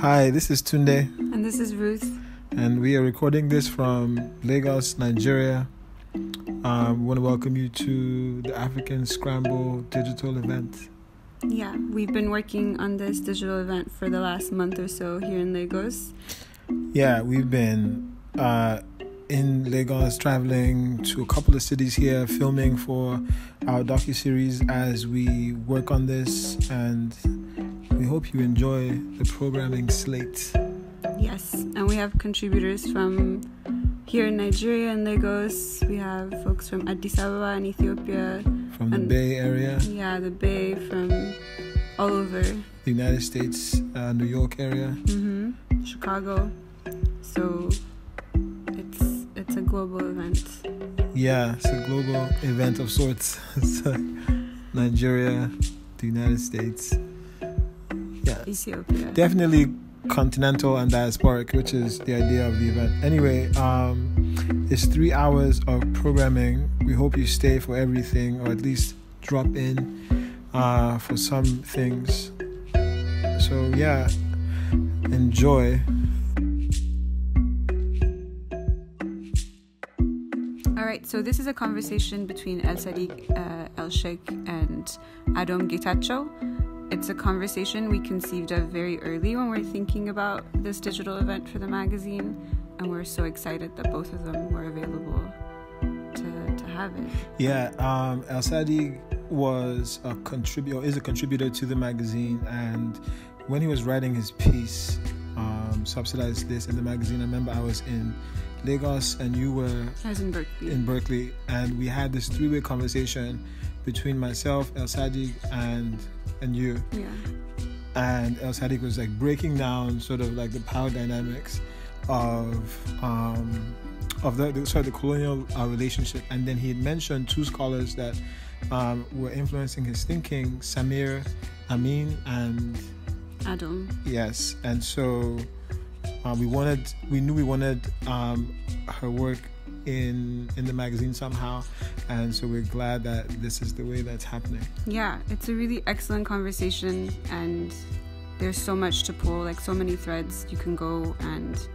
Hi, this is Tunde. And this is Ruth. And we are recording this from Lagos, Nigeria. Um, we want to welcome you to the African Scramble digital event. Yeah, we've been working on this digital event for the last month or so here in Lagos. Yeah, we've been uh, in Lagos, traveling to a couple of cities here, filming for our docu series as we work on this, and we hope you enjoy the programming slate. Yes, and we have contributors from here in Nigeria and Lagos. We have folks from Addis Ababa and Ethiopia. From the Bay Area. Yeah, the Bay, from all over. The United States, uh, New York area. Mm-hmm. Chicago. So it's it's a global event. Yeah, it's a global event of sorts. Nigeria, the United States. Yeah. Ethiopia. Definitely continental and diasporic, which is the idea of the event. Anyway, um, it's three hours of programming. We hope you stay for everything, or at least drop in uh, for some things. So yeah, enjoy. All right, so this is a conversation between El Sadiq uh, El Sheikh and Adom Getachew it's a conversation we conceived of very early when we're thinking about this digital event for the magazine, and we're so excited that both of them were available to, to have it. Yeah, um, El Sadiq was a contributor, is a contributor to the magazine, and when he was writing his piece, um, subsidized this in the magazine. I remember I was in Lagos and you were I was in Berkeley. In Berkeley, and we had this three-way conversation between myself, El Sadiq, and and you. Yeah. And El Sadiq was like breaking down sort of like the power dynamics of um, of the, the sorry the colonial uh, relationship, and then he had mentioned two scholars that um, were influencing his thinking: Samir Amin and Adom. Yes, and so uh, we wanted, we knew we wanted um, her work in in the magazine somehow. And so we're glad that this is the way that's happening. Yeah it's a really excellent conversation and there's so much to pull like so many threads you can go and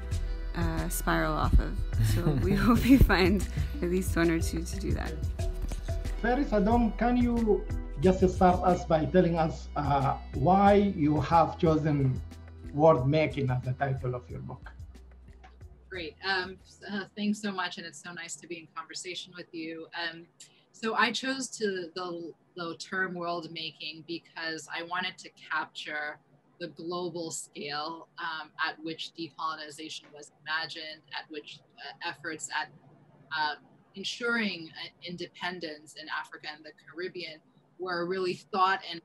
uh, spiral off of. So we hope you find at least one or two to do that. Faris Adom, can you just start us by telling us uh, why you have chosen world making as the title of your book? Great. Um, uh, thanks so much, and it's so nice to be in conversation with you. Um, so I chose to the, the term world making because I wanted to capture the global scale um, at which decolonization was imagined, at which uh, efforts at uh, ensuring uh, independence in Africa and the Caribbean were really thought and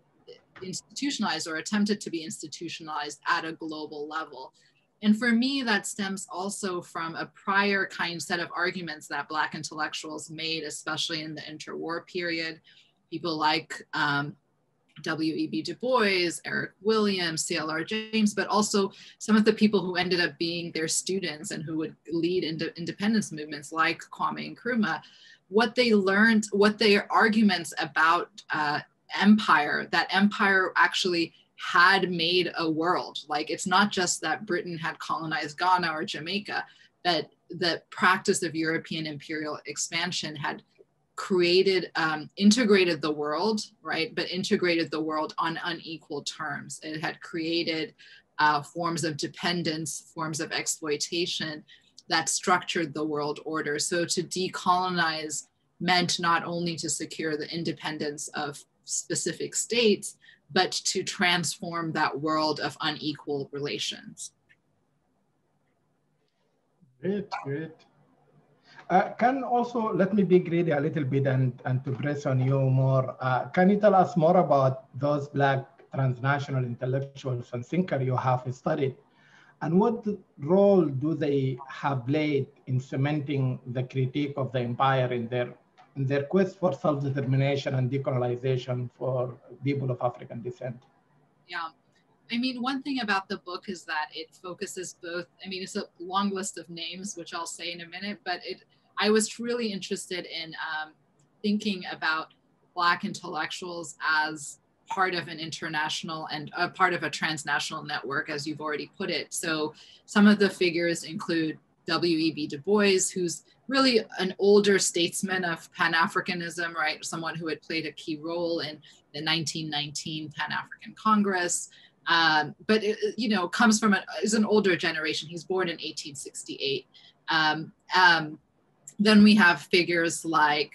institutionalized or attempted to be institutionalized at a global level. And for me, that stems also from a prior kind set of arguments that Black intellectuals made, especially in the interwar period. People like um, W.E.B. Du Bois, Eric Williams, C.L.R. James, but also some of the people who ended up being their students and who would lead into independence movements like Kwame Nkrumah. What they learned, what their arguments about uh, empire, that empire actually had made a world. Like it's not just that Britain had colonized Ghana or Jamaica, but the practice of European imperial expansion had created, um, integrated the world, right? But integrated the world on unequal terms. It had created uh, forms of dependence, forms of exploitation that structured the world order. So to decolonize meant not only to secure the independence of specific states, but to transform that world of unequal relations. Great, great. Uh, can also let me be greedy a little bit and, and to press on you more. Uh, can you tell us more about those Black transnational intellectuals and thinkers you have studied? And what role do they have played in cementing the critique of the empire in their in their quest for self-determination and decolonization for people of African descent. Yeah. I mean, one thing about the book is that it focuses both. I mean, it's a long list of names, which I'll say in a minute, but it. I was really interested in um, thinking about Black intellectuals as part of an international and a part of a transnational network, as you've already put it. So some of the figures include W.E.B. Du Bois, who's really an older statesman of Pan-Africanism, right? Someone who had played a key role in the 1919 Pan-African Congress, um, but it, you know comes from a, is an older generation. He's born in 1868. Um, um, then we have figures like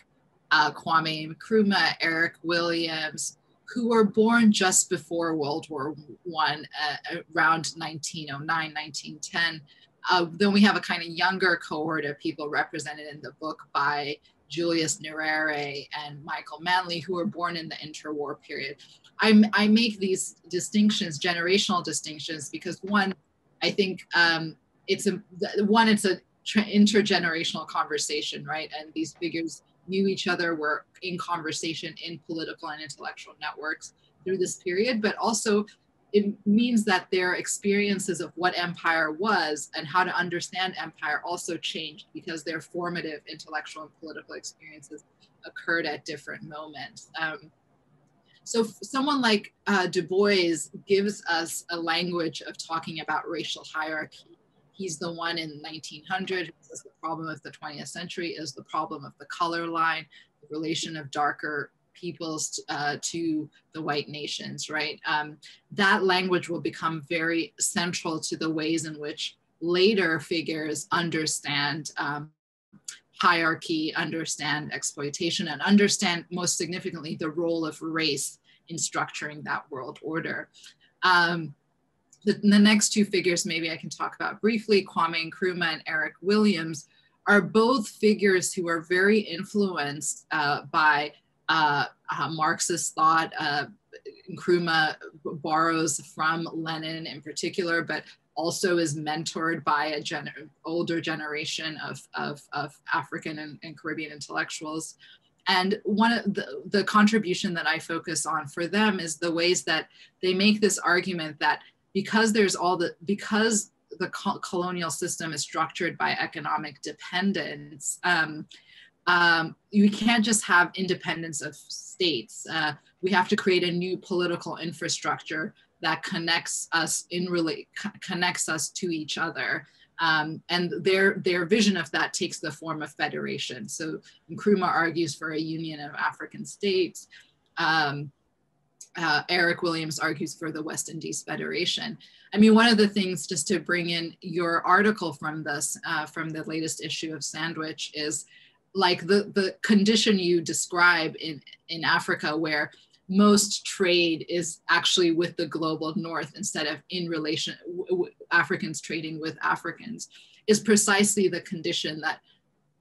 uh, Kwame Nkrumah, Eric Williams, who were born just before World War One, uh, around 1909, 1910. Uh, then we have a kind of younger cohort of people represented in the book by Julius Nyerere and Michael Manley, who were born in the interwar period. I, I make these distinctions, generational distinctions, because one, I think um, it's a one, it's a intergenerational conversation, right? And these figures knew each other, were in conversation in political and intellectual networks through this period, but also it means that their experiences of what empire was and how to understand empire also changed because their formative intellectual and political experiences occurred at different moments. Um, so someone like uh, Du Bois gives us a language of talking about racial hierarchy. He's the one in 1900 who says the problem of the 20th century is the problem of the color line, the relation of darker peoples uh, to the white nations, right? Um, that language will become very central to the ways in which later figures understand um, hierarchy, understand exploitation, and understand most significantly the role of race in structuring that world order. Um, the, the, next two figures, maybe I can talk about briefly, Kwame Nkrumah and Eric Williams, are both figures who are very influenced uh, by uh, uh, Marxist thought. Uh, Nkrumah borrows from Lenin in particular, but also is mentored by a gen older generation of, of, of African and, and, Caribbean intellectuals. And one of the, the contribution that I focus on for them is the ways that they make this argument that because there's all the, because the colonial system is structured by economic dependence, um, um, you can't just have independence of states. Uh, we have to create a new political infrastructure that connects us in really connects us to each other. Um, and their their vision of that takes the form of federation. So Nkrumah argues for a union of African states. Um, uh, Eric Williams argues for the West Indies Federation. I mean, one of the things, just to bring in your article from this, uh, from the latest issue of Sandwich, is like the the condition you describe in in Africa where most trade is actually with the global north instead of in relation Africans trading with Africans is precisely the condition that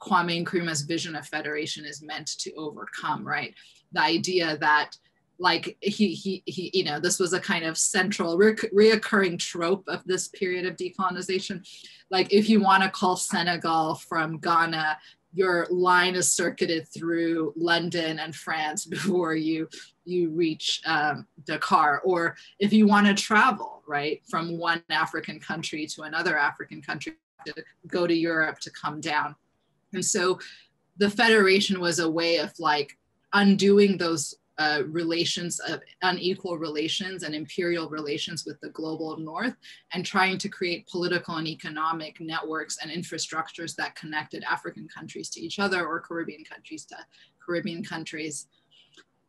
Kwame Nkrumah's vision of federation is meant to overcome, right? The idea that like he, he, he, you know, this was a kind of central re- reoccurring trope of this period of decolonization. Like if you want to call Senegal from Ghana, your line is circuited through London and France before you you reach um, Dakar. Or if you want to travel right from one African country to another African country to go to Europe to come down. And so the federation was a way of like undoing those uh, relations of unequal relations and imperial relations with the global north and trying to create political and economic networks and infrastructures that connected African countries to each other or Caribbean countries to Caribbean countries.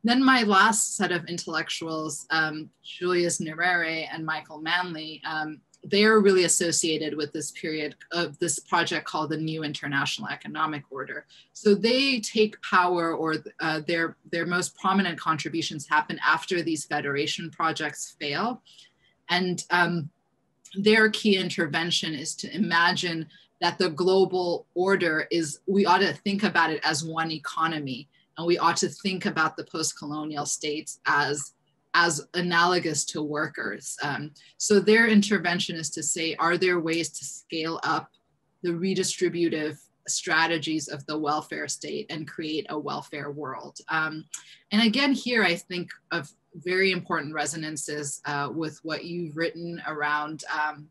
Then my last set of intellectuals, um, Julius Nyerere and Michael Manley, um, they're really associated with this period of this project called the New International Economic Order. So they take power, or uh, their their most prominent contributions happen after these federation projects fail, and um, their key intervention is to imagine that the global order is we ought to think about it as one economy, and we ought to think about the post-colonial states as as analogous to workers. Um, so their intervention is to say, are there ways to scale up the redistributive strategies of the welfare state and create a welfare world? Um, and again, here I think of very important resonances uh, with what you've written around um,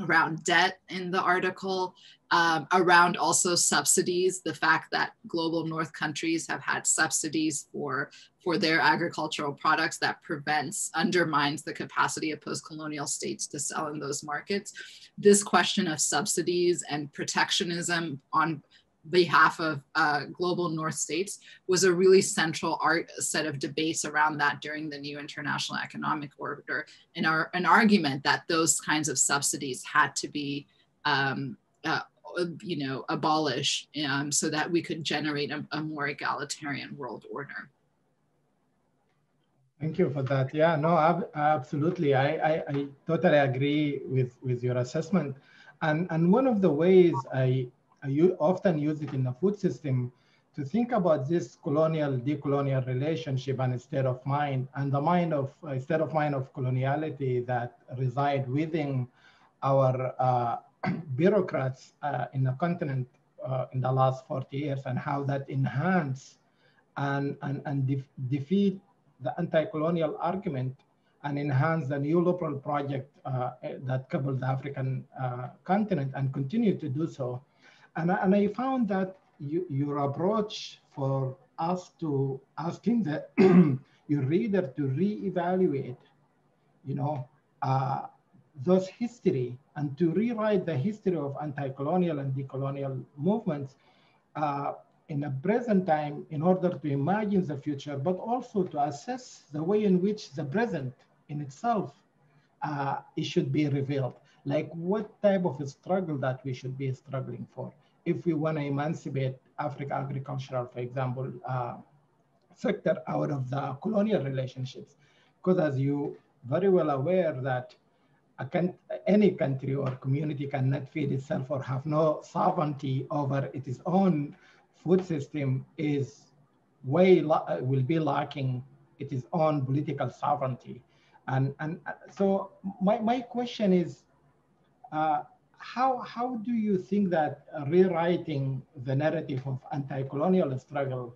around debt in the article, um, around also subsidies, the fact that global north countries have had subsidies for, for their agricultural products that prevents, undermines the capacity of post-colonial states to sell in those markets. This question of subsidies and protectionism on behalf of uh, global north states was a really central art, set of debates around that during the new international economic order and our, an argument that those kinds of subsidies had to be um, uh, you know abolished um, so that we could generate a, a more egalitarian world order Thank you for that. Yeah, no, ab absolutely. I, I, I, totally agree with, with your assessment. And, and one of the ways I, I often use it in the food system to think about this colonial decolonial relationship and state of mind and the mind of uh, state of mind of coloniality that reside within our uh, bureaucrats uh, in the continent uh, in the last 40 years and how that enhance and, and, and de defeat the anti-colonial argument and enhance the neoliberal project uh, that covers the African uh, continent and continue to do so. And, and I found that you, your approach for us to asking the your reader to reevaluate, you know, uh, those history and to rewrite the history of anti-colonial and decolonial movements uh, in the present time in order to imagine the future, but also to assess the way in which the present in itself uh, it should be revealed. Like what type of struggle that we should be struggling for if we want to emancipate Africa agricultural, for example, uh, sector out of the colonial relationships. Because as you very well aware that can, any country or community cannot feed itself or have no sovereignty over its own food system is way will be lacking its own political sovereignty. And, and uh, so my, my question is, uh, how, how do you think that rewriting the narrative of anti-colonial struggle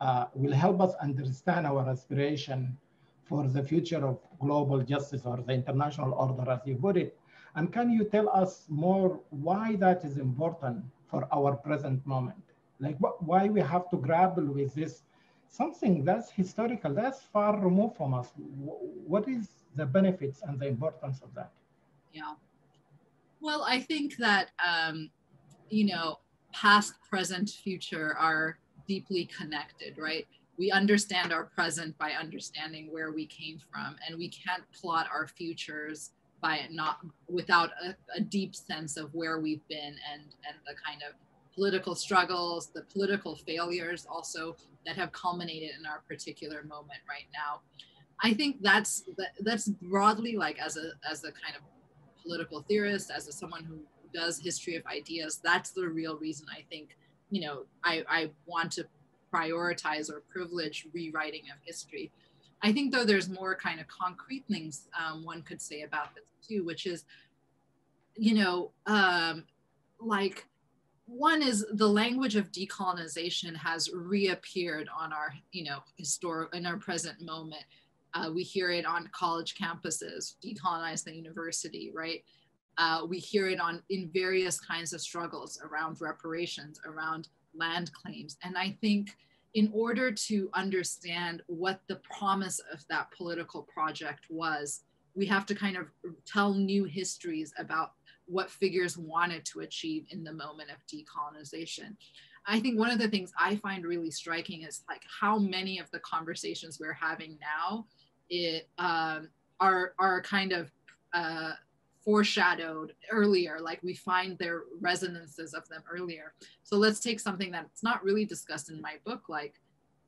uh, will help us understand our aspiration for the future of global justice or the international order, as you put it? And can you tell us more why that is important for our present moment? Like wh why we have to grapple with this, something that's historical, that's far removed from us. What is the benefits and the importance of that? Yeah. Well, I think that, um, you know, past, present, future are deeply connected, right? We understand our present by understanding where we came from, and we can't plot our futures by not without a, a deep sense of where we've been and and the kind of political struggles, the political failures also that have culminated in our particular moment right now. I think that's that's broadly like as a as a kind of political theorist, as a, someone who does history of ideas, that's the real reason I think, you know, I, I want to prioritize or privilege rewriting of history. I think though there's more kind of concrete things um, one could say about this too, which is, you know, um, like one is the language of decolonization has reappeared on our, you know, historic in our present moment uh, we hear it on college campuses, decolonize the university, right? Uh, we hear it on in various kinds of struggles around reparations, around land claims. And I think in order to understand what the promise of that political project was, we have to kind of tell new histories about what figures wanted to achieve in the moment of decolonization. I think one of the things I find really striking is like how many of the conversations we're having now it um, are are kind of uh, foreshadowed earlier like we find their resonances of them earlier so let's take something that's not really discussed in my book like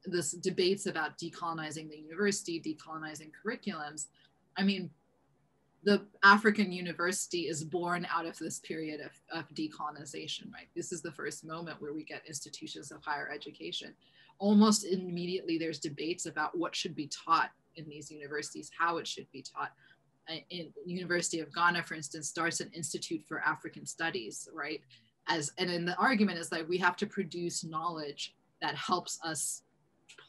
this debates about decolonizing the university decolonizing curriculums i mean the african university is born out of this period of, of decolonization right this is the first moment where we get institutions of higher education almost immediately there's debates about what should be taught in these universities, how it should be taught. Uh, in University of Ghana, for instance, starts an Institute for African Studies, right? As and then the argument is like we have to produce knowledge that helps us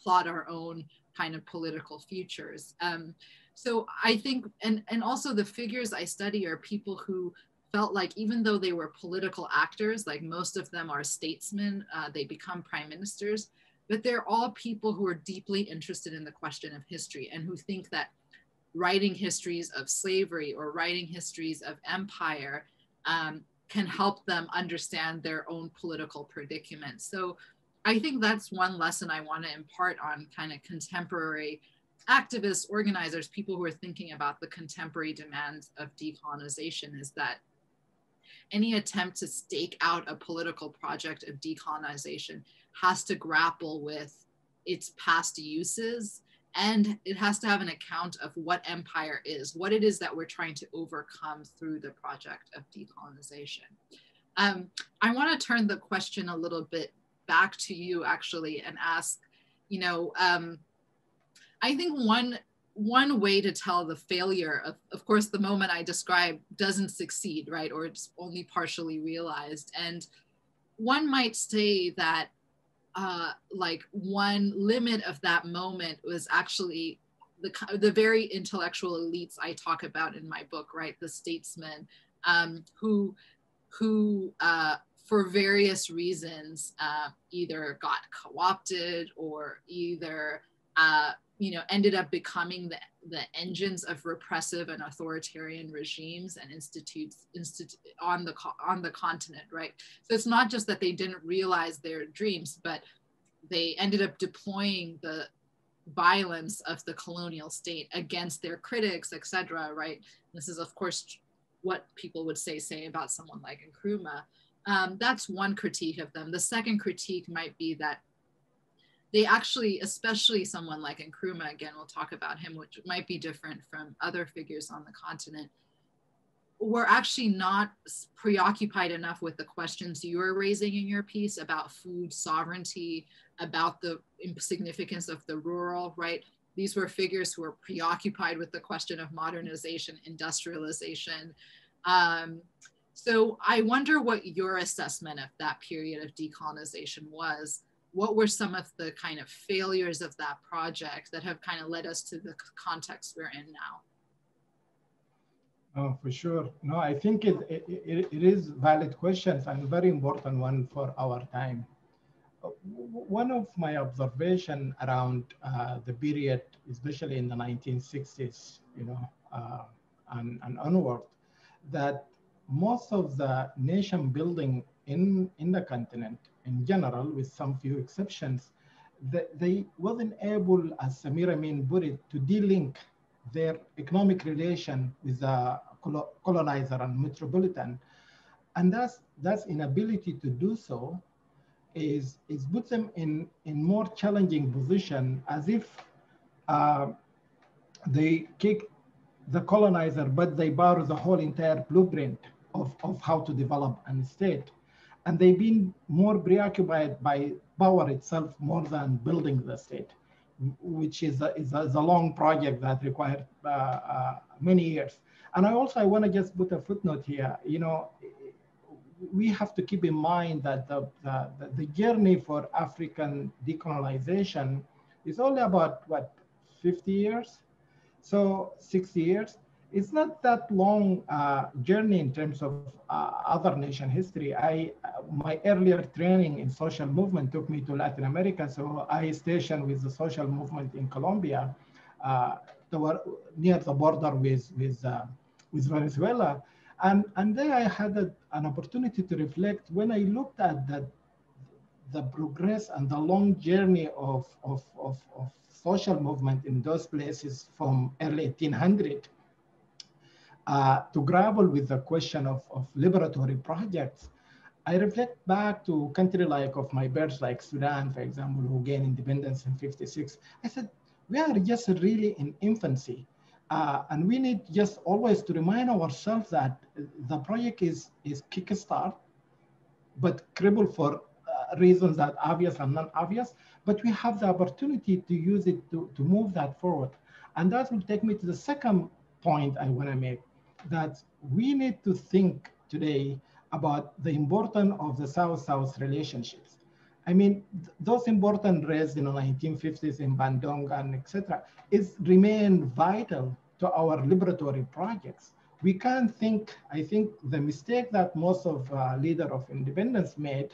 plot our own kind of political futures. Um, so I think, and and also the figures I study are people who felt like even though they were political actors, like most of them are statesmen, uh, they become prime ministers, but they're all people who are deeply interested in the question of history and who think that writing histories of slavery or writing histories of empire um, can help them understand their own political predicament. So I think that's one lesson I want to impart on kind of contemporary activists, organizers, people who are thinking about the contemporary demands of decolonization is that any attempt to stake out a political project of decolonization has to grapple with its past uses and it has to have an account of what empire is, what it is that we're trying to overcome through the project of decolonization. Um, I want to turn the question a little bit back to you actually and ask, you know, um, I think one one way to tell the failure of, of course, the moment I described doesn't succeed, right? Or it's only partially realized. And one might say that uh, like one limit of that moment was actually the, the very intellectual elites I talk about in my book, right? The statesmen um, who, who uh, for various reasons, uh, either got co-opted or either uh, you know, ended up becoming the, the engines of repressive and authoritarian regimes and institutes institu- on the on the continent, right? So it's not just that they didn't realize their dreams, but they ended up deploying the violence of the colonial state against their critics, etc. Right? This is, of course, what people would say say about someone like Nkrumah. Um, that's one critique of them. The second critique might be that they actually, especially someone like Nkrumah, again, we'll talk about him, which might be different from other figures on the continent, were actually not preoccupied enough with the questions you are raising in your piece about food sovereignty, about the significance of the rural, right? These were figures who were preoccupied with the question of modernization, industrialization. Um, so I wonder what your assessment of that period of decolonization was what were some of the kind of failures of that project that have kind of led us to the context we're in now? Oh, for sure. No, I think it, it, it is valid questions and very important one for our time. One of my observation around uh, the period, especially in the 1960s, you know, uh, and, and onward, that most of the nation building in, in the continent in general, with some few exceptions, that they wasn't able, as Samir Amin put it, to de-link their economic relation with the colonizer and metropolitan. And that's, that's inability to do so is, is put them in, in more challenging position as if uh, they kick the colonizer, but they borrow the whole entire blueprint of, of how to develop an state and they've been more preoccupied by power itself more than building the state, which is a, is a, is a long project that required uh, uh, many years. And I also I want to just put a footnote here. You know, we have to keep in mind that the, the, the journey for African decolonization is only about what 50 years, so 60 years it's not that long uh, journey in terms of uh, other nation history. I uh, my earlier training in social movement took me to Latin America, so I stationed with the social movement in Colombia, uh, near the border with with uh, with Venezuela, and and there I had a, an opportunity to reflect when I looked at that the progress and the long journey of, of, of, of social movement in those places from early 1800 uh, to grapple with the question of, of liberatory projects, I reflect back to country like of my birth, like Sudan, for example, who gained independence in 56. I said, we are just really in infancy. Uh, and we need just always to remind ourselves that the project is, is kickstart, but crippled for uh, reasons that obvious and non-obvious, but we have the opportunity to use it to, to move that forward. And that will take me to the second point I wanna make that we need to think today about the importance of the South-South relationships. I mean, th those important raised in the 1950s in Bandung and etc. is remain vital to our liberatory projects. we can't think, I think the mistake that most of uh, leader of independence made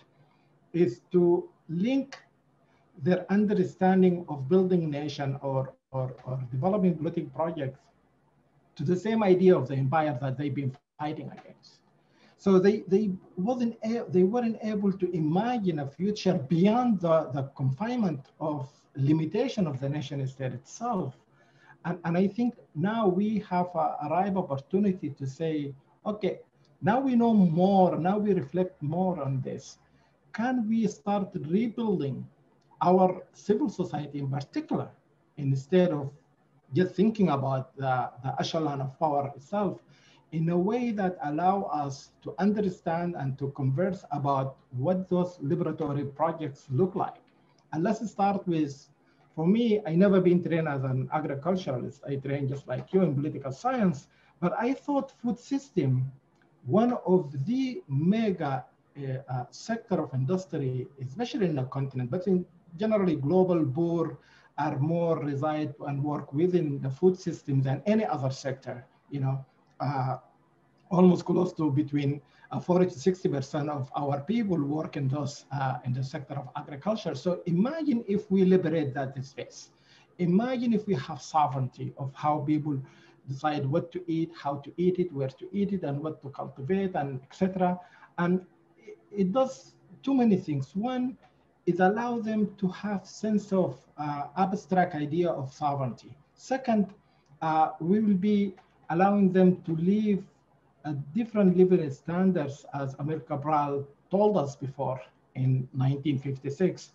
is to link their understanding of building nation or, or, or developing political projects to the same idea of the empire that they've been fighting against. So they, they, wasn't they weren't able to imagine a future beyond the, the confinement of limitation of the nation state itself. And, and I think now we have a, a ripe opportunity to say, okay, now we know more, now we reflect more on this. Can we start rebuilding our civil society in particular, instead of just thinking about the, the echelon of power itself in a way that allow us to understand and to converse about what those liberatory projects look like. And let's start with, for me, I never been trained as an agriculturalist. I trained just like you in political science, but I thought food system, one of the mega uh, uh, sector of industry, especially in the continent, but in generally global poor are more reside and work within the food system than any other sector, you know, uh, almost close to between uh, 40 to 60% of our people work in those, uh, in the sector of agriculture. So imagine if we liberate that space. Imagine if we have sovereignty of how people decide what to eat, how to eat it, where to eat it, and what to cultivate, and etc. And it does too many things. One, it allows them to have sense of uh, abstract idea of sovereignty. Second, uh, we will be allowing them to live at different living standards as Amilcar Cabral told us before in 1956.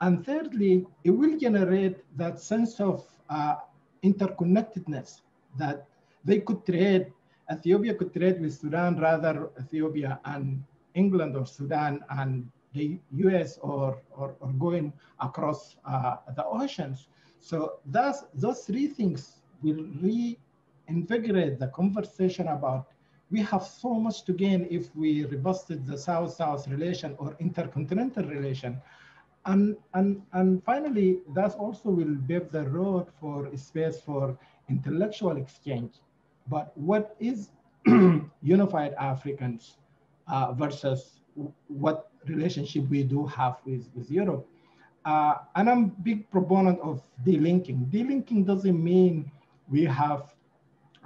And thirdly, it will generate that sense of uh, interconnectedness that they could trade, Ethiopia could trade with Sudan rather Ethiopia and England or Sudan and the US or, or, or going across uh, the oceans. So that's, those three things will reinvigorate the conversation about we have so much to gain if we robusted the South-South relation or intercontinental relation. And, and, and finally, that also will pave the road for space for intellectual exchange. But what is unified Africans uh, versus what relationship we do have with, with Europe. Uh, and I'm a big proponent of delinking. Delinking doesn't mean we have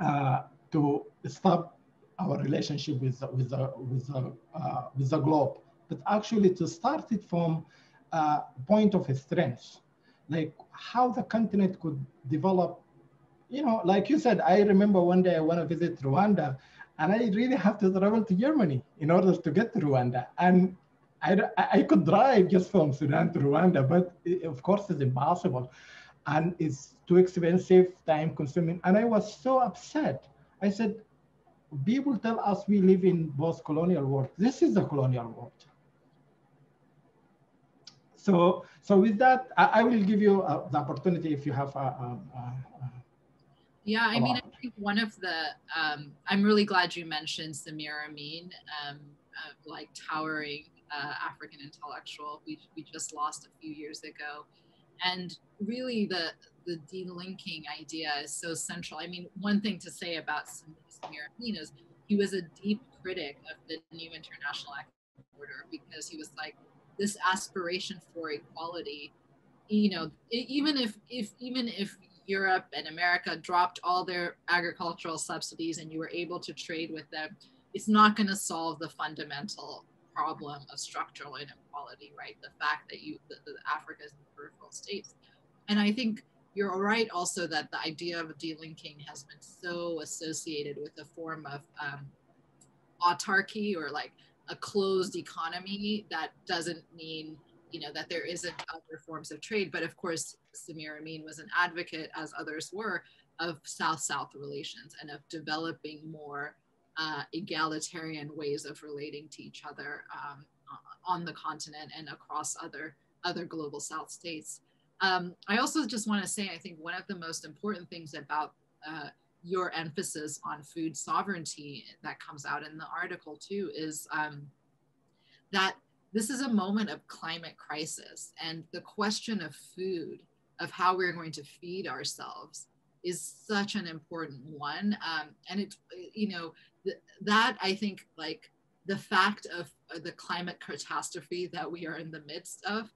uh, to stop our relationship with with the, with the, uh, with the globe, but actually to start it from a point of strength, like how the continent could develop. You know, like you said, I remember one day I want to visit Rwanda, and I really have to travel to Germany in order to get to Rwanda. And I, I could drive just from Sudan to Rwanda, but it, of course it's impossible. And it's too expensive, time consuming. And I was so upset. I said, people tell us we live in both colonial world. This is the colonial world. So, so with that, I, I will give you uh, the opportunity if you have a, a, a yeah, I mean, I think one of the, um, I'm really glad you mentioned Samir Amin, um, uh, like towering uh, African intellectual we, we just lost a few years ago. And really the, the delinking idea is so central. I mean, one thing to say about Samir Amin is he was a deep critic of the new international order because he was like, this aspiration for equality, you know, even if, if, even if Europe and America dropped all their agricultural subsidies and you were able to trade with them, it's not going to solve the fundamental problem of structural inequality, right? The fact that you, the Africa is peripheral states. And I think you're right also that the idea of delinking has been so associated with a form of um, autarky or like a closed economy that doesn't mean you know that there isn't other forms of trade but of course samir amin was an advocate as others were of south-south relations and of developing more uh, egalitarian ways of relating to each other um, on the continent and across other other global South states. Um, I also just want to say, I think one of the most important things about uh, your emphasis on food sovereignty that comes out in the article too is um, that this is a moment of climate crisis and the question of food, of how we're going to feed ourselves, is such an important one. Um, and it, you know, th- that I think like the fact of uh, the climate catastrophe that we are in the midst of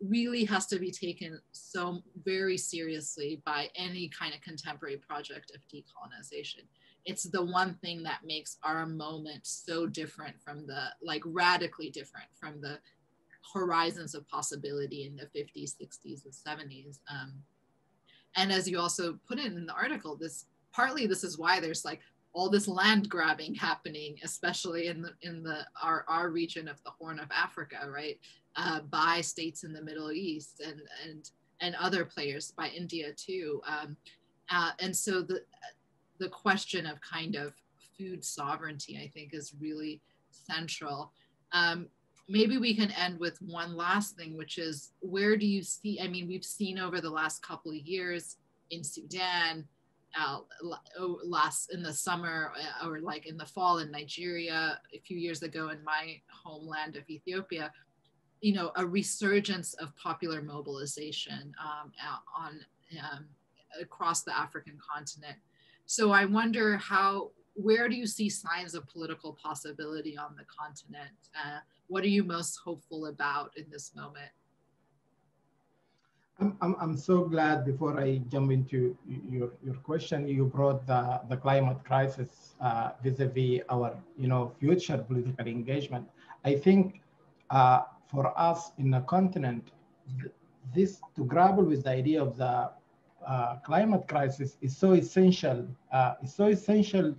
really has to be taken so very seriously by any kind of contemporary project of decolonization. It's the one thing that makes our moment so different from the, like radically different from the horizons of possibility in the 50s, 60s, and 70s. Um, and as you also put it in the article, this partly this is why there's like all this land grabbing happening, especially in the in the our, our region of the Horn of Africa, right, uh, by states in the Middle East and and and other players by India too. Um, uh, and so the the question of kind of food sovereignty, I think, is really central. Um, maybe we can end with one last thing, which is where do you see? I mean, we've seen over the last couple of years in Sudan, uh, last in the summer uh, or like in the fall in Nigeria, a few years ago in my homeland of Ethiopia, you know, a resurgence of popular mobilization um, on um, across the African continent. So I wonder how, where do you see signs of political possibility on the continent? Uh, what are you most hopeful about in this moment? I'm, I'm, I'm so glad before I jump into your, your question, you brought the, the climate crisis uh, vis-a-vis our you know, future political engagement. I think uh, for us in the continent, this to grapple with the idea of the uh, climate crisis is so essential. Uh, it's so essential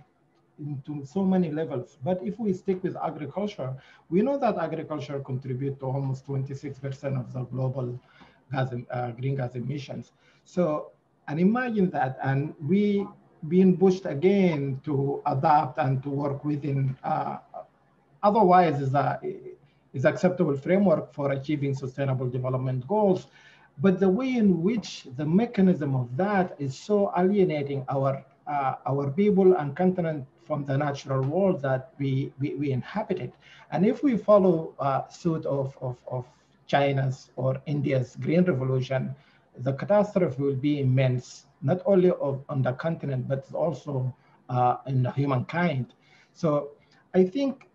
into so many levels. But if we stick with agriculture, we know that agriculture contributes to almost 26% of the global gas, uh, green gas emissions. So, and imagine that, and we being pushed again to adapt and to work within, uh, otherwise is a, is acceptable framework for achieving sustainable development goals. But the way in which the mechanism of that is so alienating our uh, our people and continent from the natural world that we, we, we inhabited. And if we follow uh, suit of, of, of China's or India's green revolution, the catastrophe will be immense, not only of, on the continent, but also uh, in humankind. So I think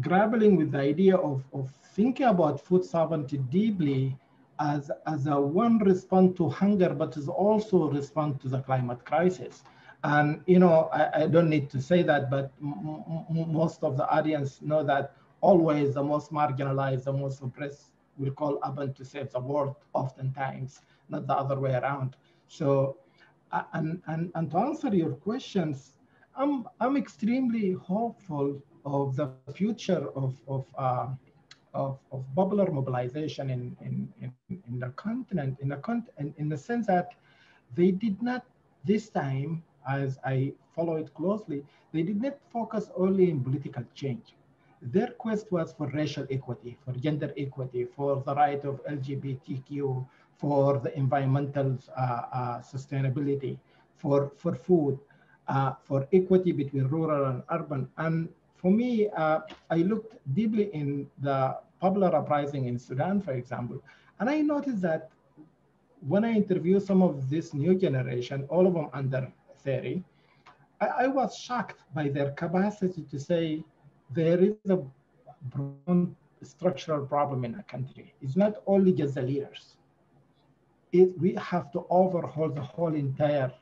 grappling with the idea of, of thinking about food sovereignty deeply as, as a one response to hunger, but is also a response to the climate crisis. And, you know, I, I don't need to say that, but most of the audience know that always the most marginalized, the most oppressed will call upon to save the world oftentimes, not the other way around. So, and, and, and to answer your questions, I'm, I'm extremely hopeful of the future of, of uh, of, of popular mobilization in, in, in, in, the continent, in the, con- in, in the sense that they did not, this time, as I follow it closely, they did not focus only in political change. Their quest was for racial equity, for gender equity, for the right of LGBTQ, for the environmental uh, uh, sustainability, for, for food, uh, for equity between rural and urban. And for me, uh, I looked deeply in the popular uprising in Sudan, for example, and I noticed that when I interview some of this new generation, all of them under 30, I, I was shocked by their capacity to say there is a structural problem in a country. It's not only just the leaders. It, we have to overhaul the whole entire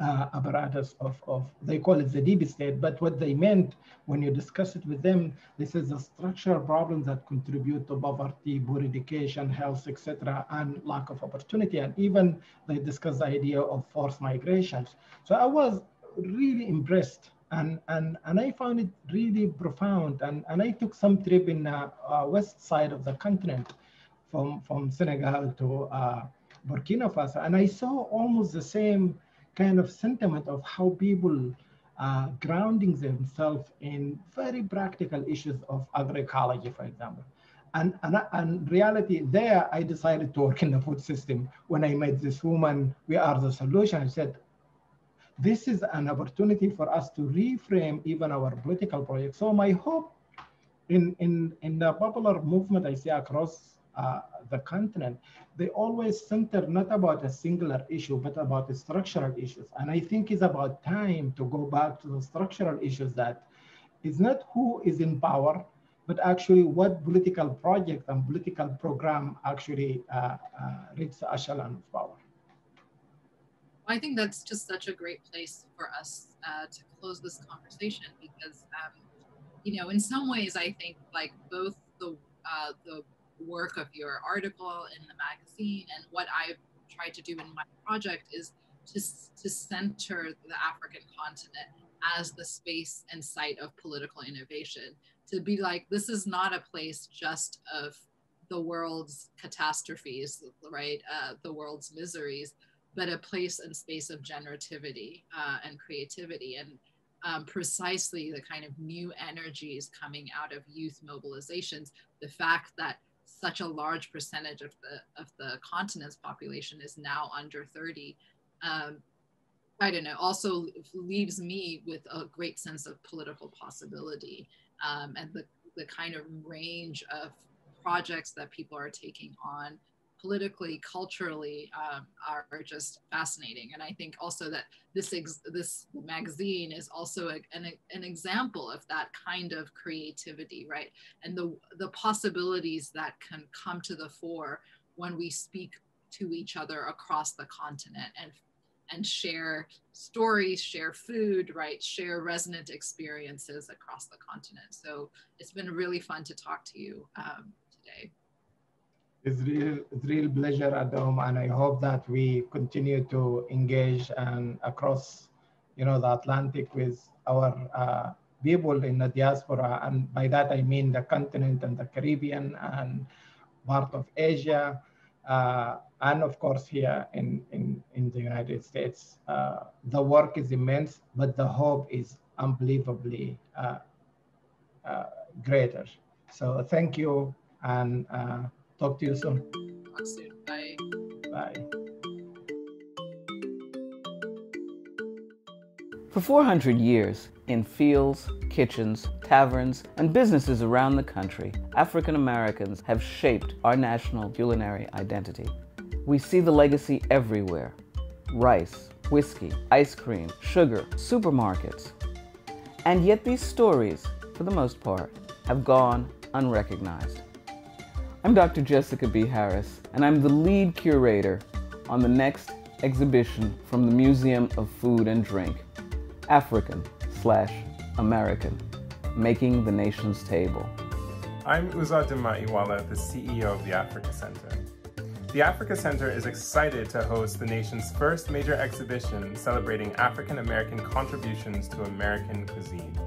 uh, apparatus of, of, they call it the deep state, but what they meant when you discuss it with them, this is the structural problems that contribute to poverty, poor education, health, etc., and lack of opportunity. And even they discuss the idea of forced migrations. So I was really impressed and, and, and I found it really profound. And, and I took some trip in uh, uh, west side of the continent from, from Senegal to uh, Burkina Faso. And I saw almost the same kind of sentiment of how people are grounding themselves in very practical issues of agroecology, for example. And, and, and reality there, I decided to work in the food system. When I met this woman, we are the solution, I said, this is an opportunity for us to reframe even our political project. So my hope in, in, in the popular movement I see across uh, the continent, they always center not about a singular issue, but about the structural issues. And I think it's about time to go back to the structural issues that is not who is in power, but actually what political project and political program actually uh, uh, reach the echelon of power. I think that's just such a great place for us uh, to close this conversation because, um, you know, in some ways, I think like both the uh, the work of your article in the magazine and what I've tried to do in my project is to, to center the African continent as the space and site of political innovation. To be like, this is not a place just of the world's catastrophes, right? Uh, the world's miseries, but a place and space of generativity uh, and creativity. And um, precisely the kind of new energies coming out of youth mobilizations, the fact that such a large percentage of the of the continent's population is now under 30 um, i don't know also leaves me with a great sense of political possibility um, and the, the kind of range of projects that people are taking on politically, culturally, um, are, just fascinating. And I think also that this ex- this magazine is also a, an, an example of that kind of creativity, right? And the the possibilities that can come to the fore when we speak to each other across the continent and and share stories, share food, right? Share resonant experiences across the continent. So it's been really fun to talk to you um, today. It's real, it's real pleasure, Adom, and I hope that we continue to engage and across, you know, the Atlantic with our uh, people in the diaspora, and by that I mean the continent and the Caribbean and part of Asia, uh, and of course here in in in the United States. Uh, the work is immense, but the hope is unbelievably uh, uh, greater. So thank you and. Talk to you soon. Talk soon. Bye. Bye. For 400 years, in fields, kitchens, taverns, and businesses around the country, African Americans have shaped our national culinary identity. We see the legacy everywhere rice, whiskey, ice cream, sugar, supermarkets. And yet, these stories, for the most part, have gone unrecognized. I'm Dr. Jessica B. Harris, and I'm the lead curator on the next exhibition from the Museum of Food and Drink, African slash American, Making the Nation's Table. I'm Uzodinma Iweala, the CEO of the Africa Center. The Africa Center is excited to host the nation's first major exhibition celebrating African American contributions to American cuisine.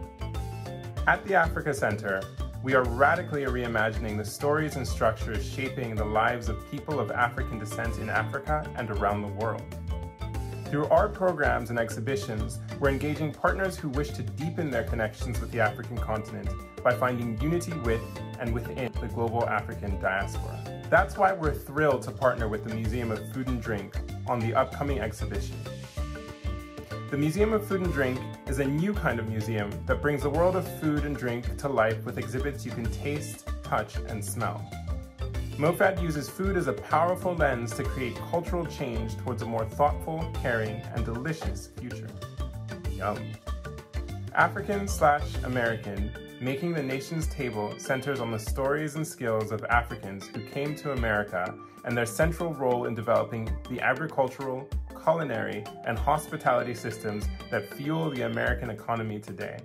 At the Africa Center, we are radically reimagining the stories and structures shaping the lives of people of African descent in Africa and around the world. Through our programs and exhibitions, we're engaging partners who wish to deepen their connections with the African continent by finding unity with and within the global African diaspora. That's why we're thrilled to partner with the Museum of Food and Drink on the upcoming exhibition. The Museum of Food and Drink is a new kind of museum that brings the world of food and drink to life with exhibits you can taste, touch, and smell. MoFad uses food as a powerful lens to create cultural change towards a more thoughtful, caring, and delicious future. Yum. African slash American, Making the Nation's Table centers on the stories and skills of Africans who came to America and their central role in developing the agricultural, culinary, and hospitality systems that fuel the American economy today.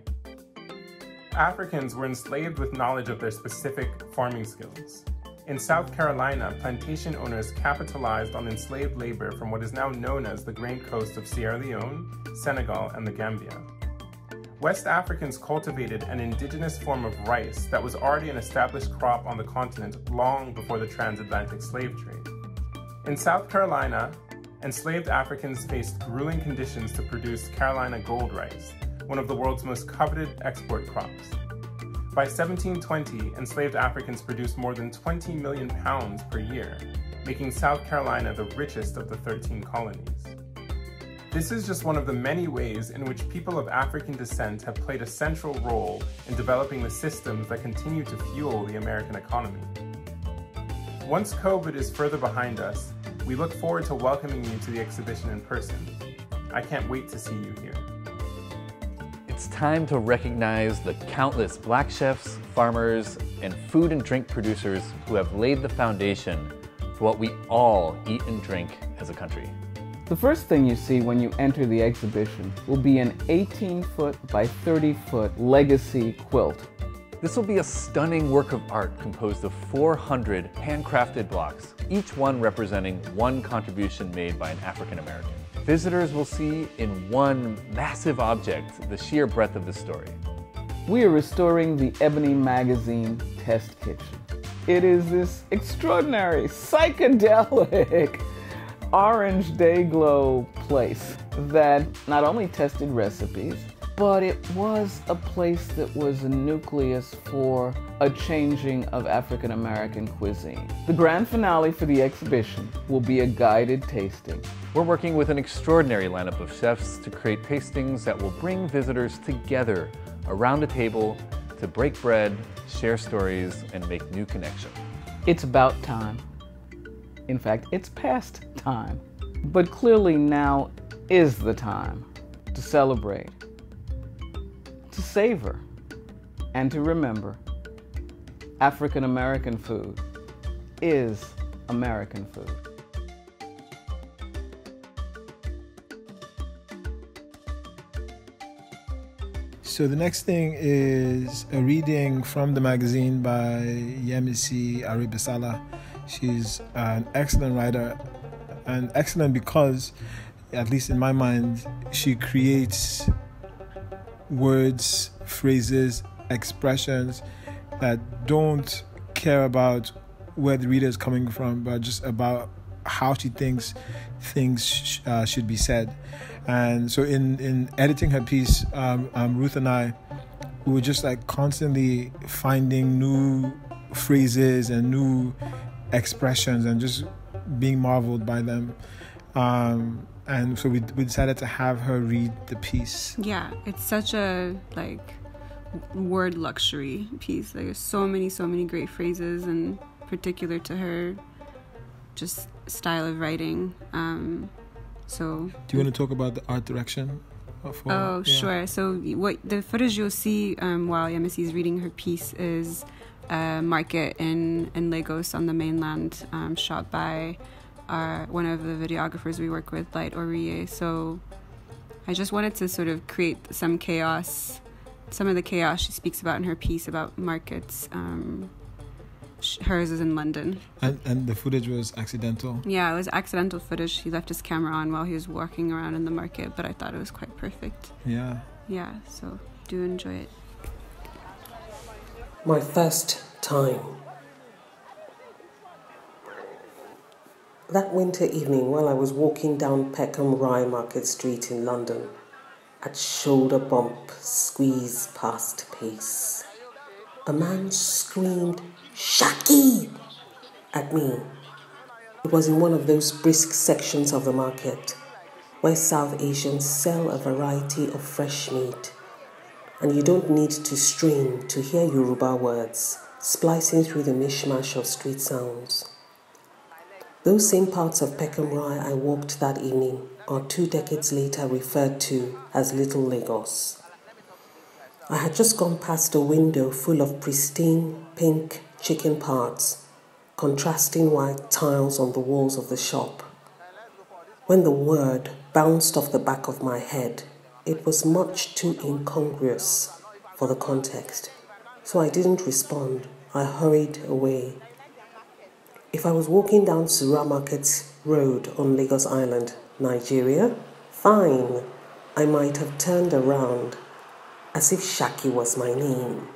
Africans were enslaved with knowledge of their specific farming skills. In South Carolina, plantation owners capitalized on enslaved labor from what is now known as the Grain Coast of Sierra Leone, Senegal, and the Gambia. West Africans cultivated an indigenous form of rice that was already an established crop on the continent long before the transatlantic slave trade. In South Carolina, enslaved Africans faced grueling conditions to produce Carolina gold rice, one of the world's most coveted export crops. By 1720, enslaved Africans produced more than 20 million pounds per year, making South Carolina the richest of the 13 colonies. This is just one of the many ways in which people of African descent have played a central role in developing the systems that continue to fuel the American economy. Once COVID is further behind us, we look forward to welcoming you to the exhibition in person. I can't wait to see you here. It's time to recognize the countless black chefs, farmers, and food and drink producers who have laid the foundation for what we all eat and drink as a country. The first thing you see when you enter the exhibition will be an 18 foot by 30 foot legacy quilt. This will be a stunning work of art composed of 400 handcrafted blocks, each one representing one contribution made by an African American. Visitors will see in one massive object the sheer breadth of the story. We are restoring the Ebony Magazine Test Kitchen. It is this extraordinary, psychedelic, orange day glow place that not only tested recipes, but it was a place that was a nucleus for a changing of African American cuisine. The grand finale for the exhibition will be a guided tasting. We're working with an extraordinary lineup of chefs to create tastings that will bring visitors together around a table to break bread, share stories, and make new connections. It's about time. In fact, it's past time. But clearly now is the time to celebrate, to savor, and to remember African American food is American food. So the next thing is a reading from the magazine by Yemisi Aribisala. She's an excellent writer, and excellent because, at least in my mind, she creates words, phrases, expressions that don't care about where the reader is coming from, but just about how she thinks things sh- uh, should be said. And so, in in editing her piece, um, um, Ruth and I, we were just like constantly finding new phrases and new expressions, and just being marveled by them. Um, and so we we decided to have her read the piece. Yeah, it's such a like word luxury piece. Like there's so many, so many great phrases, and particular to her, just style of writing. Um, so. Do you want to talk about the art direction? For, oh, yeah. sure. So what the footage you'll see um, while Yemisi is reading her piece is a market in in Lagos on the mainland, um, shot by our, one of the videographers we work with, Light Oriye. So I just wanted to sort of create some chaos some of the chaos she speaks about in her piece about markets. Um, hers is in London. And, and the footage was accidental? Yeah, it was accidental footage. He left his camera on while he was walking around in the market, but I thought it was quite perfect. Yeah. Yeah, so do enjoy it. My first time. That winter evening, while I was walking down Peckham Rye Market Street in London, at shoulder bump, squeeze past pace. A man screamed, Shaki! at me. It was in one of those brisk sections of the market where South Asians sell a variety of fresh meat, and you don't need to strain to hear Yoruba words splicing through the mishmash of street sounds. Those same parts of Peckham Rye I walked that evening are two decades later referred to as Little Lagos. I had just gone past a window full of pristine pink chicken parts, contrasting white tiles on the walls of the shop. When the word bounced off the back of my head, it was much too incongruous for the context, so I didn't respond. I hurried away if I was walking down Sura Market Road on Lagos Island, Nigeria, fine, I might have turned around as if Shaki was my name,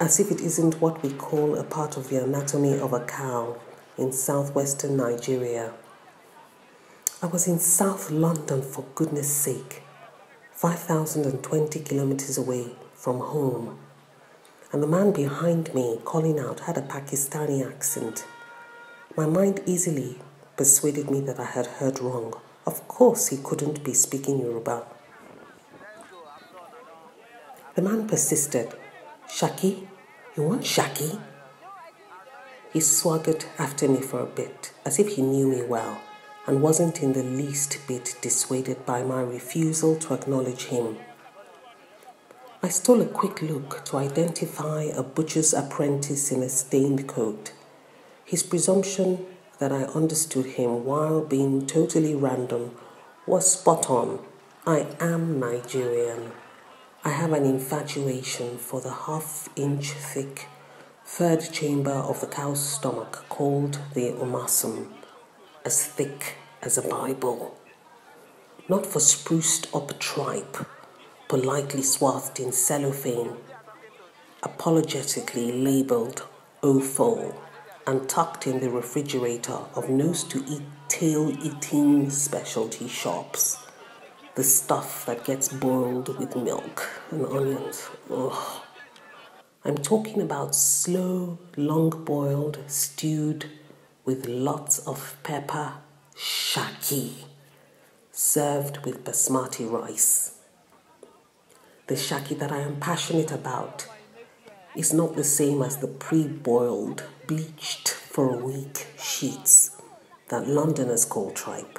as if it isn't what we call a part of the anatomy of a cow in southwestern Nigeria. I was in South London for goodness sake, 5,020 kilometers away from home. And the man behind me calling out had a Pakistani accent my mind easily persuaded me that I had heard wrong. Of course, he couldn't be speaking Yoruba. The man persisted. Shaki? You want Shaki? He swaggered after me for a bit, as if he knew me well, and wasn't in the least bit dissuaded by my refusal to acknowledge him. I stole a quick look to identify a butcher's apprentice in a stained coat. His presumption that I understood him while being totally random was spot on. I am Nigerian. I have an infatuation for the half inch thick third chamber of the cow's stomach called the omasum, as thick as a Bible. Not for spruced up tripe, politely swathed in cellophane, apologetically labeled offal and tucked in the refrigerator of nose to eat tail eating specialty shops. The stuff that gets boiled with milk and onions. Ugh. I'm talking about slow, long boiled, stewed with lots of pepper, shaki, served with basmati rice. The shaki that I am passionate about is not the same as the pre boiled, bleached for a week sheets that Londoners call tripe.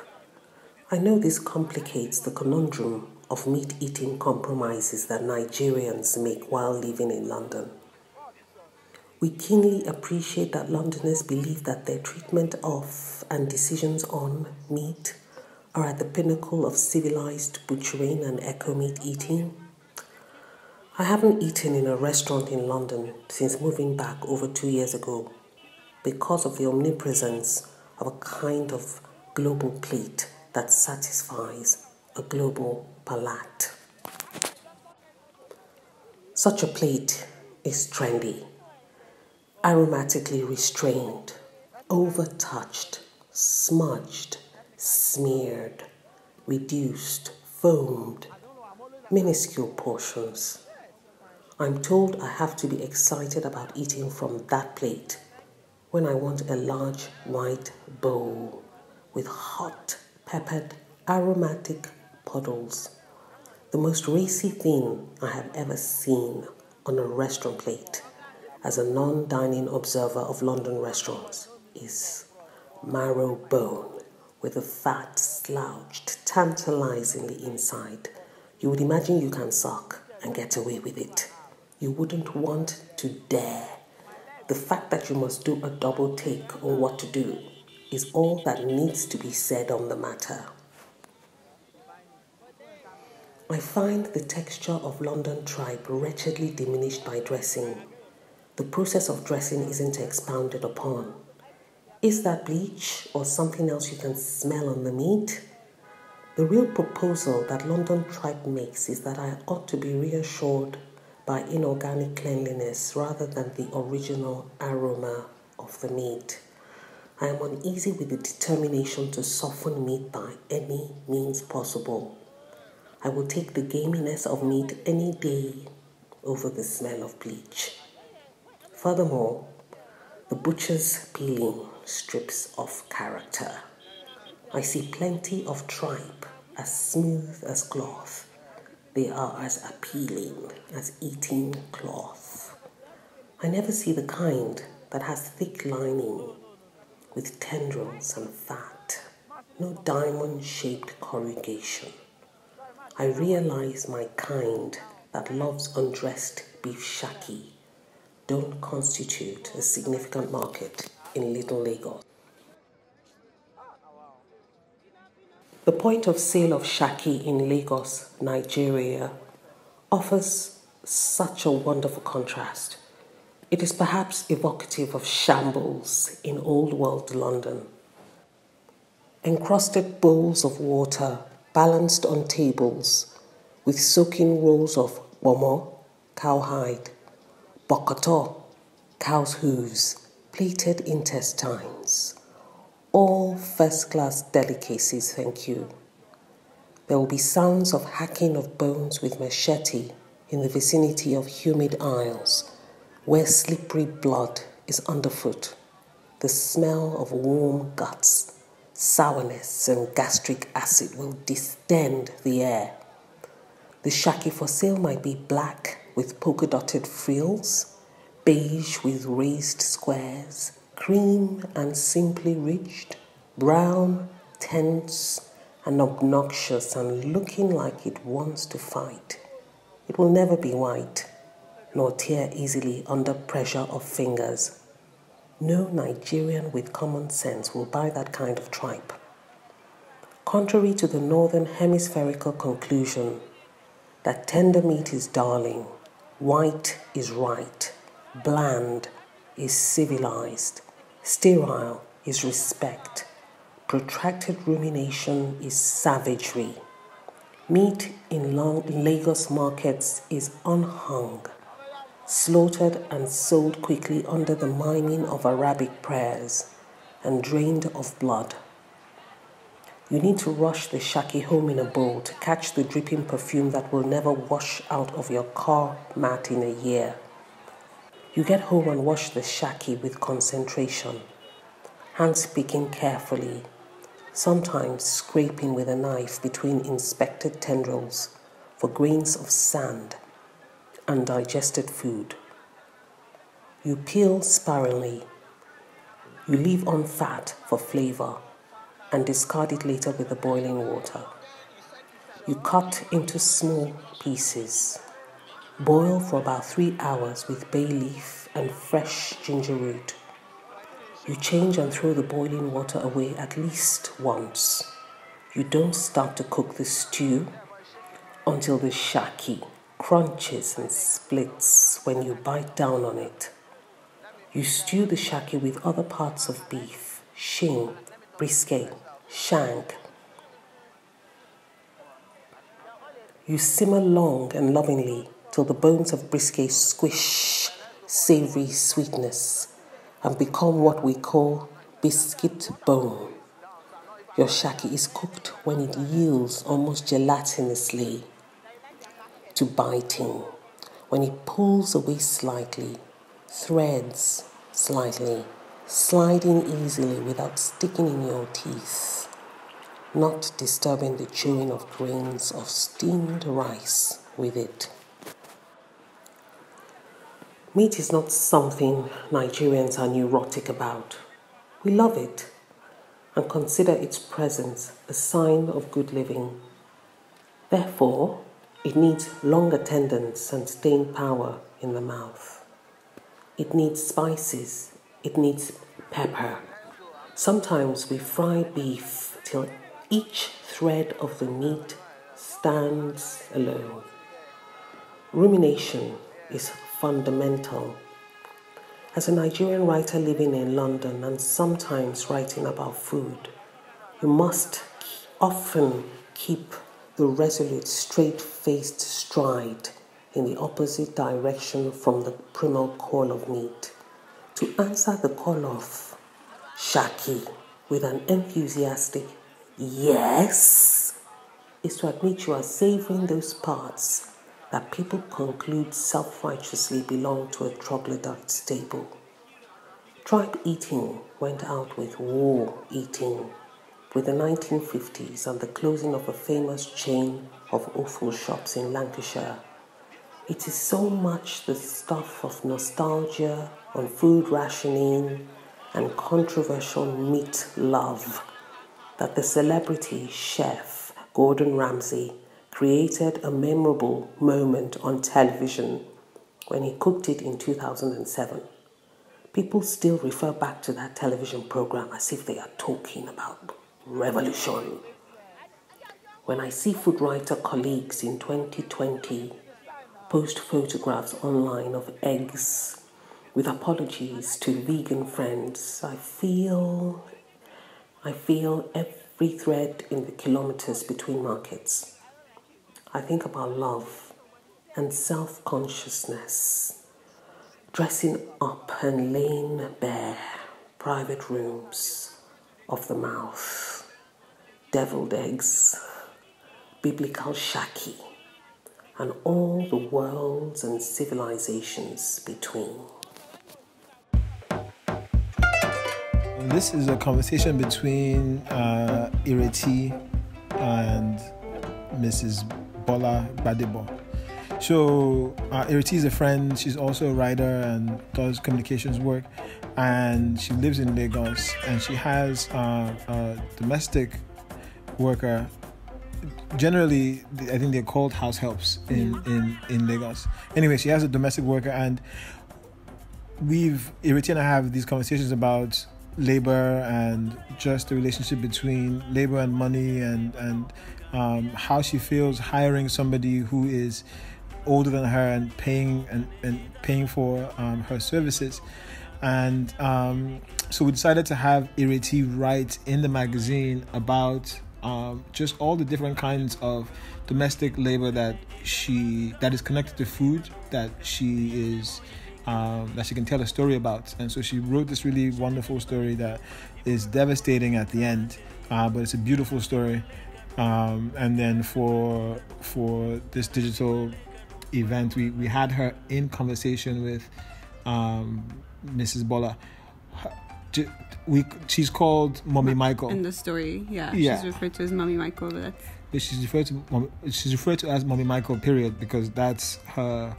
I know this complicates the conundrum of meat eating compromises that Nigerians make while living in London. We keenly appreciate that Londoners believe that their treatment of and decisions on meat are at the pinnacle of civilized butchering and eco meat eating. I haven't eaten in a restaurant in London since moving back over two years ago because of the omnipresence of a kind of global plate that satisfies a global palate. Such a plate is trendy, aromatically restrained, overtouched, smudged, smeared, reduced, foamed, minuscule portions. I'm told I have to be excited about eating from that plate when I want a large white bowl with hot peppered, aromatic puddles. The most racy thing I have ever seen on a restaurant plate as a non dining observer of London restaurants is marrow bone with the fat slouched tantalizingly inside. You would imagine you can suck and get away with it. You wouldn't want to dare. The fact that you must do a double take on what to do is all that needs to be said on the matter. I find the texture of London tripe wretchedly diminished by dressing. The process of dressing isn't expounded upon. Is that bleach or something else you can smell on the meat? The real proposal that London tripe makes is that I ought to be reassured by inorganic cleanliness rather than the original aroma of the meat. I am uneasy with the determination to soften meat by any means possible. I will take the gaminess of meat any day over the smell of bleach. Furthermore, the butcher's peeling strips off character. I see plenty of tripe as smooth as cloth. They are as appealing as eating cloth. I never see the kind that has thick lining with tendrils and fat, no diamond shaped corrugation. I realize my kind that loves undressed beef shaki don't constitute a significant market in Little Lagos. The point of sale of shaki in Lagos, Nigeria, offers such a wonderful contrast it is perhaps evocative of shambles in old world London. Encrusted bowls of water balanced on tables with soaking rolls of ponmo, cowhide, bokoto, cow's hooves, plated intestines. All first class delicacies, thank you. There will be sounds of hacking of bones with machete in the vicinity of humid aisles where slippery blood is underfoot, the smell of warm guts, sourness, and gastric acid will distend the air. The shaki for sale might be black with polka dotted frills, beige with raised squares, cream and simply reached, brown, tense, and obnoxious, and looking like it wants to fight. It will never be white, nor tear easily under pressure of fingers. No Nigerian with common sense will buy that kind of tripe. Contrary to the northern hemispherical conclusion that tender meat is darling, white is right, bland is civilized, sterile is respect, protracted rumination is savagery. Meat in Lagos markets is unhung, slaughtered and sold quickly under the miming of Arabic prayers and drained of blood. You need to rush the shaki home in a bowl to catch the dripping perfume that will never wash out of your car mat in a year. You get home and wash the shaki with concentration, hands picking carefully, sometimes scraping with a knife between inspected tendrils for grains of sand undigested food. You peel sparingly. You leave on fat for flavor and discard it later with the boiling water. You cut into small pieces. Boil for about three hours with bay leaf and fresh ginger root. You change and throw the boiling water away at least once. You don't start to cook the stew until the shaki crunches and splits when you bite down on it. You stew the shaki with other parts of beef, shin, brisket, shank. You simmer long and lovingly till the bones of brisket squish savory sweetness and become what we call biscuit bone. Your shaki is cooked when it yields almost gelatinously to biting. When it pulls away slightly, threads slightly, sliding easily without sticking in your teeth, not disturbing the chewing of grains of steamed rice with it. Meat is not something Nigerians are neurotic about. We love it and consider its presence a sign of good living. Therefore, it needs long attendance and staying power in the mouth. It needs spices. It needs pepper. Sometimes we fry beef till each thread of the meat stands alone. Rumination is fundamental. As a Nigerian writer living in London and sometimes writing about food, you must often keep the resolute, straight faced stride in the opposite direction from the primal call of meat. To answer the call of Shaki with an enthusiastic yes is to admit you are savoring those parts that people conclude self righteously belong to a troglodyte stable. Tripe eating went out with war eating with the 1950s and the closing of a famous chain of offal shops in Lancashire. It is so much the stuff of nostalgia on food rationing and controversial meat love that the celebrity chef Gordon Ramsay created a memorable moment on television when he cooked it in 2007. People still refer back to that television program as if they are talking about revolution. When I see food writer colleagues in 2020 post photographs online of eggs with apologies to vegan friends, I feel I feel every thread in the kilometers between markets. I think about love and self consciousness, dressing up and laying bare private rooms of the mouth, deviled eggs, biblical shaki, and all the worlds and civilizations between. This is a conversation between uh, Ireti and Mrs. Bola Badebo. So uh, is a friend. She's also a writer and does communications work. and she lives in Lagos, and she has uh, a domestic worker. Generally, I think they're called house helps in, in, in Lagos. Anyway, she has a domestic worker, and we've Ireti and I have these conversations about labor and just the relationship between labor and money and and um, how she feels hiring somebody who is older than her and paying and, and paying for um, her services and um, so we decided to have Ireti write in the magazine about um, just all the different kinds of domestic labor that she that is connected to food that she is um, that she can tell a story about. And so she wrote this really wonderful story that is devastating at the end, uh, but it's a beautiful story. Um, and then for for this digital event, we, we had her in conversation with um, Mrs. Bola. Her- We she's called Mommy Michael. In the story, yeah, Yeah. she's referred to as Mommy Michael, but but she's referred to she's referred to as Mommy Michael. Period, because that's her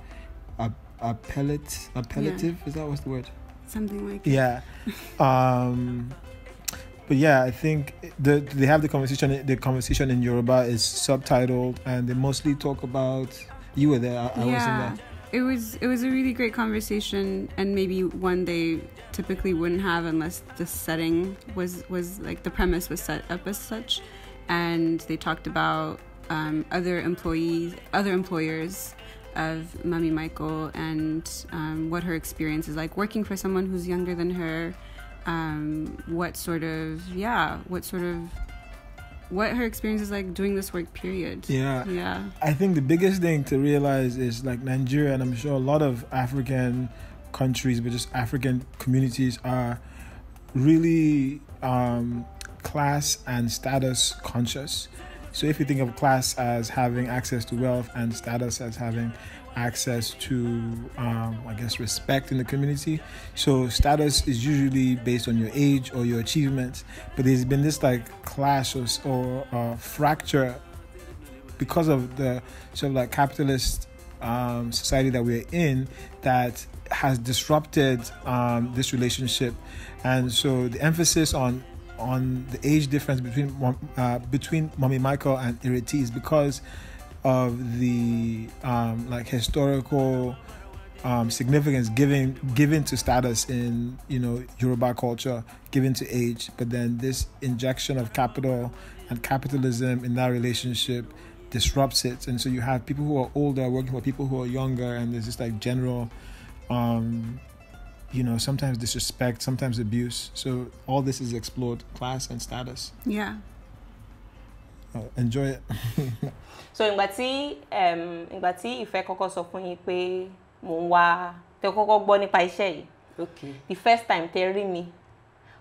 a appellate appellative. Is that what's the word? something like Yeah. um, but yeah, I think the they have the conversation. The conversation in Yoruba is subtitled, and they mostly talk about. You were there. I, I wasn't there. It was it was a really great conversation and maybe one they typically wouldn't have unless the setting was was like the premise was set up as such and they talked about um, other employees other employers of Mummy Michael and um, what her experience is like working for someone who's younger than her um, what sort of yeah what sort of what her experience is like doing this work period Yeah. yeah I think the biggest thing to realize is like Nigeria, and I'm sure a lot of African countries, but just African communities are really um, class and status conscious. So if you think of class as having access to wealth and status as having access to, um, I guess, respect in the community. So status is usually based on your age or your achievements, but there's been this like clash or, or uh, fracture because of the sort of like capitalist um, society that we're in that has disrupted um, this relationship, and so the emphasis on on the age difference between uh, between Mommy Michael and Ireti is because of the um, like historical um, significance given given to status in you know Yoruba culture, given to age, but then this injection of capital and capitalism in that relationship disrupts it, and so you have people who are older working for people who are younger, and there's this like general, um, you know, sometimes disrespect, sometimes abuse. So all this is explored, class and status. yeah enjoy it. so ìgbà tí ìgbà tí ìfẹ́ kọ́kọ́ sọ fún yín pé mò ń wá tẹ kọ́kọ́ gbọ́ nípa iṣẹ́ yìí okay the first time tẹ rí mi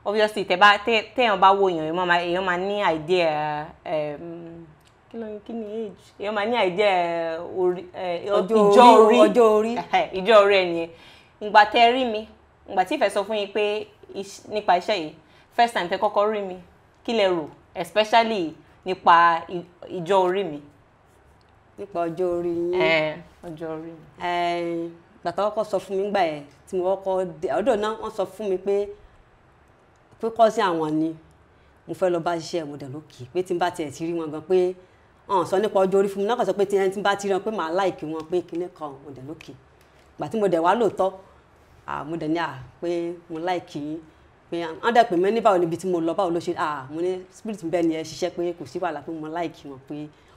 obviously tẹ bá tẹ téèyàn bá wo èèyàn èèyàn máa ní idea um, kí ló kí ni age? Èèyàn máa ní idea eh, Ọjọ́ ìjọ orí, ọjọ́ orí. Ìjọ orí ẹ̀ nìyẹn. Ìgbà tẹ rí mi ìgbà tí ìfẹ́ sọ fún yín pé nípa iṣẹ́ yìí first time tẹ kọ́kọ́ rí mi kí lẹ rò? Especially nípa ìjọ orí mi. Nípa ọjọ́ orí yín. Eh, ọjọ́ orí mi. Gbàtà kọ́kọ́ sọ fún mi gbà yẹn tí mo kọ́kọ́ dé ọ̀dọ̀ náà wọ́n sọ fún mi pé pé kọ́ sí àwọn ni. Mo fẹ́ lọ bá ṣiṣẹ́ mo dẹ̀ lókè pé tí n bá tiẹ̀ ti rí wọn gan pé ọ̀hún sọ nípa ọjọ́ orí fún mi. Náà kàn sọ pé tí n bá ti rí wọn pé màá láìkí wọn pé kinní kan mo dẹ̀ lókè gbà tí mo dẹ̀ wá lóòótọ́ ah, mo dẹ̀ ní à pé mo láìkí yín pé wọ́n dẹ̀ pè mí ní báwo níbi tí mo lọ báwo ló ṣe? Ah mo ní spirit bẹ́ẹ̀ ni ẹ ṣiṣẹ́ pé kò sí wàhálà pé mo láìkí wọn pé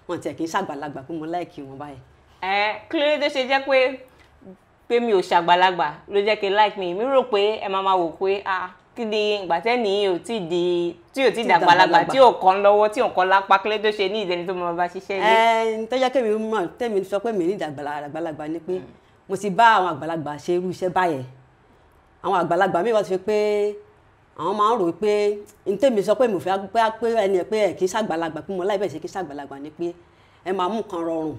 wọn tiẹ̀ kì í ṣàgbàlagbà pé mo láìkí wọn báyìí. Ẹ kí ló dé ṣe jẹ́ pé pé mi ò ṣàgbàlagbà ló jẹ́ kí like mi? Mi rò pé ẹ máa máa wò pé ah kí ni ìgbà tẹ́ni ò tí di tí ò tí dàgbàlagbà tí ò kàn lọ́wọ́ tí ò kàn lápá kí ló dé tó ṣe ní ìdẹni tó máa bá ṣiṣẹ́ ilé. ẹ tó jẹ́ kémi mọ̀ tẹ́mi sọ pé mi ní ìdàgbàlagbà ni pé mo ti bá àwọn àgbàlagbà ṣe irú iṣẹ́ báyẹn. Àwọn àgbàlagbà mi wá ti fi pé àwọn máa ń rò pé n tẹ́mi sọ pé mo fẹ́ pé pé ẹni pé ẹ̀ kì í ṣàgbàlagbà pé mo láì bẹ̀ ṣe kì í ṣàgbàlagbà ni pé ẹ máa mú nǹkan rọrùn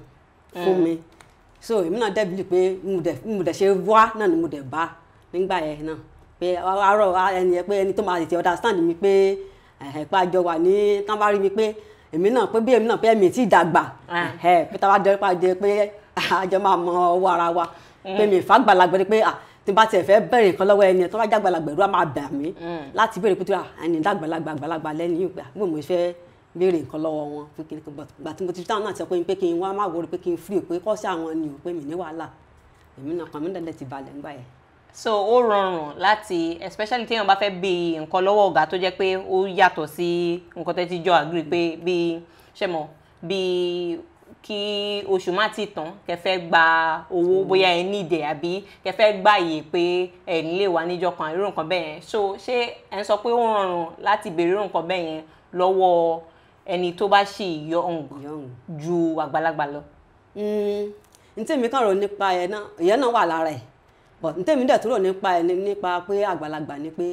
fún mi. So èmi náà dẹ́bi pé mo dẹ̀ ṣe wá náà ni mo dẹ̀ bá nígbà yẹn náà. Pé àárọ̀ ẹni pé ẹni tó máa tètè understand mi pé ẹ̀hẹ̀ pé àjọ wà ní tán bá rí mi pé èmi náà pé bí èmi náà pé èmi ì dàgbà Ah. ẹ̀ pé táwa pé àjẹ pé àjọ máa mọ ọwọ́ ara wa. Pé mi ìfàgbàlagbà ni pé ah, tí n bá tiẹ̀ fẹ́ bẹ̀rẹ̀ nǹkan lọ́wọ́ ẹni tó bá já àgbàlagbà ẹ̀rú á máa bà mí láti béèrè pé tí ẹni dàgbàlagbà àgbàlagbà lẹ́ni pé àbúrò mo fẹ́ béèrè nǹkan lọ́wọ́ wọn? Pé kí gbà tí mo ti táwọn náà ti sọ pé kí n wá má wọrí pé kí n free pé kọ́ sí àwọn ni ò pé mi ní wàhálà. Èmi náà kàn mí dẹ́dẹ́ ti balẹ̀ ńgbà yẹn. so ó rọrùn láti especially téèyàn bá fẹ́ bí nǹkan lọ́wọ́ ọ̀gá tó jẹ́ pé ó yàtọ̀ sí nǹkan tẹ́ ti jọ agree pé bí ṣe mọ̀ bí kí oṣù má ti tán kẹ́ fẹ́ gba owó bóyá ẹ ní ìdẹ àbí kẹ́ fẹ́ gbààyè pé ẹ nílé wà níjọ́ kan irú nǹkan bẹ́ẹ̀ yẹn. So ṣé ẹ ń sọ pé ó rọrùn láti béèrè irú nǹkan bẹ́ẹ̀ yẹn lọ́wọ́ ẹni tó bá ṣì young ju àgbàlagbà lọ. n tèmi kàn rò nípa ẹ náà ìyẹn náà wà lára ẹ. But n tèmi dẹ̀ tó rò nípa ẹ nípa pé àgbàlagbà ni pé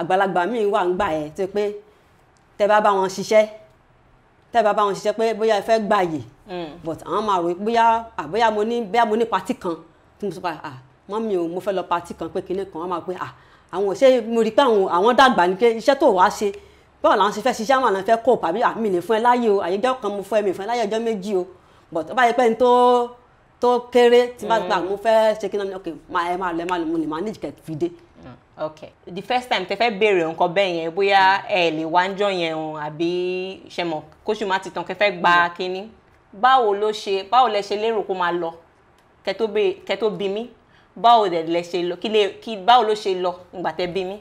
àgbàlagbà míì wà ń gbà ẹ tó pé tẹ bá bá wọn ṣiṣẹ́ tẹ bá bá wọn ṣiṣẹ́ pé bóyá ẹ fẹ́ gbààyè but àwọn máa rò bóyá bóyá mo ní bóyá mo ní patí kan tí mo sọ pé ah mọ́ mi ò mo fẹ́ lọ patí kan pé kinní kan wọ́n máa pé ah àwọn ò ṣe mo rí pé àwọn àwọn dàgbà ní pé iṣẹ́ tó wàá ṣe báwo làwọn ṣe fẹ́ ṣiṣẹ́ àwọn àna fẹ́ kó pàbí àmì lè fún ẹ láyé o àyẹjọ́ kan mo fún ẹ mi fún ẹ láyé ọjọ́ méjì o. But bá yẹ pé n tó tó kéré tí bá gbà mo fẹ́ ṣe kí náà ok máa ẹ máa lọ ẹ máa lọ mo lè níjì kẹ́ fi dé. ok. The first time tẹ fẹ́ béèrè nǹkan bẹ́ẹ̀ yẹn bóyá ẹ lè wá ń jọ yẹn o àbí ṣe mọ̀ kóṣù má ti tàn kẹ́ fẹ́ gba kínní báwo ló ṣe báwo lẹ ṣe lérò kó máa lọ? Kẹ́ tó bí mi. Báwo lẹ ṣe lọ? Kí báwo ló ṣe lọ ìgbà tẹ́ bí mi?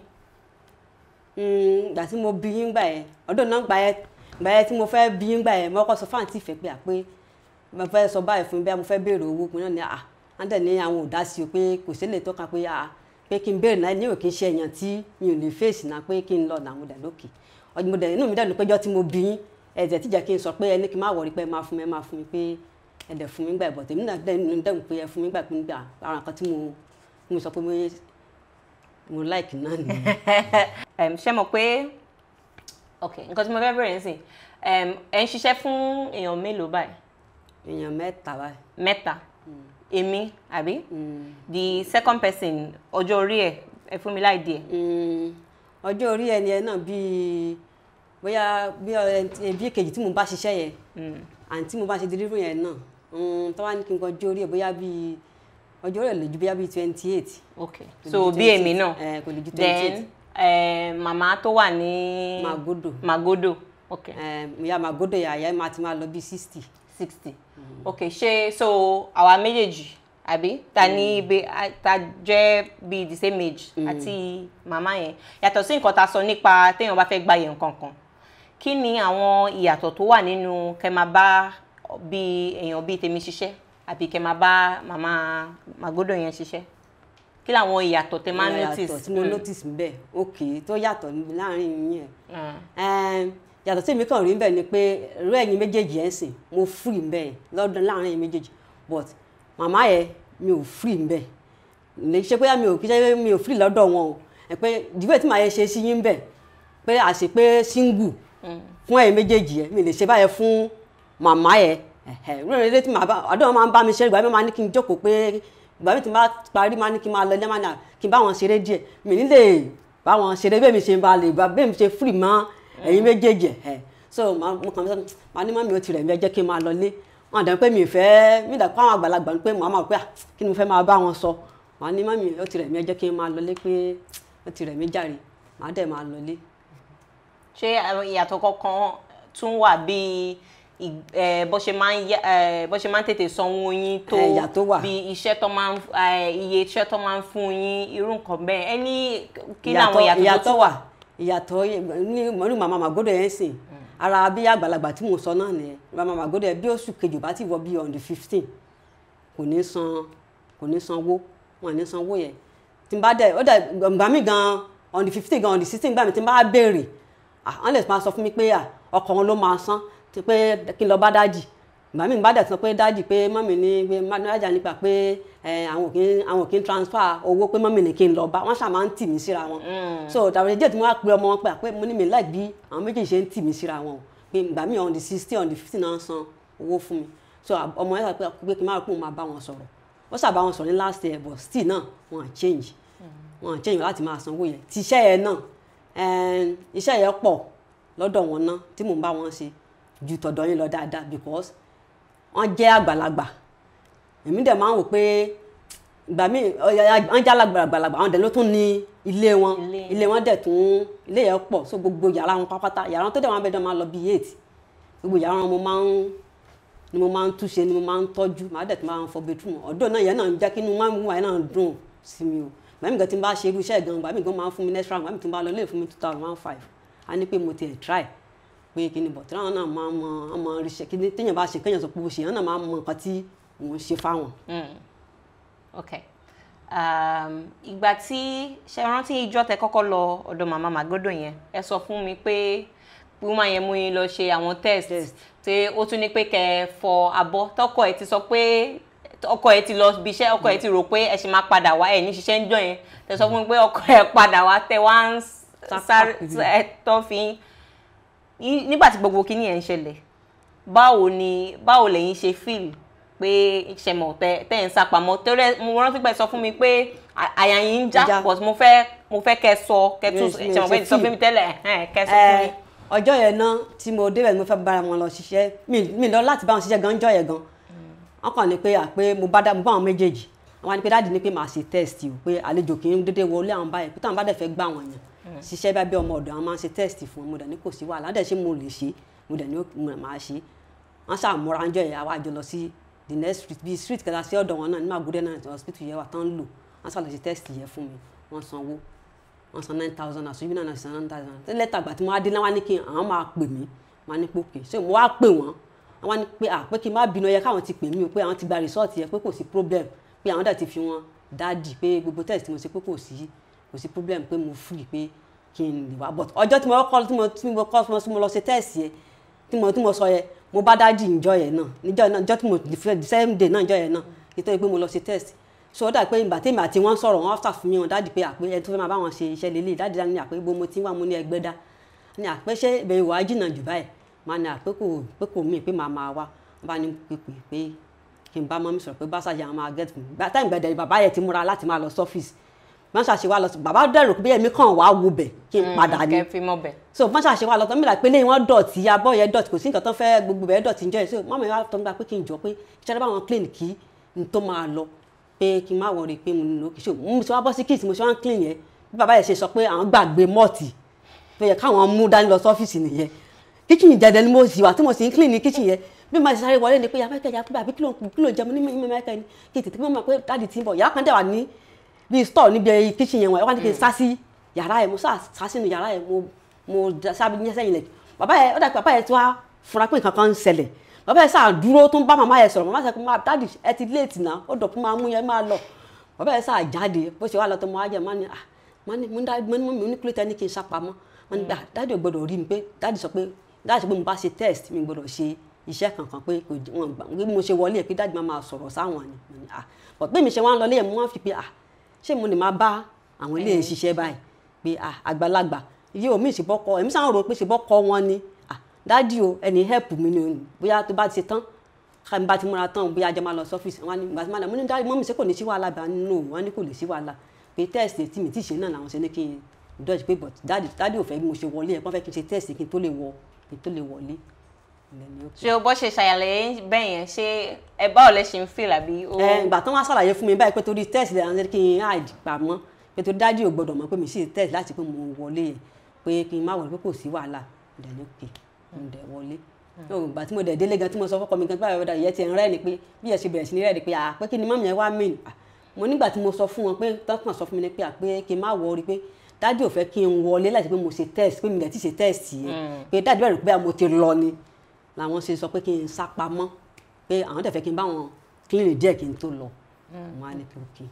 Ìgbà tí mo bí yín gbà yẹn ọdún náà gbà yẹn gbà yẹn tí mo fẹ́ bí yín gbà yẹn mo kọ́ sọ fáǹtì ìfẹ́ pé à pé mo fẹ́ sọ báyìí fún mi bí mo fẹ́ béèrè owó náà ni à á dẹ̀ ní àwọn ò dá sí o pé kò sí lè tọ́ka pé à pé kí n béèrè náà. Ní òkè ṣe èèyàn tí mi ò lè fèsì náà pé kí n lọ làwọn mo dẹ̀ inú mi ẹ̀jẹ̀ tíjà kí n sọ pé ẹni kí n má wọrí pé máa fún mi máa fún mi pé ẹ̀dẹ̀ fún mi gbà ẹ̀ bọ̀ tèmi náà dẹ̀ pé ẹ fún mi gbà pé nígbà ara nǹkan tí mo sọ pé mo like náà nìyẹn. ṣé mọ̀ pé ok nǹkan tí mo fẹ́ bẹ̀rẹ̀ nísìn ẹ ń ṣiṣẹ́ fún èèyàn mélòó báyìí. èèyàn mẹ́ta báyìí. mẹ́ta èmi àbí the second person ọjọ́ orí ẹ̀ ẹ fún mi láì díẹ̀. ọjọ́ orí ẹni ẹ náà bíi bóyá bí èkejì tí mo bá ṣiṣẹ́ yẹn àǹtí mo bá ṣe delivery yẹn náà tọ́wá ní kí n kọ ọjọ́ orí ẹ̀ bóyá bíi ọjọ́ rẹ̀ lè ju bóyá bíi twenty eight. ok so bí èmi náà. Kò lè ju twenty eight eh, màmá tó wà ní Magodo. Magodo ok. Ìyá Magodo yà yà máa ti máa lọ bíi sixty. sixty. Ok ṣe so àwa méjèèjì àbí? Ta ní ibi ta jẹ́ bíi the same age àti màmá yẹn. Yàtọ̀ sí nǹkan ta sọ nípa téèyàn bá fẹ́ gba yẹn kankan kí ni àwọn ìyàtọ̀ tó wà nínú kẹ́ máa bá bíi èèyàn bíi tèmi ṣiṣẹ́ àbí kẹ́ máa bá màmá Magodo yẹn ṣiṣẹ́? Kí làwọn ìyàtọ̀ tẹ máa notice. tí mo notice ń bẹ̀ ok tó yàtọ̀ láàárín yẹn. Yàtọ̀ tí èmi kàn rí ń bẹ̀ ni pé irú ẹ̀yin méjèèjì ẹ̀ ń sìn mo free ń bẹ̀ lọ́dún láàárín ẹ̀yin méjèèjì. But màmá yẹn mi ò free ń bẹ̀. Lè ṣe pé mi ò kí ṣe mi ò free lọ́dọ̀ wọn o. Ẹ pé ìdíwẹ̀ tí màá yẹ ṣe sí yín bẹ̀ pé àṣẹ pé single fún ẹ̀yin méjèèjì yẹn mi lè ṣe báyẹn fún màmá yẹn ìròyìn ilé tí màá bá ọ̀dọ́ wọn máa ń bá mi ṣe ìgbà mi máa ní kí n jókòó pé ìgbà mi ti máa parí máa ní kí n máa lọ ilé máa kí n bá wọn ṣeré díẹ̀. Mi ní bá wọn ṣeré bẹ́ẹ̀ mi ṣe bá lè bá bẹ́ẹ̀ mi ṣe free mọ́ ẹ̀yin méjèèjì ẹ̀ so mo kàn sọ máa ní mọ́mí ó ti rẹ̀ ẹ jẹ́ kí n máa lọ lé wọn àdán pé mi fẹ́ mi dà pé àwọn àgbàlagbà pé màá máa pé kí ni mo fẹ́ máa bá wọn sọ? Màá ní mọ́mí ó ti rẹ̀ ẹ jẹ́ kí n máa lọ lé pé ó ti rẹ̀ jàre màá dẹ̀ máa lọ lé. Ṣé ìyàtọ̀ kankan tún wà bíi bó ṣe máa ń bó ṣe máa ń tètè sanwó yín tó bí iṣẹ́ tó máa ń iye iṣẹ́ tó máa ń fún yín irú nǹkan bẹ́ẹ̀. Ẹ ní kí làwọn ìyàtọ̀ tó wà. ìyàtọ̀ ní mọ̀rí màmá Magodo yẹn sìn. Ara bí àgbàlagbà tí mo sọ náà nìyẹn. Màmá Magodo yẹn bí oṣù kejì bá ti wọ bí on the fifteen kò ní san kò ní sanwó wọn ní sanwó yẹn. Tí n bá dẹ ó dẹ gbà mí gan on the fifteen gan on the sixteen gbà mí tí n bá béèrè àwọn lè máa sọ fún mi pé ọkọ wọn ló máa san ti pé kí n lọ bá dájì. Ìgbà míì bá dẹ̀ sọ pé dájì pé mọ́mì ní pé mánájà nípa pé àwọn òkè àwọn òkè transfer owó pé mọ́mì ní kí n lọ bá wọ́n ṣáà máa ń tì mí síra wọn. So tàbí díẹ̀ tí mo wá pe ọmọ wọn pé àpé mo ní mi láì bí àwọn méjèèjì ṣe ń tì mí síra wọn. Pé ìgbà míì on the sixteen on the fifteen náà san owó fún mi. So ọmọ yẹn sọ pé kí n má rò pé mo máa bá wọn sọ̀rọ̀. Ó sábà wọn sọ̀rọ̀ ní last year but still náà wọn à change. Wọn à change láti máa sanwó yẹn. Ti iṣẹ́ yẹn náà iṣẹ́ yẹn pọ̀ lọ́dọ̀ wọn náà tí mò ń bá wọn ṣe ju tọ̀dọ̀ yín lọ dáadáa because wọ́n jẹ́ àgbàlagbà. Èmi dẹ̀ máa ń wò pé ìgbà míì wọ́n já lágbàlagbà àwọn dẹ̀ ló tún ní ilé wọn. Ilé. wọn dẹ̀ tún ilé yẹn pọ̀. So gbogbo yàrá wọn pápátá yàrá wọn tó dẹ̀ wọn abẹ́dẹ̀ máa lọ bí eight. Gbogbo yàrá wọn mo máa ń ni mo máa ń túnṣe ni mo máa ń tọ́jú. Màá dẹ̀ tún máa ń fọ bedroom. Ọ̀dọ́ náà yẹn náà jẹ́ kí inú máa ń wà yẹn náà dùn sí mi o gbàmí gan tí n bá ṣe irú iṣẹ́ gan gbàmí gan máa ń fún mi next round gbàmí tí n bá lọ lè fún mi two thousand one five a ní pé mo ti ẹ̀ try pé kí ni bọ̀ tí wọ́n náà máa mọ ọmọ iṣẹ́ kí ni téèyàn bá ṣe kéèyàn sọ pé ṣe yẹn náà máa mọ nǹkan tí òun ṣe fáwọn. Mm. ok um, ìgbà tí ṣe rántí ìjọ tẹ kọ́kọ́ lọ ọ̀dọ̀ màmá màgódò yẹn ẹ sọ fún mi pé woman yẹn mú yín lọ ṣe àwọn test tí ó tún ní pé kẹ́ fọ abọ́ tọkọ ẹ ti sọ pé ọkọ ẹ ti lọ bí iṣẹ́ ọkọ ẹ ti rò pé ẹ ṣì máa padà wá ẹ ní ṣiṣẹ́ ń jọ yẹn. Tẹ sọ fún mi pé ọkọ ẹ padà wá tẹ wá ń sáré ẹ tọ́ fi nígbà tí gbogbo kíní yẹn ń ṣẹlẹ̀ báwo ni báwo lẹ̀yin ṣe feel pé ìṣẹ̀mọ̀ tẹ tẹ́ ẹ̀ ń sá pamọ́? Torí ẹ- mo rántí pé ẹ sọ fún mi pé àyà yín ń já but mo fẹ́ mo fẹ́ kẹ́ sọ kẹ́ tún yes, ìṣẹ̀mọ̀ pé ṣe sọ fún mi tẹ́lẹ̀. Kẹ́ sọ fún mi. Ẹ, ọjọ́ yẹn náà tí mo débẹ̀ ni mo fẹ́ bára wọn lọ ṣiṣẹ́. Mi lọ láti bá wọn ṣiṣẹ́ gan jọ́ yẹn gan wọn kàn ní pé à pé mo bá dá mo bá àwọn méjèèjì. Àwọn ni pé dáàdi ní pé màá ṣe test o pé àlejò kì í dédé wọlé àwọn báyìí. Pé táwọn bá dẹ̀ fẹ́ gbà wọ́n yàn ṣiṣẹ́ bá bí ọmọ ọ̀dọ̀ àwọn máa ń ṣe test fún mo dẹ̀ ní kò sí wàhálà. Wọ́n dẹ̀ ṣe mo lè ṣe mo dẹ̀ ní máa ṣe. Wọ́n ṣàmúra ńjọ́ yẹn àwa jọ lọ sí the next street bíi street kẹta sí ọ̀dọ̀ wọn náà ní Màgúdé náà hospital yẹn wà tán lò. Wọ́n ṣàlọ́ ṣe test yẹn fún mi. Wọ́n sanwó wọ́n san nine thousand àti ṣùgbọ́n náà san nine thousand tí lẹ́tà àgbà tí mo wá dé náà wá ní kí àwọn máa pè mí. Wọ́n á ní pòkè ṣé mo wá pè wọ́n wọ́n wá ní pé à pé kí n má bínú ẹ yẹ káwọn ti pè mí o pé àwọn ti gba result yẹn pé kò sí problem. Pé àwọn dẹ̀ ti fi wọn dáàdì pé gbogbo test mo ṣe pé kò sí kò sí problem pé mo free pé kí n lè wá. But ọjọ́ tí mo kọ́ tí mo tí mo kọ́ tí mo lọ ṣe test yẹn tí mo tí mo sọ yẹn mo bá dáàdì níjọ́ yẹn náà níjọ́ náà níjọ́ tí mo the same day náà níjọ́ yẹn náà nítorí pé mo lọ ṣe test. So ó dà pé ìgbà tèmi àti wọn sọ̀rọ̀ wọn after fún mi wọn dáàdì pé àpé ẹni tó fẹ́ máa bá wọn ṣe iṣẹ́ lélẹ̀ dáàdì dá ní àpé bó mo ti wà mo ní ẹgbẹ́ dá. Ní àpé ṣé ìbẹ̀rẹ̀ wàá jìnnà jù báyìí máa ní àpé kò pé kò mí pé màá máa wá. Bá ní pípé pé kí n bá mọ́ mi sọ̀rọ̀ pé báṣà yẹn máa get fún mi. Gbà táyì gbẹ̀dẹ̀ bàbá yẹn ti múra láti máa lọ sọ́fíìsì báṣà ṣe wá lọ bàbá dẹ̀rù pé èmi kàn wá wo bẹ̀ kí n padà ní bẹ̀. so báṣà ṣe wá lọ tán mi là pé lẹ́yìn wọn dọ̀tí abọ́ yẹn dọ̀tí kò sí nǹkan tán fẹ́ gbogbo bẹ́ẹ̀ dọ̀tí jẹ́ so mọ́mọ́ yẹn wá tọ́ nígbà pé kí n jọ pé iṣẹ́ bá wọn clean kí n tó máa lọ pé kí n má wọrí pé mo kí ṣe. Mo ṣe wá bọ́ sí kíìsì mo ṣe wá ń clean yẹn. Bí bàbá yẹn ṣe sọ pé àwọn gbàgbé mọ́ọ̀tì tó yẹ káwọn mú dání lọ sọ́fíìsì nìyẹn kíchìn jẹjẹ ni mo sì wà tí mo sì ń clean ní kíchìn yẹn. Bí mo sáré wọlé ni pé yàtọ̀ yà pé àbí kí ló kí ló jẹ mo ní mẹ́kẹ́ ni? Kí tètè mọ̀ mọ̀ pé dáàdi ti ń bọ̀. Yàrá kan dẹ̀ wà ní bíi store níbi kíchìn yẹn wọn wá ní kí n sá sí yàrá yẹn mo sá sá sínú yàrá yẹn mo mo sábì ní ẹsẹ̀ yìí lẹ̀. Bàbá yẹn ó dà pé bàbá yẹn ti wá fúnra pé nǹkan kan ń ṣẹlẹ̀. Bàbá yẹn sáà dúró tó ń bá màmá yẹn sọ̀rọ̀. Màmá sọ pé dáàdi ẹ ti léètì náà. Ó dọ̀ fún máa mú yẹn máa lọ. Bàbá yẹn sáà jáde. Bó ṣe wá lọ tó mo wá jẹ má ní ah mo ní mo ní mo ní kí n sá pamọ́. Wọn ní dáàdi ò gbọdọ̀ rí mi pé dáàdi sọ pé sọ pé mo bá ṣe test mi gbọdọ̀ ṣe iṣẹ́ kankan pé kò wọn gbà bí mo ṣe wọlé ẹ̀ pé dáàdi máa máa sọ̀rọ̀ sáwọn ni. Mo ní ah. But bí mi ṣe wá ń lọ lé ẹ̀ mo wá fi pé ah ṣé mo lè máa bá àwọn ilé yẹn ṣiṣẹ́ báyìí? Pé ah àgbàlagbà iye omi ìṣèbọ́kọ èmi sáà ń rò pé ìṣèbọ́kọ wọn ni. Ah dáàdi o ẹni help mi ni o bóyá tó bá ti ṣe tán ká mi bá ti múra tán bóyá ajá máa lọ sọ́fíìsì wọn ni ìgbà tí máa lọ mo ní dáàdi mọ́mí ṣé kò ní sí wàhálà? Bá nínú wọn ní kò lè sí wàhálà. Pé test tí mi ti ṣe náà làwọn ṣe ní kí n dọ́jú pé but dáàdi ò fẹ́ mo ṣe wọlé ẹ̀ wọ́n fẹ́ kí n ṣe test kí n tó lè wọ tó lè wọlé ṣé o bọ́ ṣe ṣàyàlẹ̀ bẹ́ẹ̀ yẹn ṣé ẹ báwo lẹ ṣe ń feel àbí ó. ẹ ìgbà tán wá ṣàlàyé fún mi báyìí pé torí test lè ránṣẹ́ kí n hide pamọ́ pé torí dájú ò gbọdọ̀ mọ̀ pé mi sì test láti pé mo wọlé pé kí n má wọlé pé kò sí wàhálà. Mo dẹ̀ ní pè mo dẹ̀ wọlé. So ìgbà tí mo dẹ̀ délé gan tí mo sọ fọ́kọ mi gan báyìí ọ̀dà ìyẹn ti rẹ́ ni pé bí ẹ ṣe bẹ̀rẹ̀ sí ní rẹ́ ni pé à pé kí ni mọ́mí yẹn wá mìn mo nígbà tí mo sọ fún wọn pé tán kàn sọ fún mi ni pé à pé kí n má pé dájú ò fẹ́ kí n wọlé láti pé mo ṣe test pé mi dẹ̀ ti ṣe test yẹn pé dájú bẹ̀rù pé mo ti lọ ni. Làwọn ṣe sọ pé kí n sá pamọ́ pé àwọn dẹ̀ fẹ́ kí n bá wọn clean díẹ̀ kí n tó lọ. Wọn á ní kí n kí.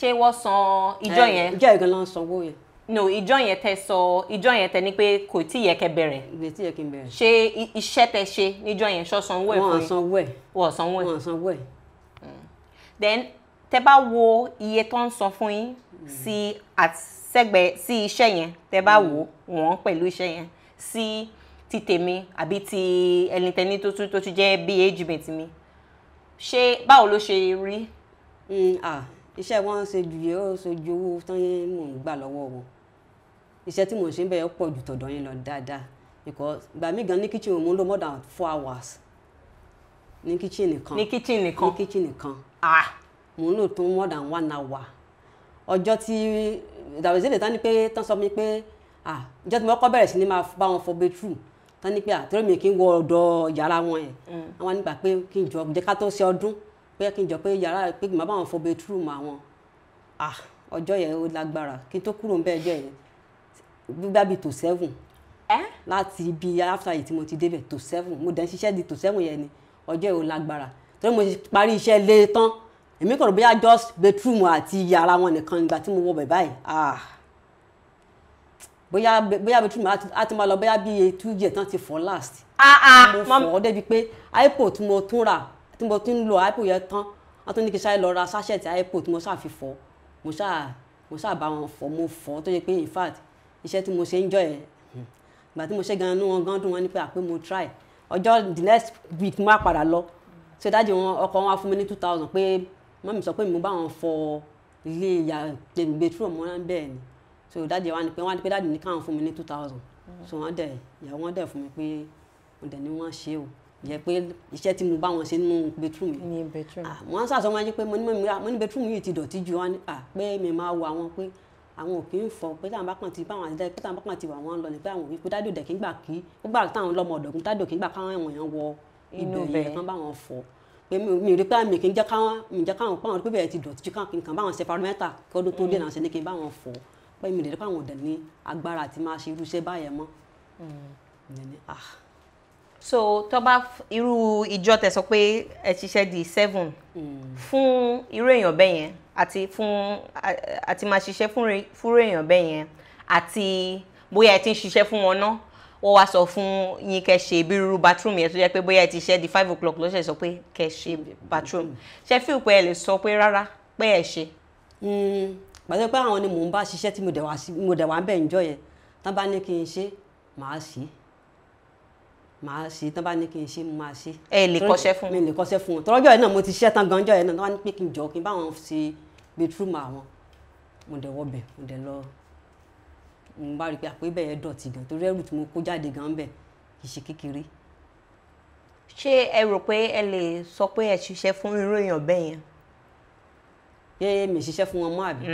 ṣé wọ́n san ìjọ yẹn? ìjọ yẹn gan ló ń sanwó yẹn. No ìjọ yẹn tẹ sọ ìjọ yẹn tẹ ní pé kò tí yẹ kẹ́ bẹ̀rẹ̀. Ìgbẹ́ tí yẹ kí n bẹ̀rẹ̀. ṣé iṣẹ́ tẹ ṣe níjọ yẹn ṣọ́ sanwó ẹ̀ wọn fún yín? sanwó ẹ̀. Wọ́n sanwó ẹ̀? Wọn sanwó ẹ̀. then tẹ bá wo iye tó ń san fún yín sí àtìsẹ́gbẹ̀ sí iṣẹ́ yẹn tẹ bá wò wọ́n pẹ̀lú iṣẹ́ yẹn sí ti tèmi àbí ti ẹni tẹni tó tún tó tún jẹ́ bí age mate mi. Ṣé báwo ló ṣe rí? Mm, ah, iṣẹ́ wọn ṣe ju yẹ ó ṣe ju owó tán yẹn mò ń gbà lọ́wọ́ wọn. Iṣẹ́ tí mò ń ṣe ń pọ̀ ju tọ̀dọ̀ yín lọ dáadáa. Because ìgbà mí gan ní kitchen mo ń lò more than four hours. Ní kitchen nìkan. Ní kitchen nìkan? Ní kitchen nìkan. Ah mò ń lò tó more than one hour ọjọ́ tí ìdàwọ̀sílẹ̀ tán ni pé tán sọ mi pé ah ìjọ́ tí mo kọ́ bẹ̀rẹ̀ sí ni máa bá wọn fọ bedroom tán ní pé àtúrò mi kì í wọ ọ̀dọ̀ yàrá wọn yẹn àwọn nígbà pé kí n jọ jẹ́ ká tó ṣe ọdún pé kí n jọ pé yàrá pé kí n máa bá wọn fọ bedroom àwọn. Ah ọjọ́ yẹn ó lágbára kí n tó kúrò ń bẹ́ẹ̀ jẹ́ yẹn. Gbígbá bíi tó seven. Ẹ́? Láti ibi after yìí tí mo ti débẹ̀ tó seven. Mo dẹ̀ ń ṣiṣẹ́ di tó seven yẹn ni. Ọjọ́ yìí ó lágbára. Torí mo parí iṣẹ́ lé tán èmi kàn rò bóyá just bedroom àti yàrá wọn nìkan nígbà tí mo wọ bẹ̀ báyìí. Ah. Bóyá bóyá bedroom á ti- máa lọ bóyá bíi two years tán ti fọ́ last. Ah mo ah mọ fọ́ débi pé ipo tí mo tún rà tí mo tún lo ipo yẹn tán wọ́n tún ní kí n sáré lọ ra sachet ipo tí mo ṣáà fi fọ́. Mo ṣáà mo ṣáà bá wọn fọ́ mo fọ́ tó yẹ pé in fact iṣẹ́ tí mo ṣe ń jọ yẹn ìgbà tí mo ṣe gan-an wọn gan dùn wọn ní pé àpé mo try. Ọjọ́ the next week mo á padà lọ. Ṣe dájú wọn ọkọ wọn á fún mi ní two thousand pé mọ́mí sọ pé mo bá wọn fọ ilé ìyá bedroom wọn bẹ́ẹ̀ ni. So dájú wa ni pé wọ́n á ní pé dájú ní káwọn fún mi ní two thousand. So wọ́n dẹ̀ ìyàwó wọn dẹ̀ fún mi pé mo dẹ̀ ní wọ́n ṣe o. Ìyẹn pé iṣẹ́ tí mo bá wọn ṣe nínú bedroom yìí. Ní bedroom. Ah, wọ́n sàṣọ máa jẹ́ pé mo ní ní bedroom yìí ti dọ̀tí ju wọn ah, pé mi máa wo àwọn pé àwọn ò kì í fọ pé táwọn bá kàn ti báwọn àti pé táwọn bá kàn ti wà wọ́n lọ ni pé àwọn òbí pé òdẹ̀ kì í gbà kí ó gbà táwọn lọ́mọ ọ̀dọ̀gún dádì òkì í gbà káwọn yẹn wọ ibẹ̀ bẹ̀. yẹn kán báwọn fọ pé mi mi rí pé mi kì í jẹ́ káwọn mi jẹ́ káwọn pàwọn bẹ̀rẹ̀ ti dọ̀tí ju káwọn kàn báwọn ṣe paramẹ́ta kí ọdún tó dé náà ṣe ní kí n báwọn fọ. Pé mi rí pé àwọn òdẹ̀ ní agbára àti máa ṣe irú iṣẹ́ báyẹn mọ́. Ni, ah. So tó bá irú ìjọ tẹ́ sọ pé ẹ ṣiṣẹ́ di seven fún irú èèyàn bẹ́ẹ̀ yẹn àti fún àti máa ṣiṣẹ́ fún fúnrú èèyàn bẹ́ẹ̀ yẹn àti bóyá ẹ ti ń ṣiṣẹ́ fún wọn náà wọ́n wá sọ fún yín kẹ́ ṣe bí irú bathroom yẹn tó jẹ́ pé bóyá ẹ ti ṣe di five o'clock ṣe sọ pé kẹ́ ṣe bathroom. Ṣe feel pé ẹ lè sọ pé rárá pé ẹ ṣe. gbàdé pé àwọn ni mò ń bá ṣiṣẹ́ tí mo dẹ̀ wá ń bẹ̀ ń jọ yẹn tán bá ní kí n ṣe màá ṣe. Màá ṣe tán bá ní kí n ṣe mo máa ṣe. Ẹ lè kọ́ṣẹ́ fún mi lè kọ́ṣẹ́ fún wọn. Tọ́jọ́ yẹn náà mo ti ṣiṣẹ́ tán gan jọ yẹn náà tán bá ní pé kí n jọ kí n bá wọn ṣe bedroom àwọn mo dẹ̀ wọbẹ̀ mo dẹ̀ lọ mo bá rí i pé àpé bẹ́ẹ̀ yẹn dọ̀tí gan torí ẹrù tí mo kó jáde gan bẹ̀ kì í ṣe kékeré. ṣé ẹ rò pé ẹ lè sọ pé ẹ ṣiṣẹ́ fún irú èèyàn bẹ́ẹ̀ yẹn. pé mi ṣiṣẹ́ fún wọn mọ́ àbí?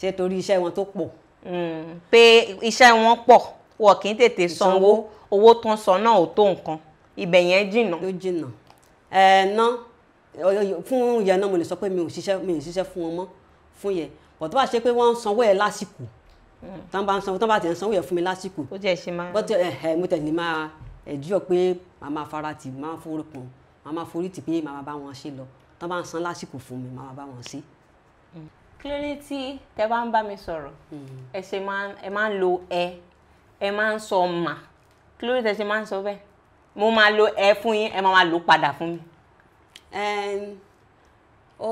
Ṣé torí iṣẹ́ wọn tó pọ̀? Mm, pé iṣẹ́ wọn pọ̀ wọ́n kì í tètè sanwó. owó tó ń san náà ò tó nǹkan. Ibẹ̀ yẹn jìnnà. ló jìnnà. Ẹ ná fún yẹn náà mo lè sọ pé mi ò ṣiṣẹ́ mi ò ṣiṣẹ́ fún wọn mọ́ fún yẹn. Bọ̀ tó bá ṣe pé wọ́n ń sanwó ẹ̀ lásìkò tán bá ń sanwó tán bá ti ń sanwó ẹ̀ fún mi lásìkò ó jẹ́ ṣe máa. bọ́tẹ̀ ẹ̀ mo tẹ̀lé máa ẹ̀dúyọ̀ pé màá máa fara tì máa forí pọ̀n màá máa forí tì pé màá bá wọn ṣe lọ tán bá ń san lásìkò fún mi màá bá wọn ṣe. kí ló dé tí tẹ bá ń bá mi sọ̀rọ̀ ẹ ṣe máa ń lo ẹ ẹ máa ń sọ mà kí ló dé tẹ ṣe máa ń sọ bẹ́ẹ̀ mo máa lo ẹ fún yín ẹ máa máa lò padà fún mi. Ó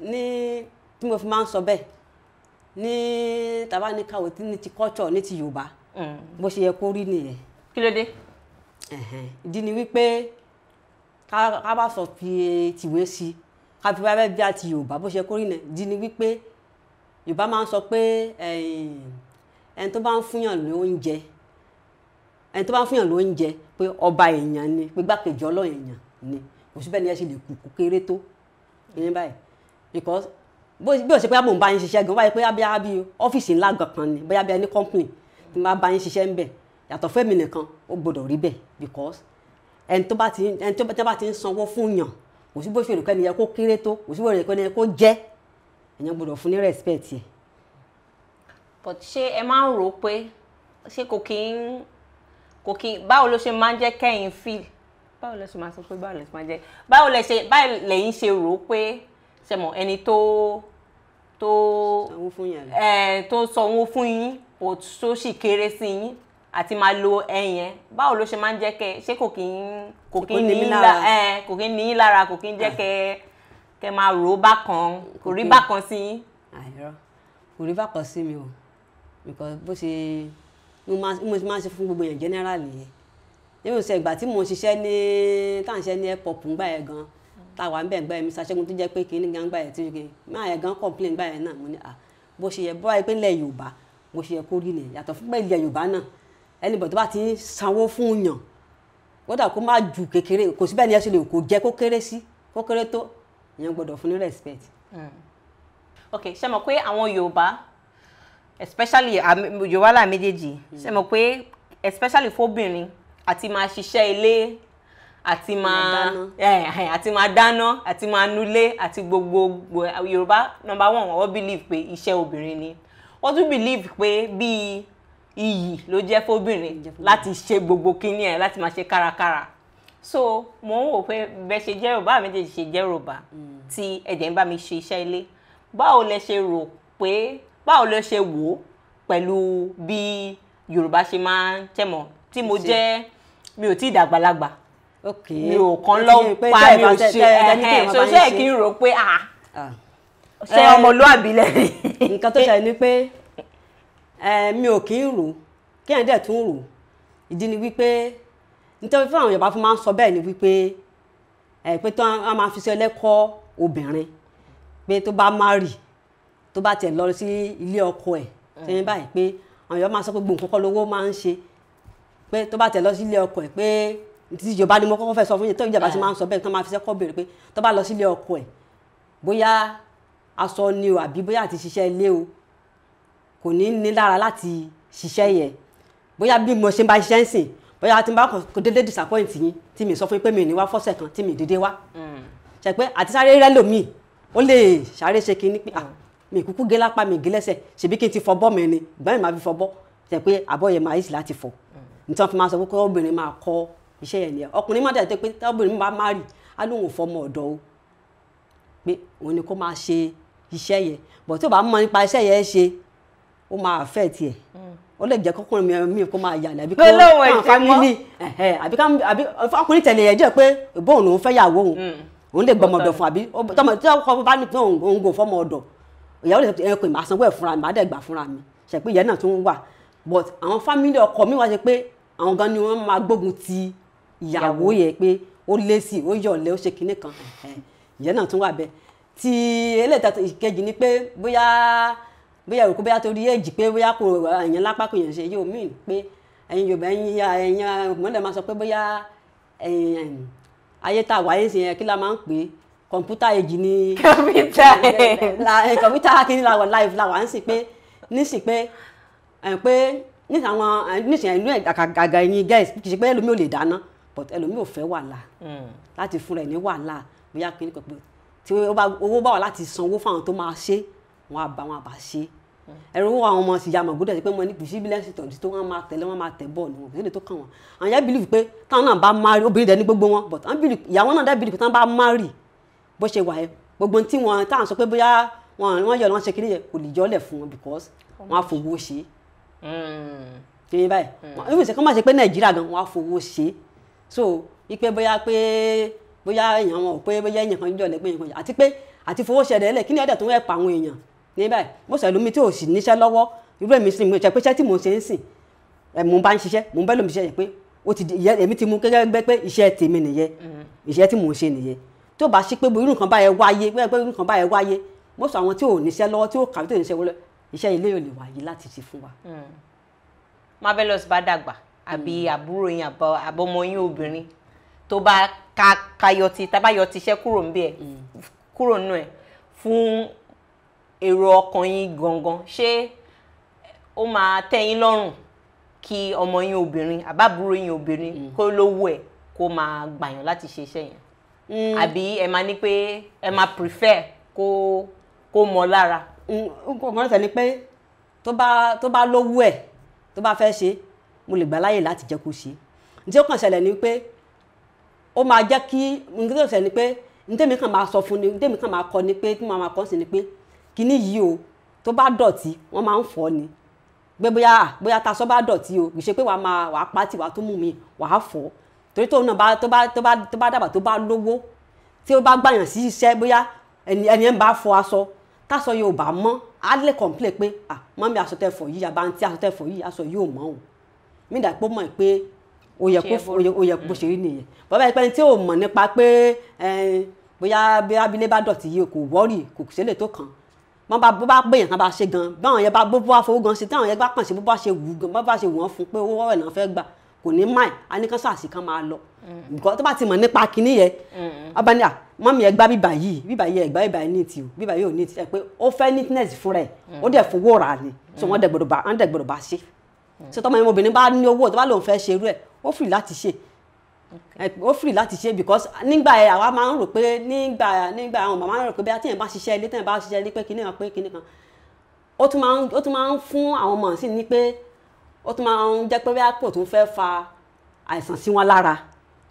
ní tí mo fi máa ń sọ bẹ́ẹ̀ ní tàbá ní káwé ní ti culture ní ti Yorùbá. Bó ṣe yẹ kó rí nìyẹn. kí ló dé. Ìdí ni wípé ká bá sọ fi tìwé sí ká fi wáyé bí a ti Yorùbá bó ṣe kó rí nìyẹn. Ìdí ni wípé Yorùbá máa ń sọ pé ẹni tó bá ń fúnyàn lóúnjẹ ẹni tó bá ń fúnyàn lóúnjẹ pé ọba èèyàn ni pé gbàkejì èèyàn ni. Kò sí bẹ́ẹ̀ ni ẹ ṣe lè kú kéré tó. Ìyẹn báyìí. Because bó bí o ṣe pé mò ń bá yín ṣiṣẹ́ gan báyìí pé bóyá bí ọ́fíìsì ńlá gan kan ni bóyá bí ẹni company tí máa bá yín ṣiṣẹ́ ń bẹ̀. Yàtọ̀ fẹ́mi nìkan ó gbọ́dọ̀ rí bẹ́ẹ̀ because ẹni tó bá ti ẹni tó bá ti ń sanwó fún yàn kò sí bó ṣe kẹ́ni yẹ kó kéré tó kò sí bó ṣe kẹ́ni yẹ kó jẹ́ èèyàn gbọ́dọ̀ fún ní respect yẹ. but ṣé ẹ máa ń rò ó pé ṣé kò kí ń kò kí báwo ló ṣe máa ń jẹ́ kẹ́yìn feel? Báwo lẹ máa sọ pé báwo lẹ máa jẹ́? Báwo lẹ́yìn ṣe rò ó pé ṣe mọ̀ ẹni tó tó ẹ tó sanwó fún yín kò tó sì kéré sí yín àti máa lo ẹyìn báwo ló ṣe máa ń jẹ́ kẹ́ ṣé kò kí ń kò kí ń ní yín lára ẹ kò kí ń ní yín lára kò kí ń jẹ́ kẹ́ kẹ́ máa rò ó bákan kò rí bákan sí yín. àìrọ kò rí bákan sí mi o. Because bó ṣe mo máa ń ṣe fún gbogbo yẹn generally yẹn. Yóò ṣe ìgbà tí mo ṣiṣẹ́ ní tá à ń ṣe ní airport ńgbà yẹn gan táwa ń bẹ̀ ńgbà yẹn mi ṣàṣẹ́gun tó jẹ́ pé kínní gan gbà yẹn tí kì máa yẹn gan complain gbà yẹn náà. Mo ní à bó ṣe yẹ bó wáyé pé ilẹ̀ Yorùbá bó ṣe yẹ kó rí nìyẹn. Yàtọ̀ fún ilẹ̀ Yorùbá náà anybody tó bá ti sanwó fún yàn kódà kó má ju kékeré kò sí bẹ́ẹ̀ ni ẹ ṣe lè kó jẹ́ kó kéré sí kó kéré tó ìyẹn gbọ́dọ̀ fún ní respect. Ok ṣe mọ̀ pé àwọn yorùbá especially yorùbá là ṣe mọ̀ pé especially fóbìnrin àti máa ṣiṣẹ́ ilé àti máa àti máa dáná àti máa nulé àti gbogbo yorùbá number one wọ́n believe pé iṣẹ́ obìnrin ni. Wọ́n tún believe pé bíi iyì ló jẹ́ fóbìnrin láti ṣe gbogbo kíní ẹ̀ láti máa ṣe kárakára. So mo ń wò pé bẹ́ẹ̀ ṣe jẹ́ yorùbá méjèèjì ṣe jẹ́ yorùbá tí ẹ̀jẹ̀ ń bá mi ṣe iṣẹ́ ilé. Báwo lẹ ṣe rò pé báwo lẹ ṣe wò ó pẹ̀lú bí yorùbá ṣe máa ń tẹ̀mọ̀ tí mo jẹ́ mi ò tí ì dàgbàlagbà mi ò kàn lọ pa mi ò ṣe tẹ́ ẹ ní kí ẹ̀hẹ́n èèyàn so ṣé kí n rò pé ah. Eh, ọmọlúàbí lẹ́yìn. nǹkan tó ṣẹlẹ̀ ni pé mi ò kí ń rò. Kí ẹ̀ dẹ̀ tún rò. Ìdí ni wípé nítorí fún àwọn Yorùbá fún máa ń sọ bẹ́ẹ̀ ni wípé pé tó a máa fi ṣe ẹlẹ́kọ́ obìnrin pé tó bá má rì tó bá tiẹ̀ lọ sí ilé ọkọ ẹ̀ ṣẹ́yìn báyìí pé àwọn Yorùbá máa sọ pé gbogbo nǹkan kọ́ lówó máa ń ṣe. Pé tó bá tiẹ̀ lọ sí ilé ọkọ ẹ̀ pé tí ìjọba ni mo kọ́kọ́ fẹ́ sọ fún yín tó ìjọba ti máa ń sọ bẹ́ẹ̀ tó máa fi ṣẹ́kọ́ béèrè pé tó bá lọ sí ilé ọkọ ẹ̀ bóyá aṣọ ni o àbí bóyá àti ṣiṣẹ́ ilé o kò ní ní lára láti ṣiṣẹ́ yẹn. Bóyá bí mo ṣe ń bá ṣiṣẹ́ ń sìn bóyá tí n bá kò dédé disappoint yín tí mi sọ fún yín pé mi ní wá fọ́sẹ̀ kan tí mi dédé wá. Ṣe pé àti sáré rẹ́ lòmíì ó lè sáré ṣe kinní pé ah mi kúkú gé lápá mi gé lẹ́sẹ̀ ṣèbí kí n ti fọbọ́ mi ni? Ìgbà mi máa fi fọbọ́. Ṣe pé àbọ̀ yẹn máa yìí sì láti fọ. Nítorí wọn fi máa sọ pé obìnrin máa kọ́ iṣẹ́ yẹn nìyẹn ọkùnrin má tó pé obìnrin bá má rì á lóun ò fọmọ ọ̀dọ́ o. Pé òun ni kó máa ṣe iṣẹ́ yẹn. Bọ̀ tí ò bá mọ nípa iṣẹ́ yẹn ṣe ó máa fẹ́ tiẹ̀ ó lè jẹ́ kọ́kùnrin mi mi kó máa yàlẹ̀ àbí kó Pé mọ́. fámìlì àbí ọkùnrin tẹ̀lé ẹ̀ jẹ́ pé bóun lòún fẹ́ yàwó òun. Òun lè gbọmọ ọ̀dọ̀ fún àbí tọmọ tí ọkọ bá ní pé òun kò fọmọ ọ̀dọ̀ ìyàwó lè pé ẹ pè má sanwó ẹ̀ fúnra mi má dẹ̀ gbà fúnra mi. Ṣe pé ìyẹn náà tún wà. But àwọn fámìlì ọkọ mi wá ṣe pé àwọn gan ni wọ́n máa gbógun ti ìyàwó yẹn pé ó lé sí ó yọ̀lẹ́ ó ṣe kinní kan. Ìyẹn náà tún wà bẹ́ẹ̀. Ti eléyìí ìkejì ni pé bóyá bóyá òkú bóyá torí èjì pé bóyá kò ẹ̀yìn lápá kò yẹn ṣe yóò mí pé ẹ̀yin Yorùbá ẹ̀yin ẹ̀yin mọ́lẹ̀ máa sọ pé bóyá ayé tá a wáyé sí yẹn kí la máa ń pè é? Kọ̀ǹpútà èjì ni. Kọ̀ǹpútà kí ni la wà live la wà ń sìn pé nísìn pé ẹ̀ pé nísìn àwọn nísìn ìlú àgàgà ẹ̀yin guys kì í ṣe pé ẹlòmíì ò lè dáná but ẹlòmíì ò fẹ́ wàhálà. Láti fúnra ẹ̀ ní wàhálà. Bóyá kí ni kò pé tí owó bá bá wà láti sanwó fáwọn tó máa ṣe wọn àbá wọn àbá ṣe. Ẹrù owó àwọn ọmọ ya màgbọ́dọ̀ sí pé mo ní kìí bílẹ̀sì tọ̀dí tó wọ́n máa tẹ̀lé wọ́n máa tẹ̀ bọ́ọ̀lù wọn kìí lè tó kàn wọ́n. Àwọn yẹn bìlì pé táwọn náà bá má rí obìnrin dẹ̀ ní gbogbo wọn but ìyàwó náà dẹ̀ bìlì pé táwọn bá má rí bó ṣe wà ẹ gbogbo tí wọn táwọn sọ pé bóyá wọn wọn yọ wọn ṣe kiri yẹn kò lè jọ́lẹ̀ fún wọn because wọn á fowó ṣe. Ṣe é báyìí? Wọn ìfẹsẹ̀ kọ́ máa ṣe pé nàìjíríà gan wọn á fowó ṣe so ipe bóyá pé bóyá èèyàn wọn ò pé bóyá èèyàn kan jọ̀lẹ̀ pé èèyàn kan àti pé àti fowó ṣẹlẹ̀ ẹlẹ̀ kí ni ẹ̀dẹ̀ tó ń wẹ̀ pa àwọn èèyàn ní báyìí? Mo sọ lómi tí ò sì níṣẹ́ lọ́wọ́. Irú èmi sì mo ṣe pé iṣẹ́ tí mo ṣe ń sìn mo bá ń ṣiṣẹ́ mo bẹ́ lómi ṣiṣẹ́ pé ó ti di ìyẹn èmi ti mú gẹ́gẹ́ gbẹ́ pé iṣẹ́ tèmi nìyẹn. Iṣẹ́ tí mo ṣe nìyẹn. Tó bá ṣe pé irú nǹkan báyẹn wáyé pé irú nǹkan báyẹn wáyé mo sọ àwọn tí ò níṣẹ́ lọ́wọ́ tí ò kàwé ò níṣẹ́ wọlé iṣẹ́ ilé yóò lè wáyé láti ṣe fún wa. marvelous bá dàgbà àbí àbúrò yín àbọ- àbọmọ yín obìnrin tó bá ka kayọtì tábà yọtì iṣẹ́ kúrò ń bí ẹ kúrò nù ẹ fún èrò ọkàn yín gangan ṣé ó máa tẹ́ yín lọ́rùn kí ọmọ yín obìnrin àbábúrò yín obìnrin kó lówó ẹ kó máa gbàyàn láti ṣe iṣẹ́ yẹn? Àbí ẹ máa ní pé ẹ máa prefer kó kó mọ lára. nǹkan kan tẹ̀ ni pé tó bá tó bá lówó ẹ̀ tó bá fẹ́ ṣe mo lè gbà láyè láti jẹ́ kó ṣe. Ní tí ó kàn ṣẹlẹ̀ ni pé ó máa jẹ́ kí nǹkan tó ṣẹlẹ̀ ni pé ní tèmi kàn máa sọ fún ni ní tèmi kàn máa kọ ni pé tí mo máa kọ́ sí ni pé kíní yìí o tó bá dọ̀tí wọ́n máa ń fọ̀ ni. Gbé bóyá bóyá taṣọ bá dọ̀tí o kì í ṣe pé wàá máa wàá pátì wàá tó mú mi wàá fọ̀. Torí tóun náà tó bá tó bá tó bá dàgbà tó bá lówó tí ó bá gbàyàn sí iṣẹ́ bóyá ẹni ẹni ń bá fọ aṣọ táṣọ yóò bá mọ́ á lè complain pé ah mọ́mí aṣọ tẹ́ fọ̀ yìí àbá ń tí aṣọ tẹ́ fọ̀ yìí aṣọ yóò mọ́ o mí dà pé ó mọ̀ pé ó yẹ kó ó yẹ kó ṣe rí nìyẹn. Bàbá pé tí ò mọ̀ nípa pé bóyá abilé bá dọ̀tí yìí kò wọ́rì kò ṣẹlẹ̀ tó kàn wọ́n bá bó bá gbẹ̀yàn kan bá ṣe gan báwọn yẹn bá bó bá fowó gan ṣe táwọn yẹn bá kàn ṣe bó bá ṣe wù gan bó bá ṣe wù wọ́n fún pé owó ọ̀rẹ́ náà fẹ́ gbà kò ní máì kán sàṣì kan máa lọ. Nǹkan tó bá ti mọ̀ nípa kinní yẹn ọba ní à mọ́mí ẹ gbá bíbà yìí bíbà yìí ẹ gbá bíbà yìí ní ti o bíbà yìí ò ní ti ẹ pé ó fẹ́ neatness fún rẹ̀ ó dẹ̀ fowó rà ni. So wọ́n dẹ̀ gbọ́dọ̀ bá ṣe so tọ́mọ yẹn obìnrin bá ní owó tó bá lóun fẹ́ ṣe irú ẹ̀ ó free láti ṣe. Ó free láti ṣe because nígbà ẹ àwa máa ń rò pé nígbà nígbà àwọn màmá rò pé bí àtẹ̀yìn bá ṣiṣẹ́ ilé tẹ̀yìn bá ṣiṣẹ́ ilé pé kinní kan pé kinní kan. Ó tún máa ń ó tún máa ń fún àwọn ọmọ sí ní pé ó tún máa ń jẹ́ pé bí àpò tó ń fẹ́ fa àìsàn sí wọn lára.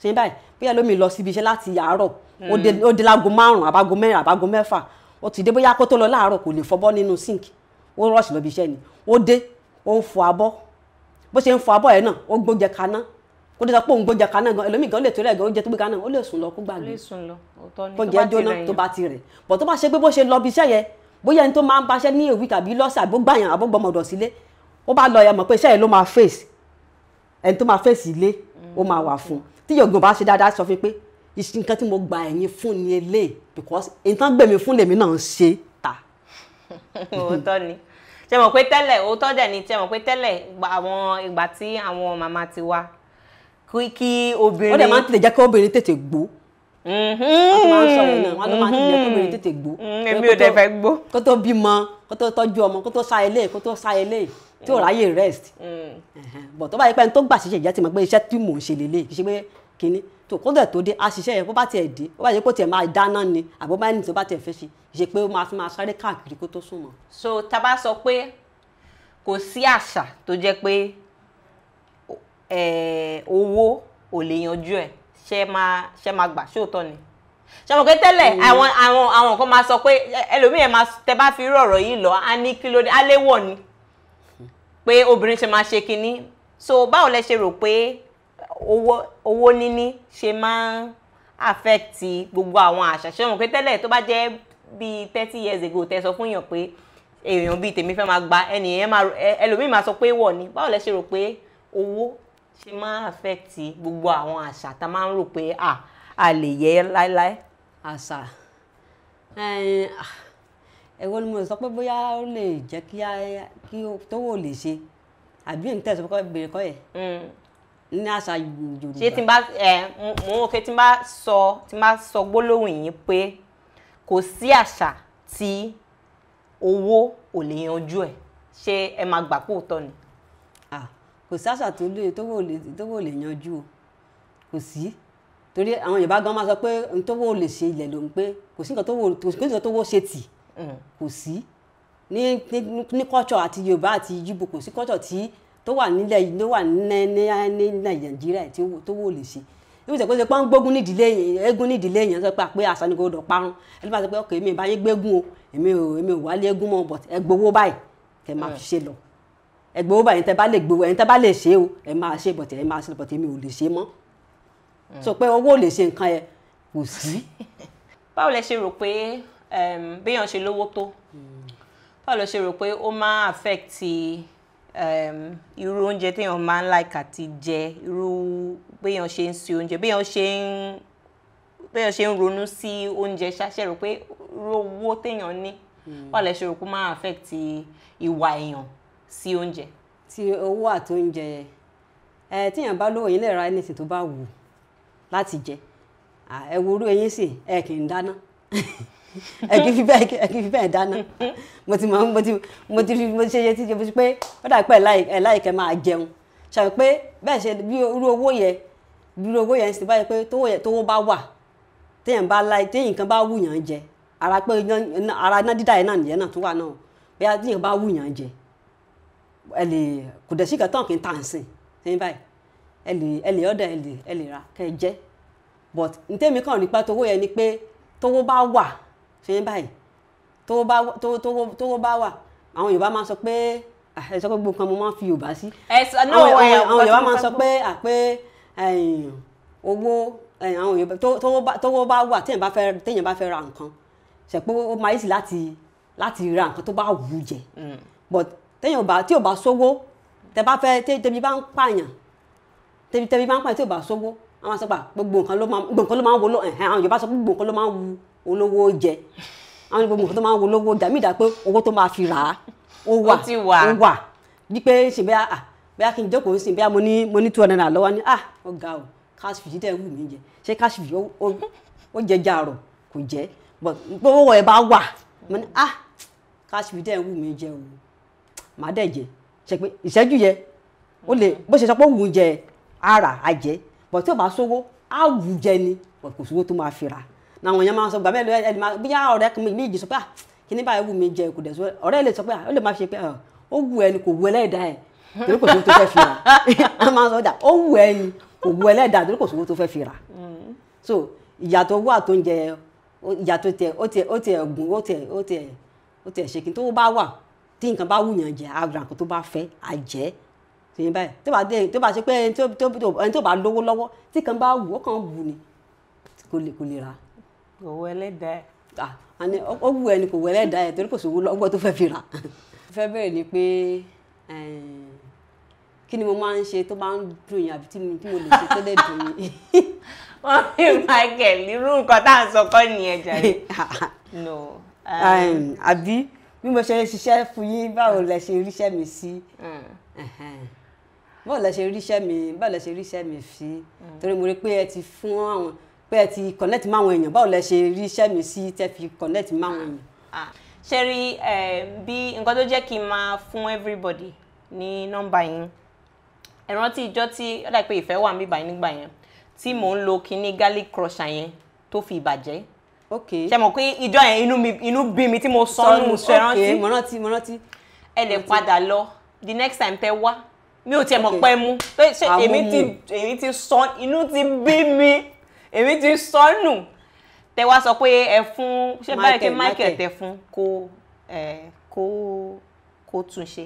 Ṣe báyìí? Bí ẹlòmíì lọ síbi iṣẹ́ láti àárọ̀ ó ó dé láago márùn-ún àbágo mẹ́rin àbágo mẹ́fà. Ó ti dé bóyá kó tó lọ láàárọ̀ kò lè fọbọ́ nínú sink. Ó rọ̀ṣì lọ bí iṣẹ́ ni. Ó dé ó ń fọ abọ́ bó ṣe ń fọ abọ́ yẹn náà ó gbóúnjẹ kaná. Kó dé sọ pé òun gbóúnjẹ kaná gan ẹlòmíì gan lè torí ẹ̀ gan oúnjẹ tó gbé kaná ó lè sùn lọ kó gbàgbé. Oúnjẹ jóná tó bá ti rẹ̀. Bọ̀ tó bá ṣe pé bó ṣe lọ bí iṣẹ́ yẹn bóyá ẹni tó máa ń baṣẹ́ ní èwì tàbí lọ́sẹ̀ àbó gbàyàn àbó gbọmọdọ̀ sílé ó bá lọ yẹn mọ̀ pé iṣẹ́ yẹn ló máa face. Ẹni tó máa face ilé ó máa wà fún un. Tí yòógùn bá ṣe dáadáa sọ fún pé nǹkan tí mo gba ẹ̀yìn fún ni eléyìí because nǹkan gbèmí fún lèmi náà ń ṣe ta òótọ́ ni ṣe mọ̀ pé tẹ́lẹ̀ òótọ́ dẹ̀ ni ṣe mọ̀ pé tẹ́lẹ̀ àwọn ìgbà tí àwọn màmá ti wá kí obìnrin ó dẹ̀ máa ń tètè jẹ́ kí obìnrin tètè gbó. Mhm. wọ́n máa ń sọ yẹn náà wọ́n máa ń tètè jẹ́ kí obìnrin tètè gbó. Mm, èmi ò dẹ̀ fẹ́ gbó. kó tó bímọ kó tó tọ́jú ọmọ kó tó sá ilé kó tó sá ilé tí ò ráyè rest. Bọ̀ tó bá yẹ pé ẹni tó gbà ṣiṣẹ́ ìjẹ́ ti mọ̀ pé iṣẹ́ tí mò ń ṣe lélẹ̀ kì í ṣe pé kínní. Tó kó dẹ̀ tó dé a ṣiṣẹ́ yẹn bó bá tiẹ̀ dé bó bá yẹ kó tiẹ̀ máa dáná ni àbó bá ní tó bá tiẹ̀ fẹ́ ṣe ṣe pé ó máa fi máa sáré káàkiri kó tó sùn mọ́. so tá a bá sọ pé kò sí àṣà tó jẹ́ pé owó ò lè yanjú ẹ̀ ṣe máa ṣe máa gbà? Ṣóòótọ́ ni? Ṣe mọ̀ pé tẹ́lẹ̀ àwọn àwọn àwọn kan máa sọ pé ẹ- ẹlòmíì ẹ̀ máa tẹ bá fi irú ọ̀rọ̀ yìí lọ á ní kí ló dé? Á léwọ̀ ni. Pé obìnrin ṣe máa ṣe kinní so báwo lẹ ṣe rò pé owó owó níní ṣe máa ń affect gbogbo àwọn àṣà. Ṣe mọ̀ pé tẹ́lẹ̀ tó bá jẹ́ bíi thirty years ago tẹ sọ fún èèyàn pé èèyàn bíi tèmi fẹ́ máa gba ẹnìyẹn máa ẹlòmíì máa sọ pé wọ̀ ni. Báwo lẹ ṣe rò pé owó ṣe máa affect gbogbo àwọn àṣà tá a máa ń rò pé à a lè yẹ láéláé. àṣà. Ẹ̀wọ́n ni mo sọ pé bóyá ó lè jẹ́ kí á- kí ó- tówó lè ṣe? Àbí nǹkan tẹ̀sán kọ́ bèrè kọ́ yẹ ní àṣà Yorùbá. ṣé tí n bá ẹ mo mo rò pé tí n bá sọ tí n bá sọ gbólóhùn yìí pé kò sí àṣà tí owó ò lè yanjú ẹ̀ ṣé ẹ máa gbà pé òótọ́ ni. Kò sí àṣà tó lè tówó lè yanjú o. Kò sí. Torí àwọn Yorùbá gan máa sọ pé n tówó lè ṣe ilẹ̀ ló ń pé kò sí nǹkan tówó ṣe tì. Kò sí. Ní ní ní culture àti Yorùbá àti Yíbò kò sí culture tí tó wà nílẹ̀ ló wà ní Nàìjíríà owó- tówó lè ṣe. Níbi tẹ̀ pé ṣe pé ń gbógun nídìílé eégún nídìílé yẹn sọ pé àpé àṣà ni kò dọ̀ parun. Ẹni bá sọ pé ọkọ̀ èmi ìbá yín gbégún o èmi ò èmi ò wálé eégún mọ́ but ẹ gbowó báyìí kẹ máa fi ṣe lọ. Ẹ gbowó báyìí tẹ bá lè gbowó ẹni tẹ bá lè ṣe o ẹ máa ṣe but ẹ máa ṣe but èmi ò lè ṣe mọ́. Sọ pé owó ò lè ṣe nǹkan yẹn kò sí. báwo lẹ ṣe rò pé béèyàn ṣe lówó tó? Báwo lẹ ṣe rò pé ó máa affect irú oúnjẹ téèyàn máa ń like àti jẹ irú béèyàn ṣe ń se oúnjẹ béèyàn ṣe ń béèyàn ṣe ń ronú sí oúnjẹ ṣáṣẹ rò pé irú owó téèyàn ní báwo lẹ ṣe rò pé máa affect ìwà èèyàn sí oúnjẹ. ti owó àti oúnjẹ ẹ tíyàn bá lówó yín lè ra anything tó bá wù láti jẹ. Ẹ wo orú eyín sì ẹ kì í dáná ẹ kì í fi bẹ́ẹ̀ ẹ kì í fi bẹ́ẹ̀ dáná. Mo ti mọ mo ti mo ti ti ṣe ṣe ti ṣe ti pé ó dà pé ẹ láì ẹ láì kẹ́ máa jẹun. Ṣàbí pé bẹ́ẹ̀ ṣe bí irú owó yẹn irú owó yẹn sì báyìí pé tówó bá wà téèyàn bá láì téèyàn kan bá wù yàn jẹ ara pé ara iná dídá yẹn náà nìyẹn náà tó wà náà. Bí téèyàn bá wù yàn jẹ ẹ lè kò dẹ̀ sí kan tán kì í tà ń sìn sẹ́yìn báyìí ẹ lè ọ̀dà ẹ lè ra kẹ́ jẹ́. But ntẹ́mi kàn nípa tówó yẹn ni pé tówó bá wà sẹ́yìn báyìí? Tówó bá wà àwọn Yorùbá máa sọ pé ah, ẹ sọ pé gbogbo nǹkan mo máa ń fi Yorùbá sí. Àwọn Yorùbá máa fẹ́ sọ pé à pé ẹ̀yìn, owó àwọn Yorùbá tó- tówó bá wà téèyàn bá fẹ́ ra nǹkan ṣe pé ó máa easy láti láti ra nǹkan tó bá wù ú jẹ. But téèyàn bá tí ò bá sówó tẹ bá fẹ́ tẹ- tẹbi bá ń pààyàn tẹbi tẹbi bá ń pààyàn tí ò bá sówó àwọn sọ pé gbogbo nǹkan ló máa ń wo ló àwọn Yorùbá sọ pé gbogbo nǹkan ló máa ń wu olówó jẹ. Àwọn ní gbogbo nǹkan tó máa ń wo olówó jẹ àmì ìdá pé owó tó máa fi rà á ó wà Ó wà. bí pé ṣe bí à bóyá kí n jókòó sí bóyá mo ní mo ní two hundred naira lọ́wọ́ ní ah ó ga o cash fish tẹ̀ wù mí jẹ. Ṣé cash fish ó- jẹ jaarọ̀ kò jẹ́. But gbówó ẹ̀ bá wà mo ní ah cash fish tẹ̀ wù mí jẹ o. Màá dẹ̀ jẹ. Ṣe pé ìṣẹ́jú yẹ ó lè bó ṣe sọ pé ú jẹ ara àjẹ but tí ò bá sówó á wù jẹ ni kò sówó tó máa fi rà àwọn èèyàn máa sọ gbàmẹ́ lóyún ẹni máa bíyà ọ̀rẹ́ kan méjì sọ pé ah kíní báyìí wù mí jẹ kò dẹ̀ sọ ọ̀rẹ́ lè sọ pé ah ó lè máa ṣe pé ah ó wù ẹni kò wù ẹlẹ́dàá ẹ̀. Torí kò sówó tó fẹ́ fi rà. Wọ́n máa sọ ọjà ó wù ẹni kò wù ẹlẹ́dàá torí kò sówó tó fẹ́ fi rà. So ìyàtọ̀ owó àtóúnjẹ ó- ìyàtọ̀ tẹ ó tẹ ó tẹ ẹ̀gùn ó tẹ ó tẹ ó tẹ ṣe kí n tó bá wà tí nǹkan bá wùyàn jẹ àgbà nǹkan tó bá fẹ́ àjẹ́ ṣèyí báyìí? Tó bá dé tó bá ṣe pé ẹni tó bá lówó lọ́wọ́ tí kan bá wù ó kàn wù ni kò lè kò lè rà òwò ẹlẹ́dàá ẹ̀. ah àní ó ó wù ẹni kò wù ẹlẹ́dàá ẹ̀ torí kò sówó lọ́wọ́ tó fẹ́ fi rà. fẹ́ bẹ̀rẹ̀ ni pé eh, kí ni mo máa ń ṣe tó máa ń dùn yín àbí tí mo lè ṣe tó lè dùn yín. wọ́n fi michael irú nǹkan tá à ń sọ kọ́ nìyẹn jàre. no. um, àbí bí mo ṣe ṣiṣẹ́ fún yín báwo lẹ ṣe ríṣẹ́ mi sí Ẹhẹ́n. báwo lẹ ṣe ríṣẹ́ mi báwo lẹ ṣe ríṣẹ́ mi sí torí mo rí pé ẹ ti fún àwọn pé ẹ ti connect mọ́ àwọn èèyàn báwo lẹ ṣe ríṣẹ́ mi sí tẹ́ fi connect mọ́ àwọn èèyàn. Ah, ṣe rí bí nǹkan tó jẹ́ kí n máa fún everybody ní nọ́mbà yín. Ẹ rántí ìjọ tí ó dà pé ìfẹ́ wà níbà yín nígbà yẹn tí mò ń lo kinní garlic crusher yẹn tó fi ìbàjẹ́ ok. Ṣe mọ̀ pé ìjọ yẹn inú mi inú bí mi tí mo sọnù. ṣe rántí? Mo rántí mo rántí. ẹ lè padà lọ. The next time tẹ wá mi ò tiẹ̀ mọ̀ pé mu pé ṣe èmi ti èmi ti sọ inú ti bí mi èmi ti sọnù. Tẹ wá sọ pé ẹ fún ṣé báyìí kí Michael, tẹ fún kó kó kó tún ṣe.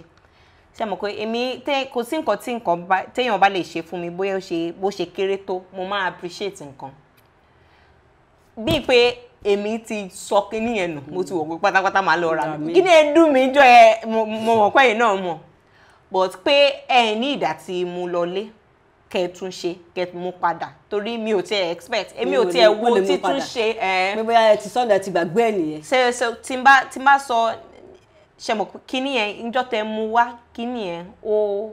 Ṣe mọ̀ pé èmi kò sí nǹkan tí nǹkan téèyàn bá lè ṣe fún mi bóyá bó ṣe kéré tó mo máa appreciate nǹkan. Bíi pé èmi ti sọ kíní yẹn nù mo ti wò pé pátápátá máa lọ ra mi. kíní ẹ dùn mí jọ ẹ mo mọ̀ pé ẹ̀yin náà mọ̀. But pé ẹ ní ìdá tí mo lọlé kẹ tún ṣe kẹ mú padà. Torí mi ò tiẹ̀ expect èmi Mi ò tiẹ̀ wo títún ṣe pé bóyá ẹ ti sọ́nà ẹ ti gbàgbé ẹ̀ nìyẹn. ṣe ṣe tí n bá tí n bá sọ ṣe mọ̀ kíní yẹn ìjọ tẹ mú wá kíní yẹn? Ó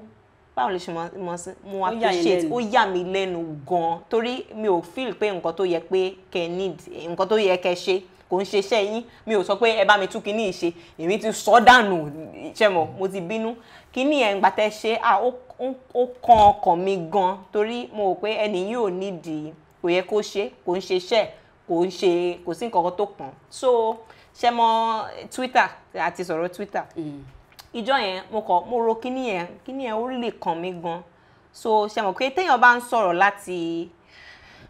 báwo lè ṣe mọ sí mo appreciate ó yà mí lẹ́nu gan. Torí mi ò feel pé nǹkan tó yẹ pé kẹ need nǹkan tó yẹ kẹ ṣe kò ń ṣe iṣẹ́ yín. Mi ò sọ pé ẹ bá mi tún kíní yìí ṣe. Èmi ti sọ dànù ṣe mọ̀ mo ti bínú. Kíní yẹn gbà tẹ ṣe à ó ó- kan ọkàn mi gan torí mo rò pé ẹni yìí ò nídìí kò yẹ kó ṣe kò ń ṣe iṣẹ́ kò ń ṣe kò sí nǹkan kan tó kàn. So ṣe mọ̀ Twitter àti sọ̀rọ̀ Twitter. Ìjọ yẹn mo kọ mo ro kíní yẹn kíní yẹn ó lè kàn mí gan. So ṣe mọ̀ pé téèyàn bá ń sọ̀rọ̀ láti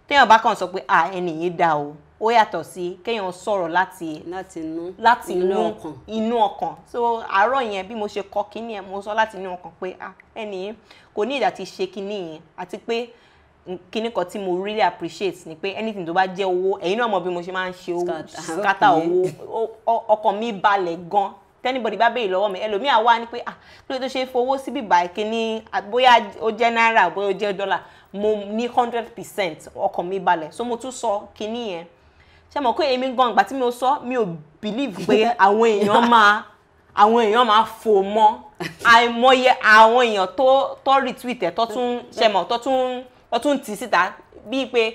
téèyàn bá kàn sọ pé à ẹni yìí dá o ó yàtọ̀ sí kéèyàn sọ̀rọ̀ láti láti inú ọkàn. inú ọkàn. So àárọ̀ yẹn bí mo ṣe kọ kíní yẹn mo sọ láti inú ọkàn pé ah ẹni kò ní ìdá ti ṣe kíní yẹn. Àti pé kíní kan tí mo really appreciate ni pé anything tó bá jẹ́ owó ẹ̀yin náà mọ̀ bí mo ṣe máa ń ṣe owó Scatter, okay. owó. Ọkàn mi balẹ̀ gan. Tẹ́nibọ̀dì bá béèrè lọ́wọ́ mi ẹlòmíà wá ní pé ah kí ló tó ṣe fowó síbí báyìí? Kíní ah, bóyá ó jẹ́ náírà bóyá ó jẹ́ dọ́là. Mo ní hundred percent ọkàn mi balẹ̀. So mo tún sọ kíní yẹn ṣe mọ̀ pé èmi gan ìgbà tí mo sọ mi ò believe pé àwọn èèyàn máa àwọn èèyàn máa fò mọ́. Àìmọye àwọn èèyàn tó tó retweet ẹ̀ tó tún ṣe mọ̀ tó tún tó tún tì síta. Bíi pé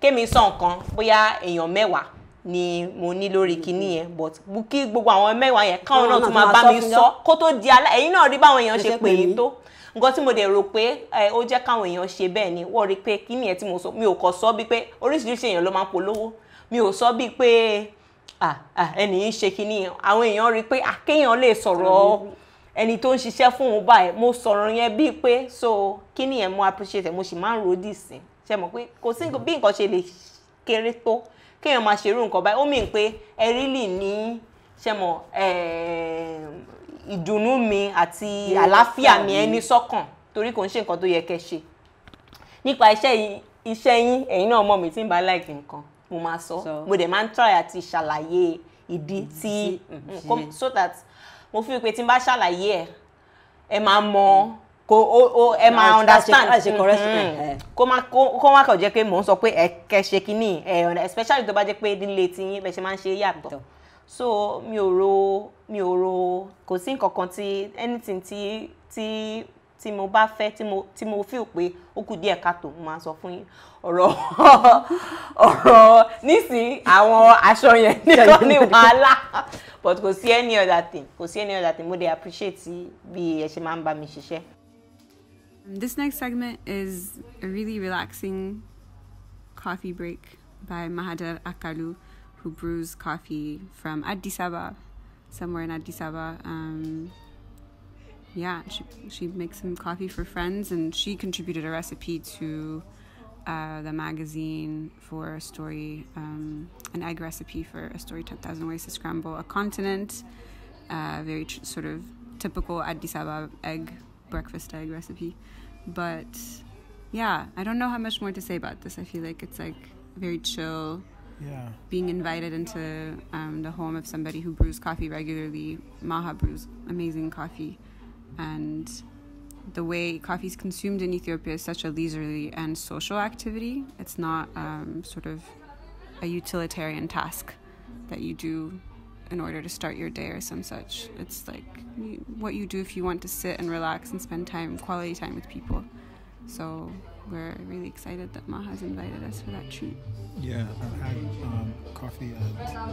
kémi sọ nǹkan bóyá èèyàn mẹ́wàá ni mo ní lórí kinní yẹn but bu- kí gbogbo àwọn mẹ́wàá yẹn káwọn náà tún máa bá mi sọ kó tó di alẹ́ ẹ̀yin náà rí báwọn èèyàn ṣe pè mí. tó. Nǹkan tí mo dẹ̀ rò pé ó jẹ́ káwọn èèyàn ṣe bẹ́ẹ̀ ni wọ́n rí pé kíní yẹn tí mo sọ mi ò kọ́ sọ bíi pé oríṣiríṣi èèyàn ló máa polówó mi ò sọ bíi pé ah, ah, ẹnì yìí ṣe yẹn àwọn èèyàn rí i pé ah, kéèyàn lè sọ̀rọ̀ ẹni tó ń ṣiṣẹ́ fún òun báyìí mo sọ̀rọ̀ yẹn bíi pé so kíní yẹn mo appreciate mo sì máa ń ro dì sí ṣe mọ̀ pé kò sí bí nǹkan ṣe lè kéré tó kéèyàn máa ṣerú nǹkan báyìí. Ó mìíràn pé ẹ really ní ṣe mọ̀ ẹ̀ẹ́m, ìdùnnú mi àti àlàáfíà mi àlàáfíà ẹ ní sọ́kàn torí kò ń ṣe nǹkan tó yẹ kẹ́ ṣe. Nípa iṣẹ́ yìí iṣẹ́ yín ẹ̀yin náà mọ̀ mí tí ń bá like nǹkan mo máa sọ. Mo dẹ̀ máa ń try àti ṣàlàyé ìdí tí nǹkan so that mo fi pé tí n bá ṣàlàyé ẹ̀ ẹ máa mọ kó o o ẹ máa understand. correct, Mhm. eh, kó má kó má kàn jẹ́ pé mò ń sọ pé ẹ kẹ́ ṣe kínní ẹ ọ̀nà especially tó bá jẹ́ pé nílé tí yín bẹ́ẹ̀ ṣe máa ń ṣe yàtọ̀. Tọ́. so mi ò ro mi ò ro kò sí nǹkan kan tí anything tí tí tí mo bá fẹ́ tí mo tí mo feel pé ó kù díẹ̀ káàtó mo máa sọ fún yín ọ̀rọ̀ ọ̀rọ̀ nísìnyí àwọn aṣọ yẹn nìkan ní wàhálà but kò sí any other thing kò sí any other thing mo dey appreciate bí ẹ ṣe máa ń bá mi ṣiṣẹ́. This next segment is a really relaxing coffee break by Mahader Akalu, who brews coffee from Addis Ababa, somewhere in Addis Ababa. Um, yeah, she, she makes some coffee for friends, and she contributed a recipe to uh, the magazine for a story, um, an egg recipe for a story 10,000 Ways to Scramble a Continent, uh, very tr- sort of typical Addis Ababa egg, breakfast egg recipe. But yeah, I don't know how much more to say about this. I feel like it's like very chill. Yeah. Being invited into um, the home of somebody who brews coffee regularly. Maha brews amazing coffee. And the way coffee is consumed in Ethiopia is such a leisurely and social activity. It's not um, sort of a utilitarian task that you do in order to start your day or some such. It's like you, what you do if you want to sit and relax and spend time, quality time with people. So we're really excited that Ma has invited us for that treat. Yeah, I've had um, coffee and That's not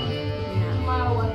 good. We're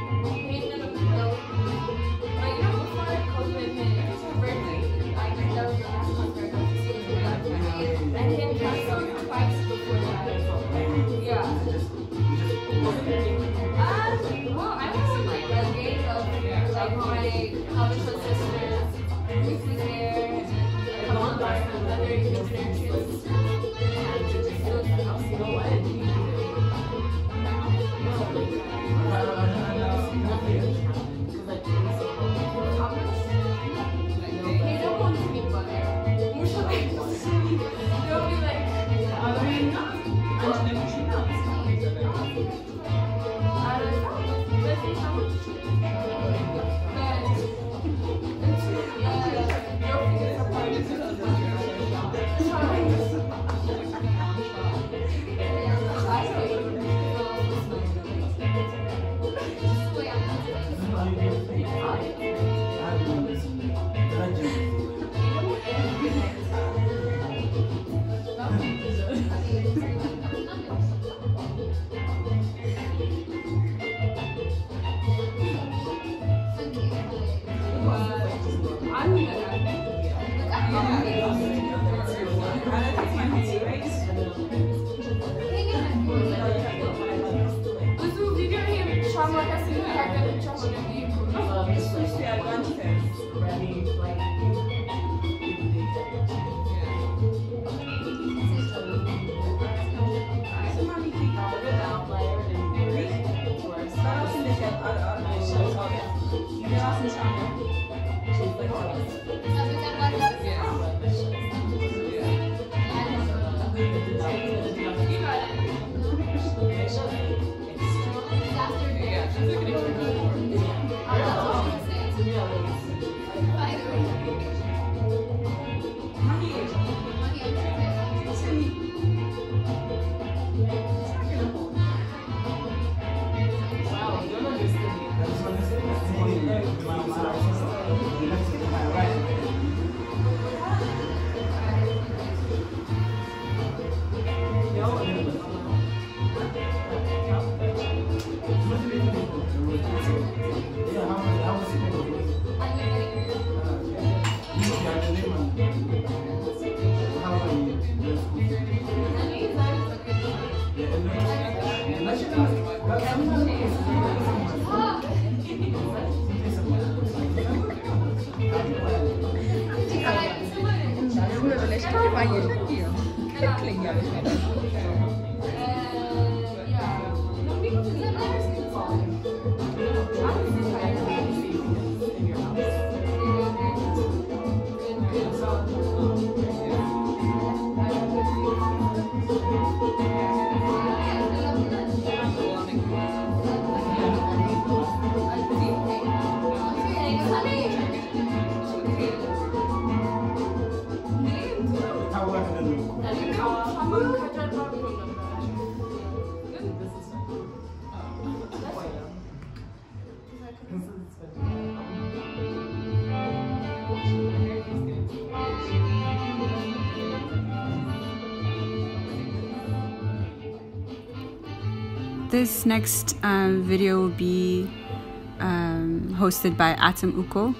there, and a couple of our other internships. This next um, video will be um, hosted by Atom Uko,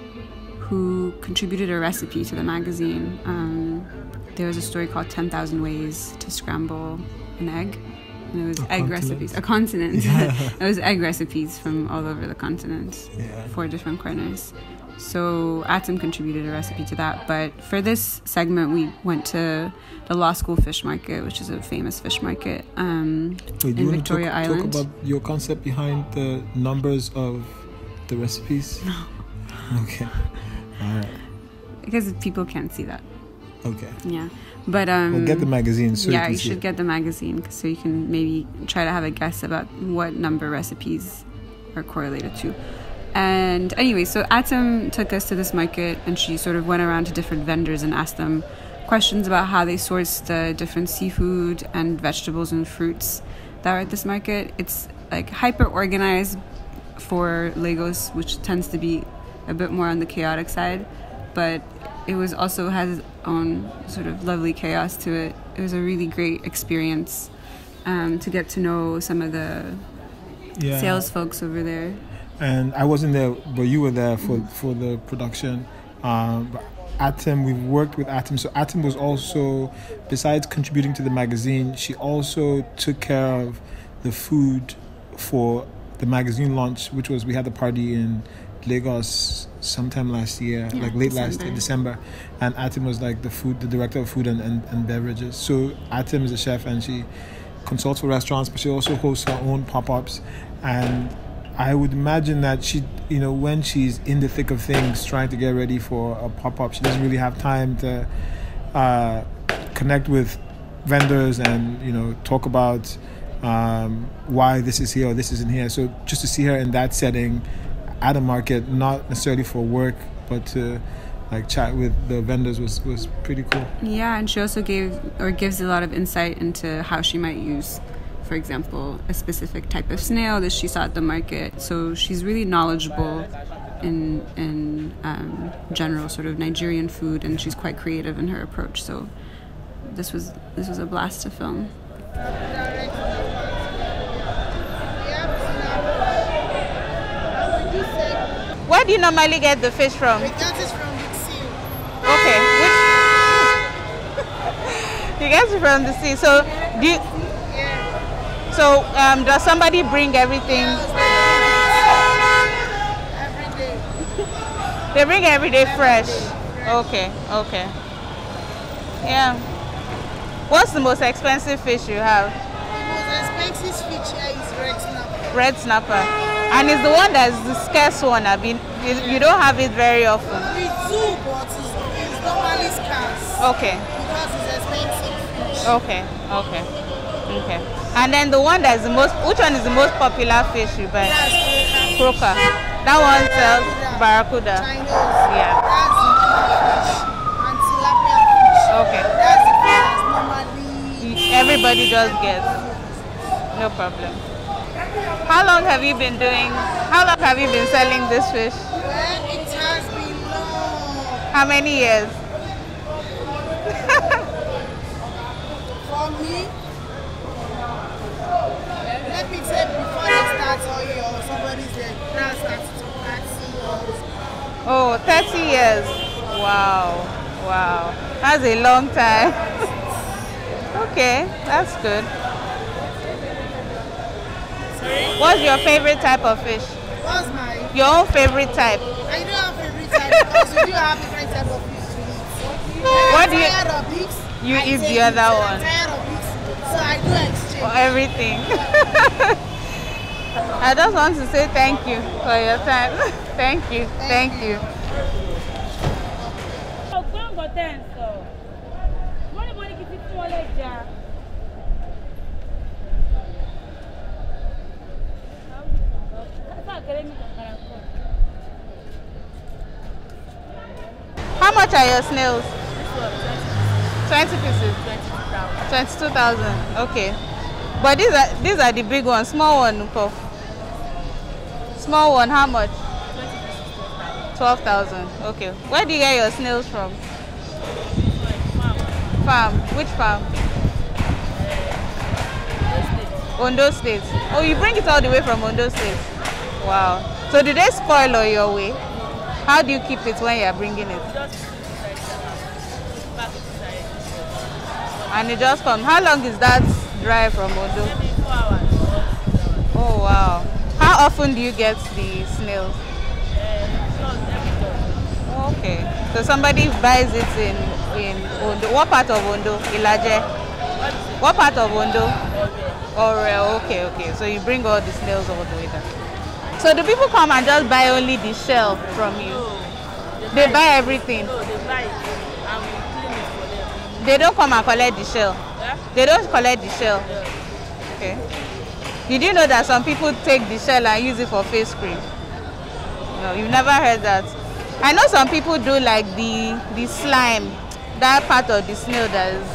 who contributed a recipe to the magazine. Um, there was a story called 10,000 Ways to Scramble an Egg. And it was A egg continent. recipes, a continent. Yeah. it was egg recipes from all over the continent, Yeah. four different corners. So Atom contributed a recipe to that. But for this segment, we went to the Law School Fish Market, which is a famous fish market um, Wait, in Victoria to talk, Island. talk about your concept behind the numbers of the recipes? No. Okay. All right. because people can't see that. Okay. Yeah, but um. We'll get the magazine so you yeah, can you should it. get the magazine so you can maybe try to have a guess about what number recipes are correlated to. And anyway, so Atom took us to this market, and she sort of went around to different vendors and asked them questions about how they source the different seafood and vegetables and fruits that are at this market. It's like hyper organized for Lagos, which tends to be a bit more on the chaotic side, but it was also has its own sort of lovely chaos to it. It was a really great experience um, to get to know some of the Yeah. sales folks over there. and I wasn't there, but you were there for for the production. Um, Atom, we've worked with Atom. So Atom was also, besides contributing to the magazine, she also took care of the food for the magazine launch, which was we had the party in Lagos sometime last year, Yeah, like late last year, December. December. And Atom was like the food, the director of food and, and, and beverages. So Atom is a chef and she consults for restaurants, but she also hosts her own pop ups. And I would imagine that she, you know, when she's in the thick of things, trying to get ready for a pop up, she doesn't really have time to uh, connect with vendors and you know talk about um, why this is here or this isn't here. So just to see her in that setting at a market, not necessarily for work, but to like chat with the vendors was was pretty cool. Yeah, and she also gave or gives a lot of insight into how she might use, for example, a specific type of snail that she saw at the market. So she's really knowledgeable in in um, general sort of Nigerian food, and she's quite creative in her approach. So this was this was a blast to film. Where do you normally get the fish from? We got it from Big Sea. Okay. You get it from the sea. So do you... So um, does somebody bring everything? Every day. They bring every day fresh. Okay, okay. Yeah. What's the most expensive fish you have? The most expensive fish here is red snapper. Red snapper. And it's the one that's the scarce one. I mean, you you don't have it very often. We do, but it's, it's normally scarce Okay, because it's expensive fish. okay, okay, okay. And then the one that's the most, which one is the most popular fish you buy? Croaker. That one sells barracuda. Chinese. Yeah. That's the fish. And tilapia fish. Okay. That's the fish that's normally Everybody does get. No problem. How long have you been doing? How long have you been selling this fish? Well, it has been long. How many years? For me, let me say before they start oil or somebody's now starts to 30 years. Oh, 30 years. Wow. Wow. That's a long time. okay, that's good. What's your favorite type of fish? What's my? Your own favorite type? I don't have favorite type because we do have different type of fish to eat. What do you- of this, you I eat the other one. So I do exchange. For everything. I just want to say thank you for your time. thank you. Thank you. ọgbọ́n tẹ́ ń sọ wọ́n ní mo ní kí n ti fún wọn lẹ́jà. How much are your snails? 20 pieces. 22,000. Okay. But these are these are the big ones. Small one, Nko. Small one, how much? 12,000. Okay. Where do you get your snails from? Farm. Which farm? Ondo State. Oh, you bring it all the way from Ondo State. Wow. So do they spoil on your way? How do you keep it when you're bringing it? And it just comes. How long is that drive from Ondo? Oh wow. How often do you get the snails? Okay. So somebody buys it in in Ondo. What part of Ondo? Ilaje. What part of Ondo? Orel. Okay, okay. So you bring all the snails all the way down. So do people come and just buy only the shell from you? They buy everything. They don't come and collect the shell. They don't collect the shell. Okay. Did you know that some people take the shell and use it for face cream? No, you've never heard that. I know some people do like the the slime, that part of the snail that is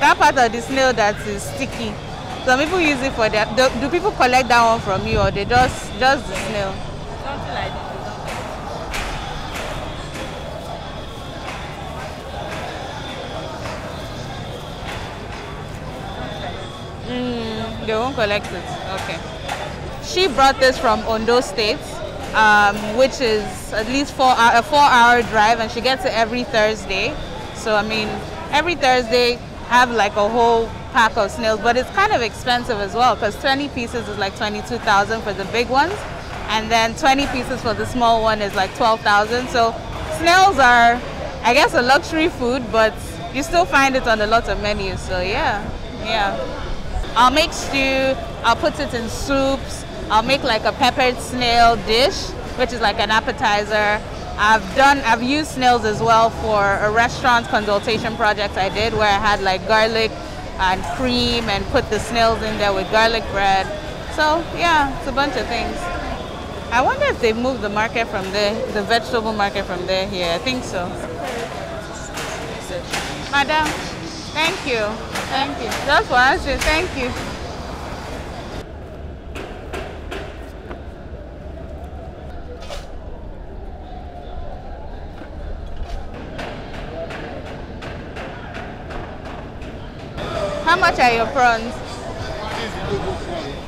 that part of the snail that is sticky. Some people use it for their. Do, do people collect that one from you, or they just just the snail? Something like this. Mm, they won't collect it. Okay. She brought this from Ondo State, um, which is at least four hour, a four-hour drive, and she gets it every Thursday. So I mean, every Thursday have like a whole pack of snails, but it's kind of expensive as well because 20 pieces is like 22,000 for the big ones, and then 20 pieces for the small one is like 12,000. So snails are, I guess, a luxury food, but you still find it on a lot of menus. So yeah, yeah. I'll make stew. I'll put it in soups. I'll make like a peppered snail dish, which is like an appetizer. I've done. I've used snails as well for a restaurant consultation project I did, where I had like garlic and cream and put the snails in there with garlic bread. So yeah, it's a bunch of things. I wonder if they moved the market from there, the vegetable market from there here. I think so. Madam, thank you. Thank you. That's what I said. thank you. How much are your prawns?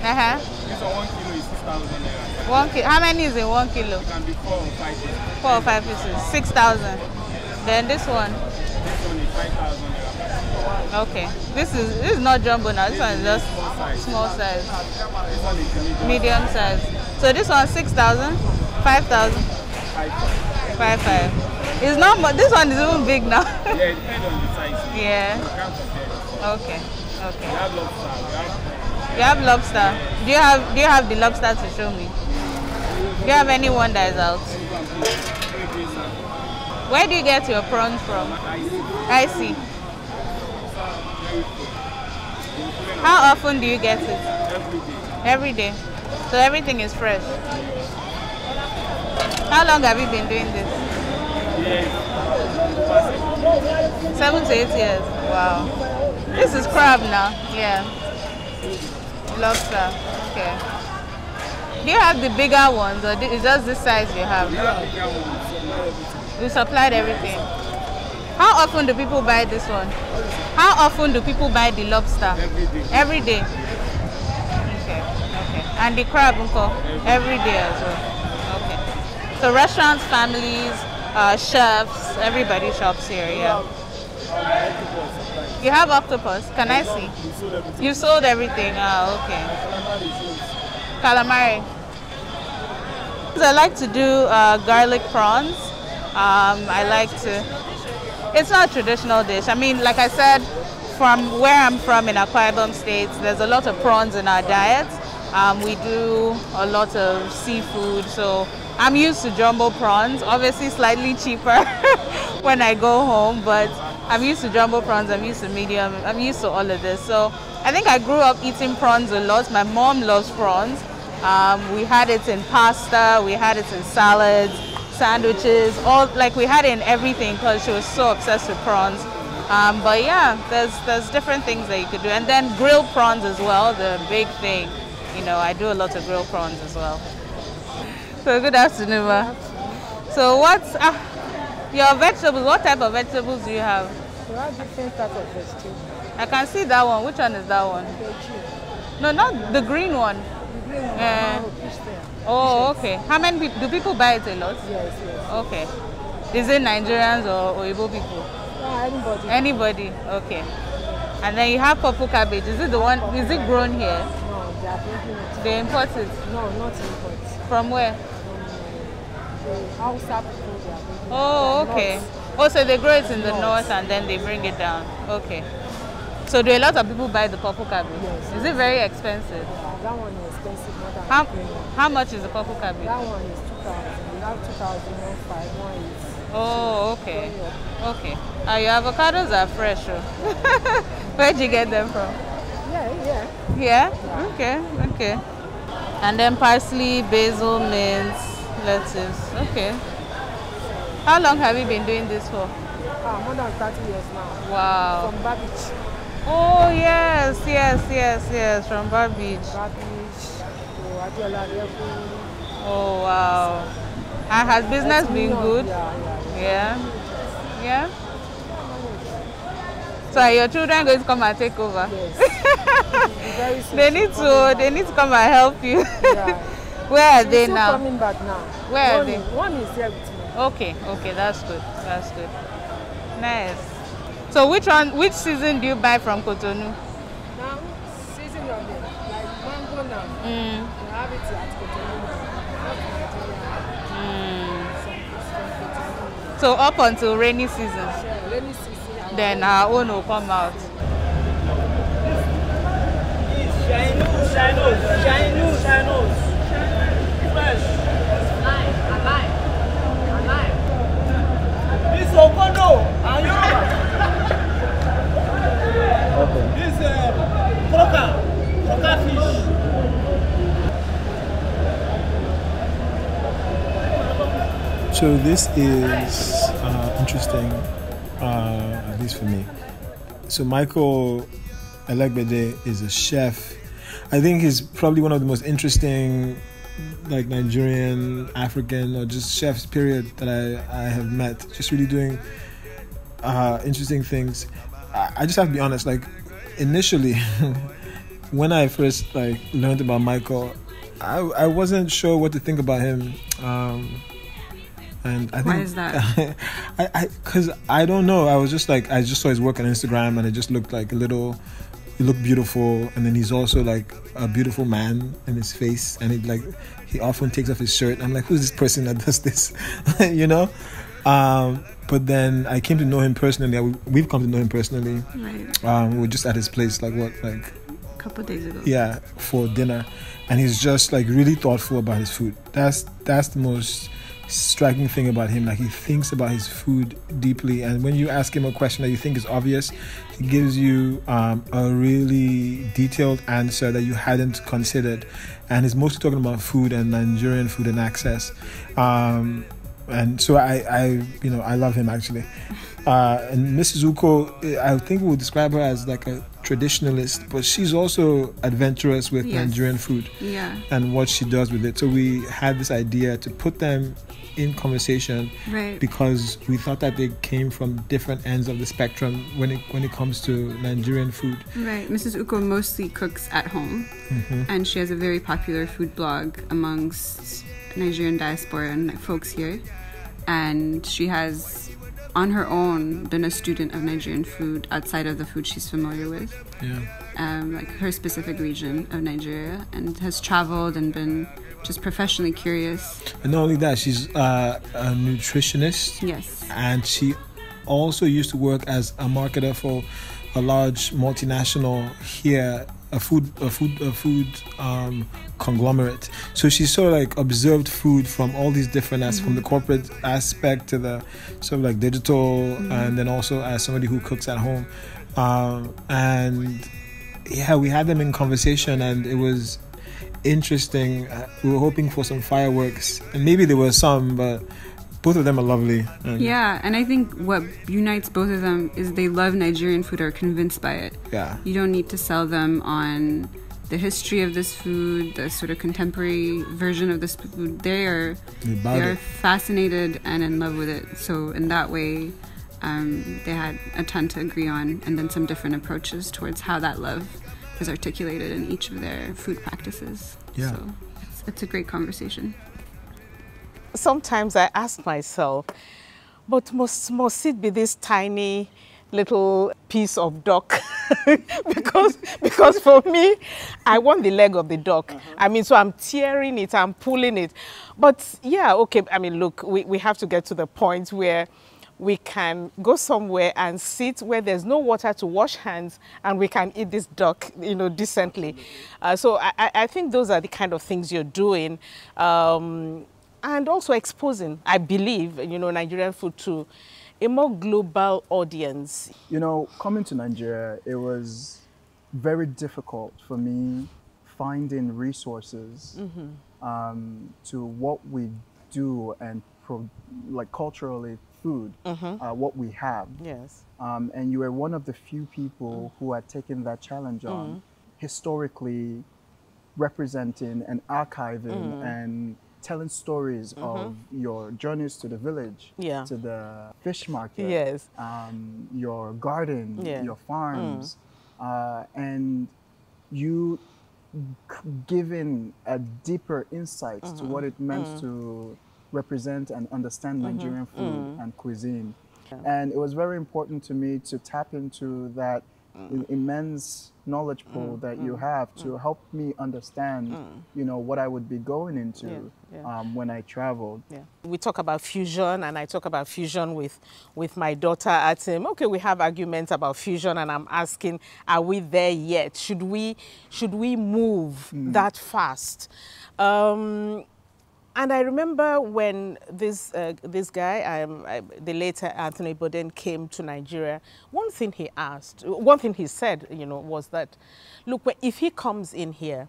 Uh huh. This one, one kilo is 6,000 naira. One kilo. How many is in one kilo? It can be four or five pieces. Four or five pieces. Six thousand. Then this one. This one is 5,000 naira. Okay. This is this is not jumbo now. This one is just small size. This one is medium. Medium size. So this one six thousand. Five thousand. Five. It's not but this one is even big now. Yeah, it depends on the size. Yeah. Okay. Okay. We have lobster. We have You have lobster. Do you have do you have the lobster to show me? Do you have any one that is out? Where do you get your prawns from? I see. How often do you get it? Every day. So everything is fresh. How long have you been doing this? Seven to eight years. Wow. This is crab now. Yeah. Lobster. Okay. Do you have the bigger ones or is just this size you have? You supplied everything. How often do people buy this one? How often do people buy the lobster? Every day. Every day. Okay. Okay. And the crab, uncle? Every day as well. Okay. So restaurants, families, uh, chefs, everybody shops here. Yeah. You have octopus. Can I see? You sold everything. Ah, okay. Calamari. I like to do uh, garlic prawns. Um, I like to. It's not a traditional dish. I mean, like I said, from where I'm from in Akwa Ibom State, there's a lot of prawns in our diet. Um, we do a lot of seafood, so I'm used to jumbo prawns. Obviously, slightly cheaper when I go home, but I'm used to jumbo prawns. I'm used to medium. I'm used to all of this. So I think I grew up eating prawns a lot. My mom loves prawns. Um, we had it in pasta. We had it in salads, sandwiches. All like we had in everything because she was so obsessed with prawns. Um, but yeah, there's there's different things that you could do, and then grilled prawns as well. The big thing, you know, I do a lot of grilled prawns as well. So good afternoon, ma. So what's uh, your vegetables? What type of vegetables do you have? We have different types of vegetables. I can see that one. Which one is that one? No, not the green one. The green one, Eh. uh. Oh, okay. How many people do people buy it a lot? Yes, yes. Okay. Is it Nigerians or Oyibo people? Yeah, anybody. Anybody? Okay. And then you have purple cabbage. Is it the one? Is it grown here? No, they are it. They import it. No, not import. From where? Um, the Hausa people, they are bringing it. Oh, okay. Oh, so they grow it in the North. north and then they bring it down. Okay. So do a lot of people buy the purple cabbage? Yes. Is it very expensive? Yeah, that one is expensive How, the green one. how much is the purple cabbage? That one is 2000 We have 2000 one five, one eight. Oh, okay. Okay. Uh, your avocados are fresh. Oh. Where'd you get them from? Yeah, yeah. Yeah? Okay, okay. And then parsley, basil, mint, lettuce. Okay. How long have you been doing this for? Ah, more than 30 years now. Wow. From Babbage. Oh, yes, yes, yes, yes, from. Babbage to Adeola Odeku. Oh, wow. And has business been good? Yeah, yeah. So are your children going to come and take over? Soon they need to they need to come and help you. Where are they now? coming back now. Where are they? One is here with me. Okay, okay, that's good. That's good. Nice. So which one which season do you buy from Cotonou? Now, season of it, like mango now, Mm. Have it at Cotonou. Mm. So up until rainy season. Sure, rainy season. our Then own. our own will come out. Shinos, Shinos, Shinos, Shinos. Fresh. Alive, alive, alive. This Okono and Yoruba. This uh, croaker, croaker fish. So this is uh, interesting, uh, at least for me. So Michael Elegbede is a chef. I think he's probably one of the most interesting, like Nigerian, African, or just chefs. Period that I, I have met. Just really doing uh, interesting things. I, I just have to be honest. Like initially, when I first like learned about Michael, I I wasn't sure what to think about him. Um, and I think Why is that? I, I, cause I don't know. I was just like, I just saw his work on Instagram, and it just looked like a little, he looked beautiful, and then he's also like a beautiful man in his face, and he like he often takes off his shirt. I'm like, who's this person that does this? you know. Um, but then I came to know him personally. We- We've come to know him personally. Right. Um, we were just at his place, like what, like A couple days ago. yeah, for dinner, and he's just like really thoughtful about his food. That's that's the most striking thing about him. Like he thinks about his food deeply, and when you ask him a question that you think is obvious, he gives you um, a really detailed answer that you hadn't considered, and he's mostly talking about food and Nigerian food and access. Um, and so I, I, you know, I love him actually. Uh, and Mrs. Uko, I think we would describe her as like a traditionalist, but she's also adventurous with Yes. Nigerian food Yeah. and what she does with it. So we had this idea to put them in conversation Right. because we thought that they came from different ends of the spectrum when it when it comes to Nigerian food. Right. Mrs. Uko mostly cooks at home, Mhm. and she has a very popular food blog amongst Nigerian diaspora and folks here. And she has, on her own, been a student of Nigerian food outside of the food she's familiar with, Yeah. um, like her specific region of Nigeria, and has traveled and been just professionally curious. And not only that, she's uh, a nutritionist. Yes. And she also used to work as a marketer for a large multinational here, a food, a food, a food um, conglomerate. So she sort of like observed food from all these different as from the corporate aspect to the sort of like digital, and then also as somebody who cooks at home. Um, and yeah, we had them in conversation, and it was interesting. Uh, we were hoping for some fireworks, and maybe there were some, but both of them are lovely. And Yeah, and I think what unites both of them is they love Nigerian food or are convinced by it. Yeah. You don't need to sell them on the history of this food, the sort of contemporary version of this food. They are About they are it. fascinated and in love with it. So in that way, um, they had a ton to agree on, and then some different approaches towards how that love is articulated in each of their food practices. Yeah. So it's, it's a great conversation. Sometimes I ask myself, but must must it be this tiny little piece of duck? because because for me, I want the leg of the duck. I mean, so I'm tearing it, I'm pulling it. But yeah, okay. I mean, look, we, we have to get to the point where we can go somewhere and sit where there's no water to wash hands and we can eat this duck you know decently uh, so I, I- I think those are the kind of things you're doing um, and also exposing i believe you know nigerian food to a more global audience You know, coming to Nigeria, it was very difficult for me finding resources Mhm. um, to what we do and pro- like culturally food, Mhm. uh, what we have. Yes. Um, and you were one of the few people who had taken that challenge on, Mm. historically representing and archiving Mm. and telling stories Mhm. of your journeys to the village, Yeah. to the fish market, Yes. um, your garden, Yeah. your farms, uh, and you giving a deeper insight to Mhm. what it meant Mm. to represent and understand Mhm. Nigerian food Mm. and cuisine. Yeah. And it was very important to me to tap into that Mm. Immense knowledge pool Mm, that you mm, have to help me understand, Mm. you know, what I would be going into Yeah, yeah. Um, when I traveled. Yeah. We talk about fusion, and I talk about fusion with, with my daughter at him. Okay, we have arguments about fusion, and I'm asking, are we there yet? Should we should we move that fast? Um, and I remember when this uh, this guy, um, I, the later Anthony Bourdain, came to Nigeria. One thing he asked, one thing he said, you know, was that, look, if he comes in here,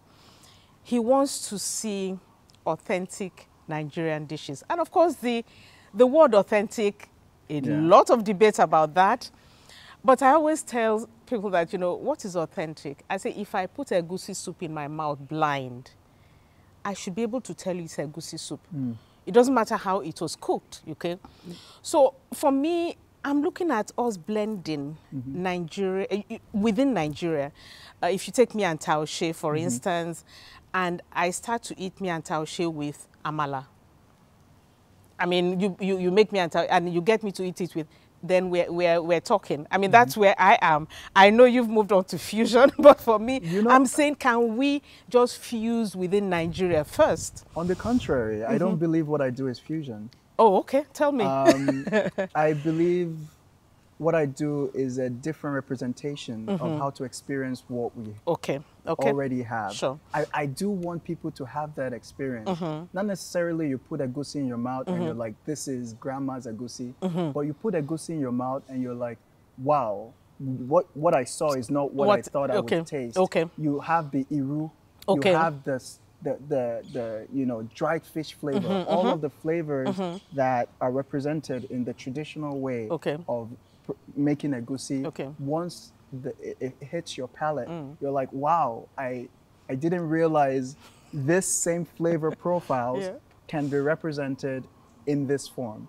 he wants to see authentic Nigerian dishes. And of course, the, the word authentic, a Yeah. lot of debate about that. But I always tell people that, you know, what is authentic? I say, if I put egusi soup in my mouth blind, I should be able to tell you it's egusi soup. Mm. It doesn't matter how it was cooked, okay? So for me, I'm looking at us blending Nigeria eh, eh, within Nigeria. Uh, if you take miyan taushe, for Mhm. instance, and I start to eat miyan taushe with amala. I mean, you, you, you make me and, and you get me to eat it with then we're, we're, we're talking. I mean, that's where I am. I know you've moved on to fusion, but for me, you know, I'm saying, can we just fuse within Nigeria first? On the contrary, I don't Mhm. believe what I do is fusion. Oh, okay. Tell me. Um, I believe what I do is a different representation Mhm. of how to experience what we Okay, okay. already have. Sure. I, I do want people to have that experience. Mhm. Not necessarily you put egusi in your mouth and you're Mhm. like, this is grandma's egusi. Mhm. But you put egusi in your mouth and you're like, wow, what, what I saw is not what, I What- thought I okay, would taste. okay. You have the iru, Okay. you have the, the, the, the, you know, dried fish flavor, Mhm, all mhm. of the flavors Mhm. that are represented in the traditional way Okay. of pr- making egusi. Okay. Once the, it, it hits your palate, Mm. you're like, wow, I, I didn't realize this same flavor profiles Yeah. can be represented in this form.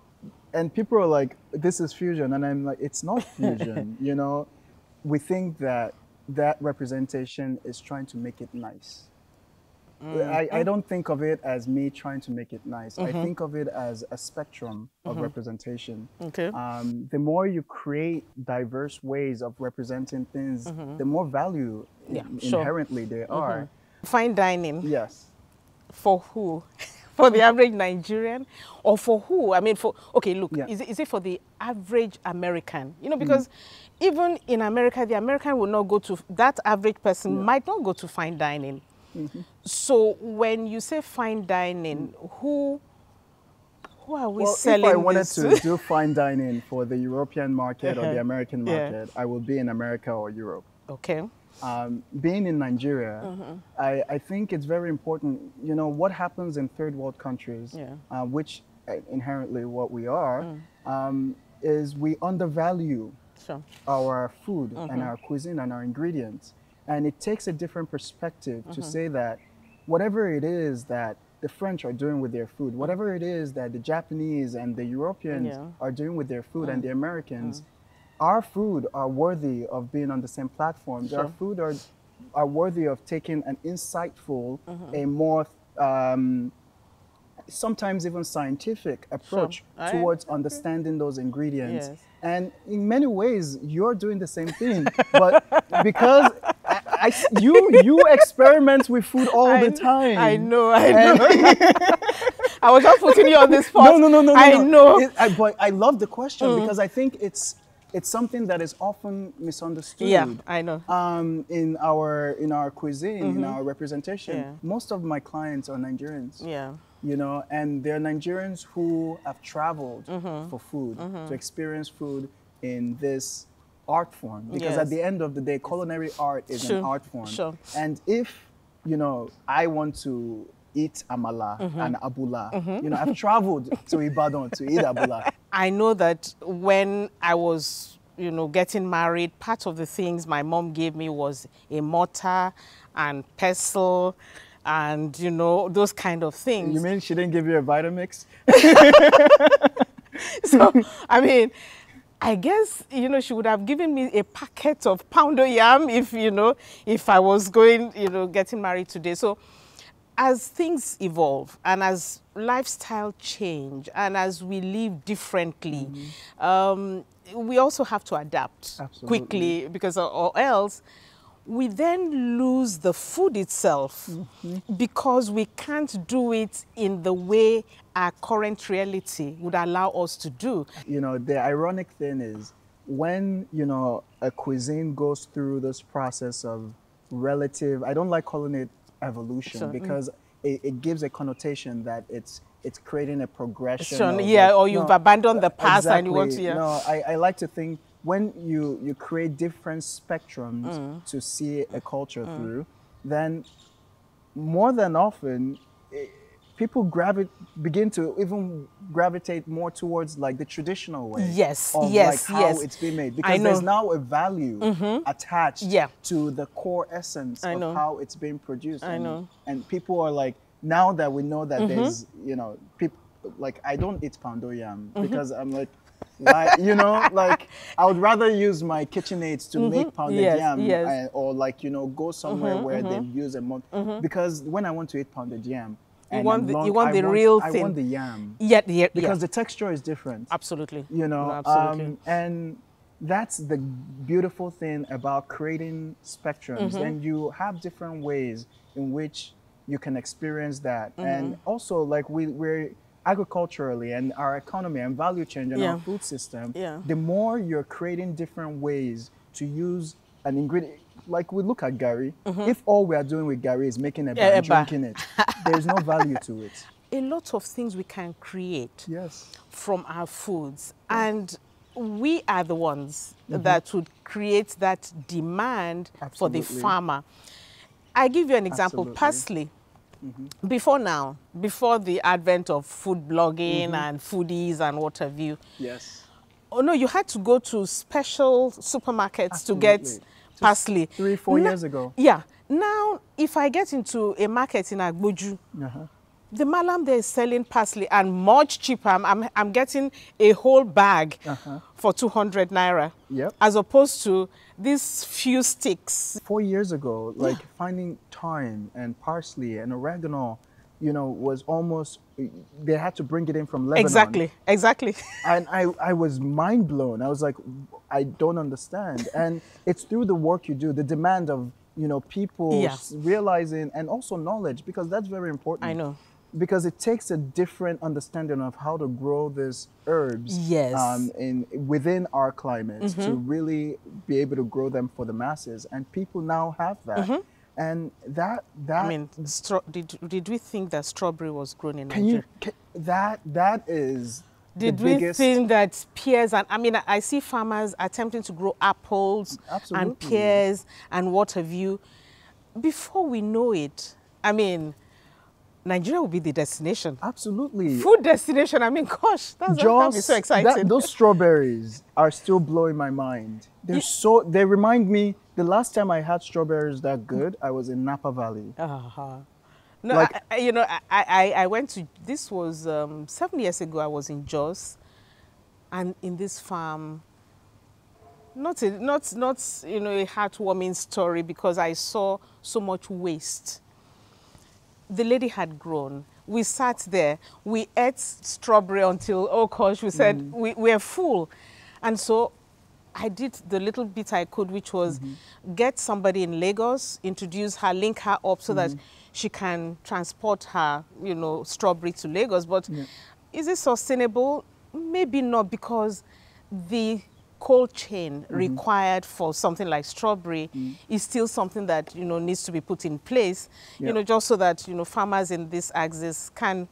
And people are like, this is fusion. And I'm like, it's not fusion. you know, we think that that representation is trying to make it nice. I, I Mm. don't think of it as me trying to make it nice. I Mhm. think of it as a spectrum of Mhm. representation. Okay. Um, the more you create diverse ways of representing things, Mhm. the more value Yeah, sure. inherently they are. Mhm. Fine dining. Yes. For who? for the average Nigerian, or for who? I mean, for okay, look, is, it, is it for the average American? You know, because even in America, the American will not go to that average person might not go to fine dining. So when you say fine dining, who who are we well, selling if I wanted to do fine dining for the European market or Uh-huh. the American Yeah. market, I will be in America or Europe. Okay. Um, being in Nigeria, Mhm. I, I think it's very important. You know what happens in third world countries, Yeah. uh, which uh, inherently what we are, Mm. um, is we undervalue Sure. our food and Mhm. our cuisine and our ingredients, and it takes a different perspective to Mhm. say that whatever it is that the French are doing with their food, whatever it is that the Japanese and the Europeans Yeah. are doing with their food, and Mm. the Americans, our food are worthy of being on the same platforms. Our food are are worthy of taking an insightful, Mhm. a more um, sometimes even scientific approach I- towards understanding those ingredients. Yes. And in many ways, you're doing the same thing, but because I, you you experiment with food all I the time. I know, I know. I was just putting you on this spot. No, no, no, no. I no. know. It- I, but I love the question Mm. because I think it's it's something that is often misunderstood. Yeah, I know. Um, in our in our cuisine, in Mhm. our representation, Yeah. most of my clients are Nigerians. Yeah. You know, and they're Nigerians who have traveled Mhm. for food Mhm. to experience food in this art form. Because Yes. at the end of the day, culinary art is Sure, an art form. sure. And if you know, I want to eat amala Mhm. and abula. Mhm. You know, I've traveled to Ibadan to eat abula. I know that when I was, you know, getting married, part of the things my mom gave me was a mortar and pestle and, you know, those kind of things. You mean she didn't give you a Vitamix? so, I mean, I guess, you know, she would have given me a packet of poundo yam if, you know, if I was going, you know, getting married today. So as things evolve and as lifestyle change and as we live differently, um, we also have to adapt Absolutely. quickly because or, or else we then lose the food itself because we can't do it in the way our current reality would allow us to do. You know, the ironic thing is when, you know, a cuisine goes through this process of relative, I don't like calling it evolution Sure, mm. because it, it gives a connotation that it's it's creating a progression. Sure, yeah, like- or you've abandoned the past and you want to- yeah. No, I, I like to think when you, you create different spectrums Mm. to see a culture Mm. through, then more than often, eh, people gravi- begin to even gravitate more towards like the traditional way. Yes, of yes, like how yes. it's been made I because there's now a value Mhm. attached Yeah. to the core essence I of know. how it's being produced. I and, know. And people are like, now that we know that Mhm. there's, you know, people like I don't eat poundo yam Mhm. because I'm like. Why, you know, like I would rather use my kitchen aids to Mhm. make pounded Yes, yam, yes. uh, or like you know, go somewhere Mhm, where they use a month. Because when I want to eat pounded yam, And want the- long- you want I the real I thing. want the yam. Yeah, yeah, Because yeah. the texture is different. Absolutely. You know, No, absolutely. um, and that's the beautiful thing about creating spectrums. Mhm. And you have different ways in which you can experience that. And Mhm. also, like we, we're agriculturally and our economy and value chain and Yeah. our food system, Yeah. the more you're creating different ways to use an ingredient. Like we look at garri, Mhm. if all we are doing with garri is making a Yeah, and drinking it, there's no value to it. a lot of things we can create yes. from our foods and we are the ones Mhm. that would create that demand for the farmer i give you an example Absolutely. parsley Mhm. before now before the advent of food blogging Mhm. and foodies and what have you Yes. oh no you had to go to special supermarkets to get Absolutely. Parsley Three, four Na- years ago. yeah now if i get into a market in agboju Uh-huh. the malam there is selling parsley and much cheaper. I'm, I'm, I'm getting a whole bag Uh-huh. for 200 naira. Yep. As opposed to these few sticks. Four years ago, like finding thyme and parsley and oregano, you know, was almost they had to bring it in from Lebanon. Exactly, exactly. And I, I was mind blown. I was like, I don't understand. And it's through the work you do, the demand of you know people Yeah. realizing and also knowledge because that's very important. I know. Because it takes a different understanding of how to grow these herbs Yes. um, in within our climate to Mhm. really be able to grow them for the masses. And people now have that. Mhm. And that that I mean, stro- did, did we think that strawberry was grown in can Nigeria? you can, that that is Did the we biggest think that pears and I mean I- see farmers attempting to grow apples and pears and what have you. Before we know it, I mean, Nigeria will be the destination. Absolutely. Food destination. I mean, gosh, that's that be so that- exciting. those strawberries are still blowing my mind. They're so they remind me the last time I had strawberries that good, I was in Napa Valley. Uh-huh. No, Like- I, I- you know, I, I, I went to, this was um, seven years ago, I was in Jos, and in this farm, not, a, not, not, you know, a heartwarming story because I saw so much waste. The lady had grown. We sat there, we ate strawberry until, oh gosh, we said, Mm. we, we're full. And so I did the little bit I could, which was Mm-hmm. get somebody in Lagos, introduce her, link her up so that Mhm. she can transport her, you know, strawberry to Lagos. But is it sustainable? Maybe not because the cold chain Mhm. required for something like strawberry is still something that you know needs to be put in place. Yeah. You know, just so that you know farmers in this axis can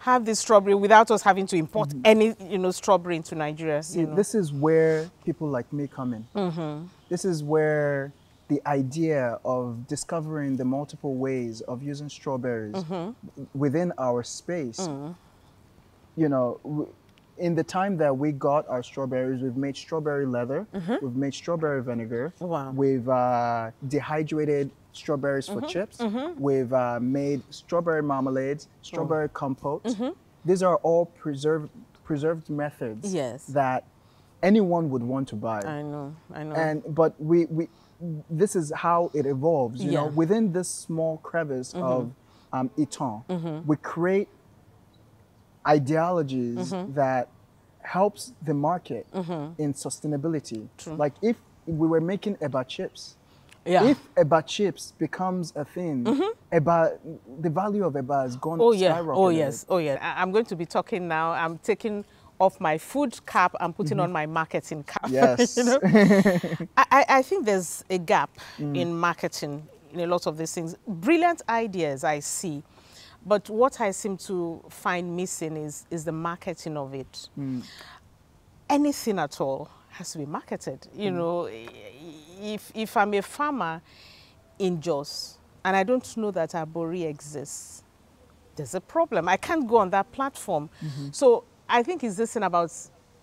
have this strawberry without us having to import any you know strawberry into Nigeria. See, you know. this is where people like me come in. Mhm. This is where the idea of discovering the multiple ways of using strawberries Mhm. within our space. Mm. You know, in the time that we got our strawberries, we've made strawberry leather, Mhm. we've made strawberry vinegar, Wow. we've uh, dehydrated strawberries for Mhm, chips, mhm. we've uh, made strawberry marmalades, strawberry compote. Mhm. These are all preserved preserved methods Yes. that anyone would want to buy. I know, I know. And but we we this is how it evolves. You know, within this small crevice Mhm. of um, Itan, Mhm. we create ideologies Mhm. that helps the market in sustainability. True. Like if we were making eba chips. Yeah. If eba chips becomes a thing, Mhm. eba the value of eba has gone Oh yeah. Oh yes. Oh yeah. I- I'm going to be talking now. I'm taking off my food cap and putting Mhm. on my marketing cap. Yes. you know? I, I think there's a gap Mm. in marketing in a lot of these things. Brilliant ideas I see, but what I seem to find missing is is the marketing of it. Mm. Anything at all has to be marketed. You Mm. know, if if I'm a farmer in Jos and I don't know that Arbori exists, there's a problem. I can't go on that platform. Mhm. So I think it's this thing about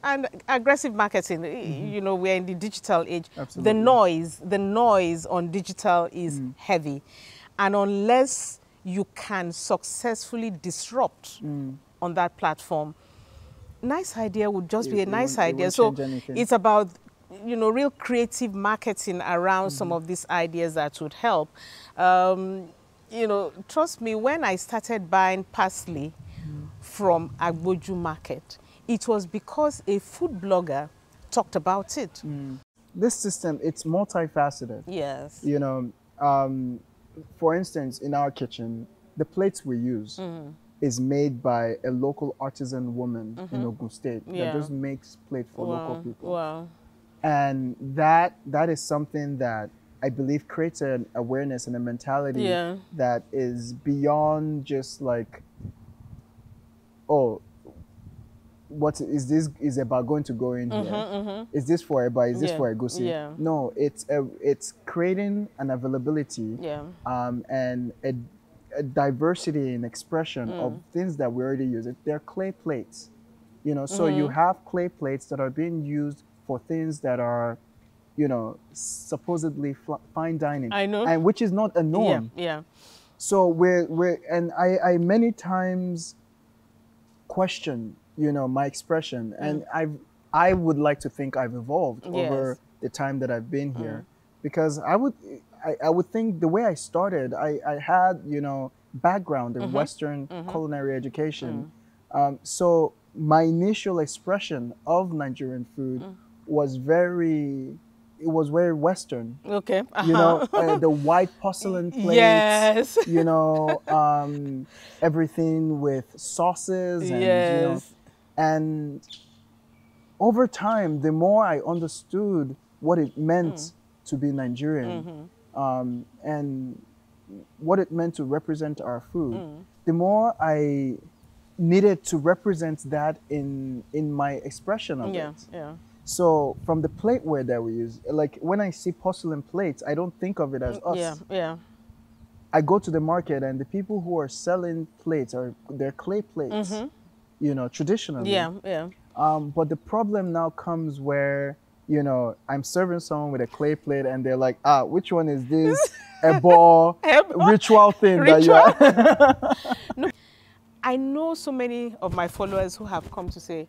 and aggressive marketing. y- Mhm. You know, we're in the digital age. Absolutely. The noise, the noise on digital is Mm. heavy, and unless you can successfully disrupt Mm. on that platform, nice idea would just It- be a nice idea. So anything. it's about you know real creative marketing around some Mm-hmm. of these ideas that would help. Um, you know, trust me, when I started buying parsley from Agboju Market, it was because a food blogger talked about it. This system, it's multifaceted. Yes. You know, um, for instance, in our kitchen, the plates we use Mhm. is made by a local artisan woman in Mhm. Ogun State Yeah. that just makes plate for local people. Wow. And that that is something that I believe creates an awareness and a mentality Yeah. that is beyond just like, oh, what is this is about going to go in here? Mhm, mhm. Is this for Eba? Is this Yeah, for Egusi? yeah. No, it's a, it's creating an availability Yeah. um, and a, a diversity in expression of Mm. things that we already use. It- They're clay plates, you know. So you Mhm. have clay plates that are being used for things that are, you know, supposedly fine dining. I know. and which is not a norm. Yeah. Yeah. So we're we're and I I many times question you know my expression and Mm. I've I would like to think I've evolved over the time that I've been here Mm. because I would I, I would think the way I started I, I had you know background in Mhm. Western Mhm. culinary education um, so my initial expression of Nigerian food Mm. Was very it was very Western Okay. you know Uh-huh. uh, the white porcelain plates Yes. you know um, everything with sauces and you know Yes. and over time the more i understood what it meant Mm. to be nigerian Mhm. um, and what it meant to represent our food Mm. the more i needed to represent that in in my expression of Yeah. it Yeah. So from the plateware that we use, like when I see porcelain plates, I don't think of it as us. Yeah. Yeah. I go to the market and the people who are selling plates are they're clay plates, Mhm. you know, traditionally. Yeah. Yeah. Um, but the problem now comes where you know I'm serving someone with a clay plate and they're like, ah, which one is this ebo ritual thing that you are? no, I know so many of my followers who have come to say,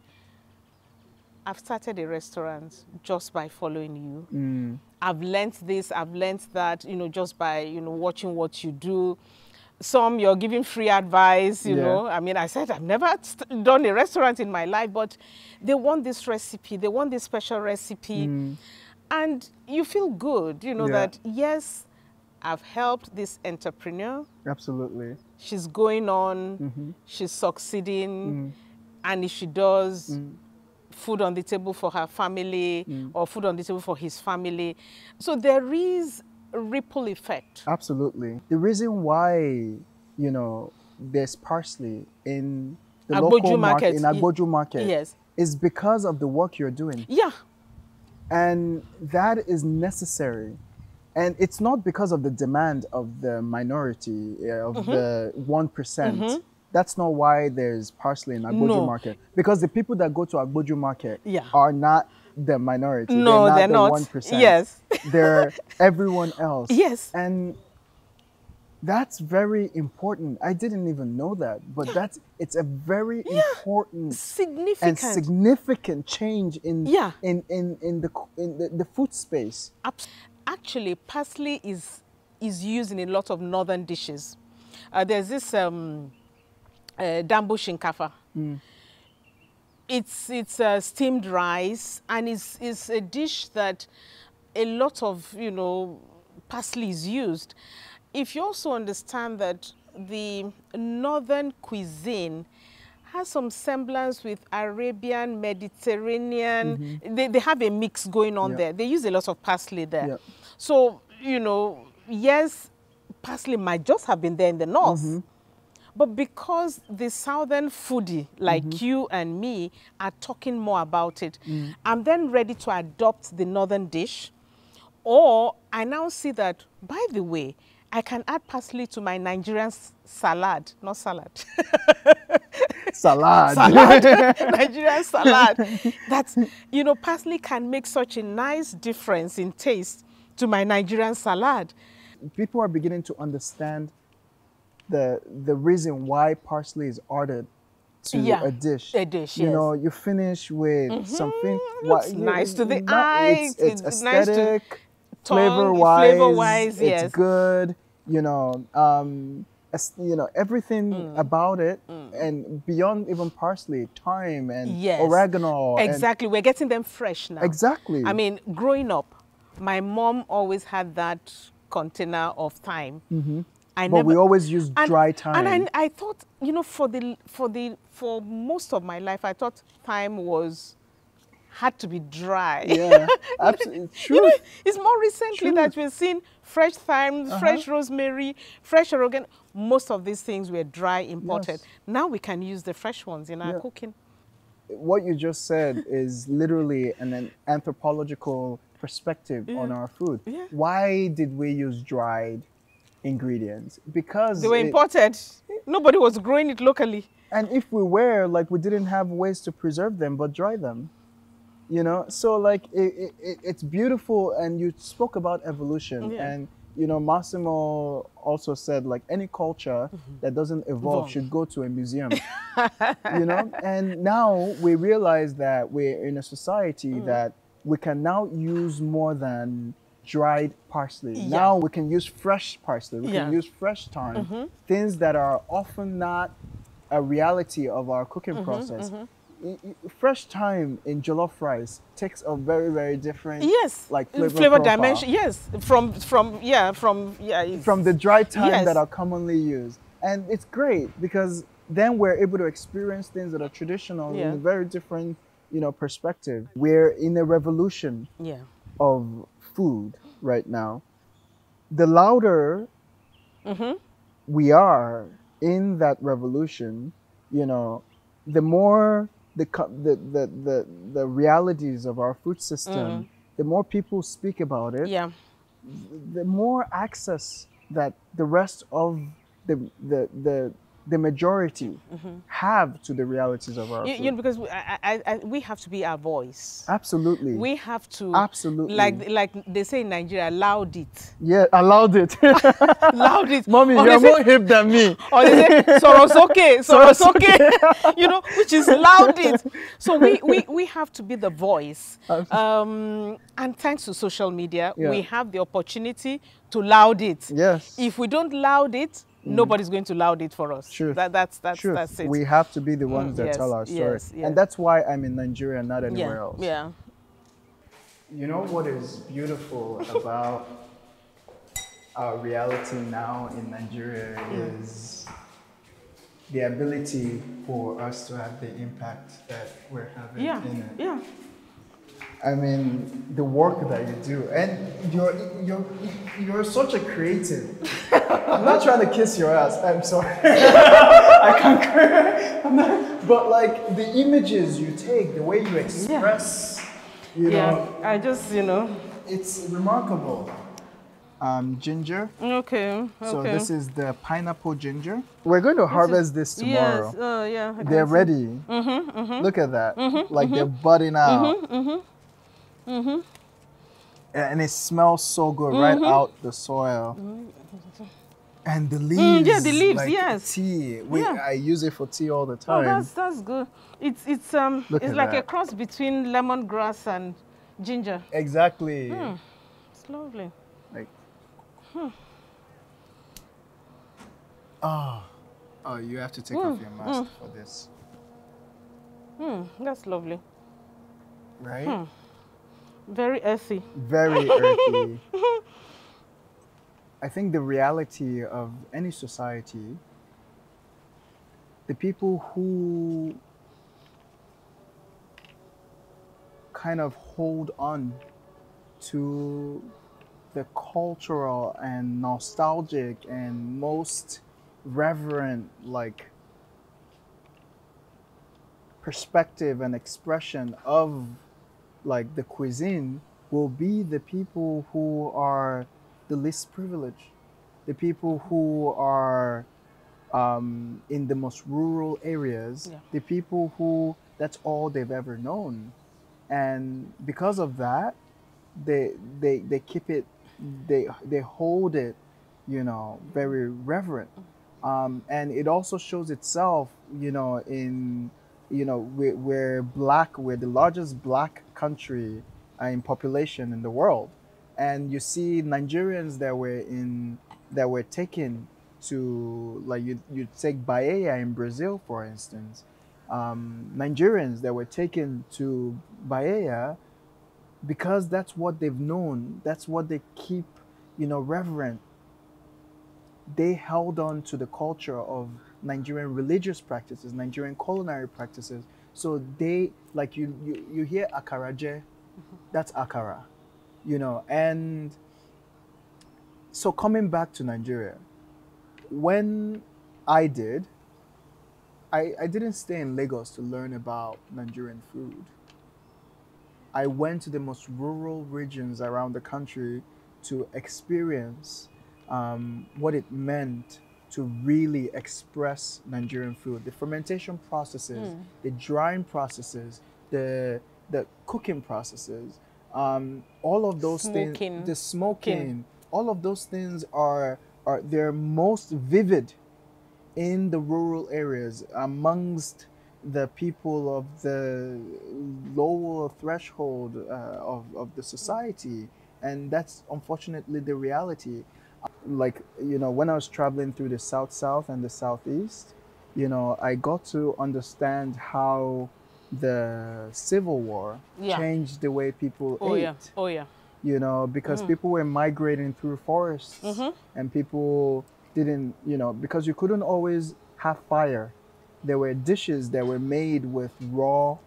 I've started a restaurant just by following you. Mm. I've learnt this, I've learnt that, you know, just by, you know, watching what you do. Some you're giving free advice, you Yeah. know. I mean, I said I've never st- done a restaurant in my life, but they want this recipe, they want this special recipe. Mm. And you feel good, you know, Yeah. that yes, I've helped this entrepreneur. Absolutely. She's going on, Mhm. she's succeeding, Mm. and if she does, Mm. Food on the table for her family Mm. or food on the table for his family. So there is ripple effect. Absolutely. The reason why, you know, there's parsley in the Agboju local market, market, in Agboju market, yes. is because of the work you're doing. Yeah. And that is necessary. And it's not because of the demand of the minority, uh, of Mhm. the one Mhm. That's not why there's parsley in Agboju No. market. Because the people that go to Agboju market Yeah. are not the minority. No, they're they're not not. one percent. Yes. they're everyone else. Yes. And that's very important. I didn't even know that, but that's it's a very important significant and significant change in Yeah. in, in, in the in the, the food space. Actually, parsley is is used in a lot of northern dishes. Uh, there's this um, uh, dambu shinkafa. Mm. It's it's uh, steamed rice, and it's it's a dish that a lot of you know parsley is used. If you also understand that the northern cuisine has some semblance with Arabian, Mediterranean. They, they have a mix going on Yeah. there. They use a lot of parsley there. Yeah. So, you know, yes, parsley might just have been there in the north. But because the southern foodie, like mm-hmm. you and me, are talking more about it, mm. I'm then ready to adopt the northern dish. Or I now see that, by the way, I can add parsley to my Nigerian salad, not salad. Salad. salad, Nigerian salad. That's, you know, parsley can make such a nice difference in taste to my Nigerian salad. People are beginning to understand the the reason why parsley is added to Yeah, a dish. a dish, You yes. know, you finish with Mhm, something looks you- nice to the not- eye, It's, it's it's nice to aesthetic, tongue, flavor wise. flavor-wise, it's good. you know, um, you know everything Mm. about it, and beyond even parsley, thyme and Yes. oregano. and- Exactly. We're getting them fresh now. Exactly. I mean, growing up, my mom always had that container of thyme. Mhm. I But we always use and- dry And thyme. I, I thought, you know, for the for the for most of my life, I thought thyme was had to be dry. Yeah, absolutely. You know, True. it's more recently that we've seen fresh thyme, Uh-huh. fresh rosemary, fresh oregano. Most of these things were dry imported. Yes. Now we can use the fresh ones in our Yeah. cooking. what you just said is literally an, an anthropological perspective on our food. Yeah. Why did we use dried ingredients? Because They were it- imported. Nobody was growing it locally. and if we were, like, we didn't have ways to preserve them but dry them. You know, so like it, it, it- it's beautiful, and you spoke about evolution, Yeah. and you know, Massimo also said like any culture that doesn't evolve. Evolve. should go to a museum. you know, and now we realize that we're in a society Mm. that we can now use more than dried parsley. Yeah. Now we can use fresh parsley. We can use fresh thyme. Mhm. Things that are often not a reality of our cooking Mhm, process. mhm. I- I- Fresh thyme in jollof rice takes a very very different Yes, like flavor, flavor dimension. Yes, from from yeah from yeah from the dry thyme Yes. that are commonly used. And it's great because then we're able to experience things that are traditional in a very different, you know, perspective. We're in a revolution Yeah. of food right now. The louder Mhm. we are in that revolution, you know, the more the the the the, the realities of our food system, Mhm. the more people speak about it, Yeah. the more access that the rest of the the the, the majority Mhm. have to the realities of our You, you know, because we, I, I, we have to be our voice. Absolutely. We have to Absolutely. like like they say in Nigeria, loud it. yeah, allowed it. loud it. Mommy, you're more hip than me. Or they say sorosoke, Sorosoke. sorosoke. you know, which is loud it. So we, we, we have to be the voice. Um, and thanks to social media, Yeah. we have the opportunity to loud it. Yes. If we don't loud it, nobody's going to loud it for us. Truth. That, that's that's Truth. that's it. We have to be the ones Mm, that yes, tell our story. yes, yes. And that's why I'm in Nigeria, not anywhere yeah, else. Yeah. You know what is beautiful about our reality now in Nigeria Mm. is the ability for us to have the impact that we're having Yeah. in it. Yeah. I mean, the work that you do, and you're you're you're such a creative. I'm not trying to kiss your ass. I'm sorry. I can't. I'm not, but like the images you take, the way you express, you yeah. know, I just, you know. it's remarkable. Um, ginger. Okay. okay. So this is the pineapple ginger. We're going to harvest this tomorrow. Yes. Oh, yeah. I They're can see. ready. Mhm, mhm. Look at that. Mhm, like they're mhm. budding out. Mhm, mhm. Mhm. And it smells so good right Mhm. out the soil. And the leaves. Mm, yeah, the leaves, like yes. Tea. We, Yeah. I use it for tea all the time. Oh, that's that's good. It's it's um Look it's like a cross between lemongrass and ginger. exactly. Hmm. It's lovely. Like, Hmm. oh, oh, you have to take Mm, off your mask mm. for this, Hmm. That's lovely. right? Very earthy. Very earthy. I think the reality of any society, the people who kind of hold on to the cultural and nostalgic and most reverent, like, perspective and expression of like the cuisine will be the people who are the least privileged, the people who are um, in the most rural areas, Yeah. the people who that's all they've ever known, and because of that, they they they keep it, they they hold it, you know, very reverent, um, and it also shows itself, you know, in you know we're, we're black we're the largest black country uh, in population in the world and you see nigerians that were in that were taken to like you you take Bahia in Brazil for instance. Um, Nigerians that were taken to Bahia because that's what they've known. That's what they keep, you know, reverent. They held on to the culture of Nigerian religious practices, Nigerian culinary practices. So they like you you, you hear akaraje, that's akara, you know, and so coming back to Nigeria, when I did, I, I didn't stay in Lagos to learn about Nigerian food. I went to the most rural regions around the country to experience um, what it meant to really express Nigerian food. The fermentation processes, Mm. the drying processes, the the cooking processes, um, all of those Smoking. things, the smoking, all of those things are are they're most vivid in the rural areas amongst the people of the lower threshold uh, of, of the society and that's unfortunately the reality like you know when i was traveling through the south south and the southeast you know i got to understand how the civil war Yeah. changed the way people Oh ate yeah. Oh yeah. you know, because Mhm. people were migrating through forests Mhm. and people didn't, you know, because you couldn't always have fire. There were dishes that were made with raw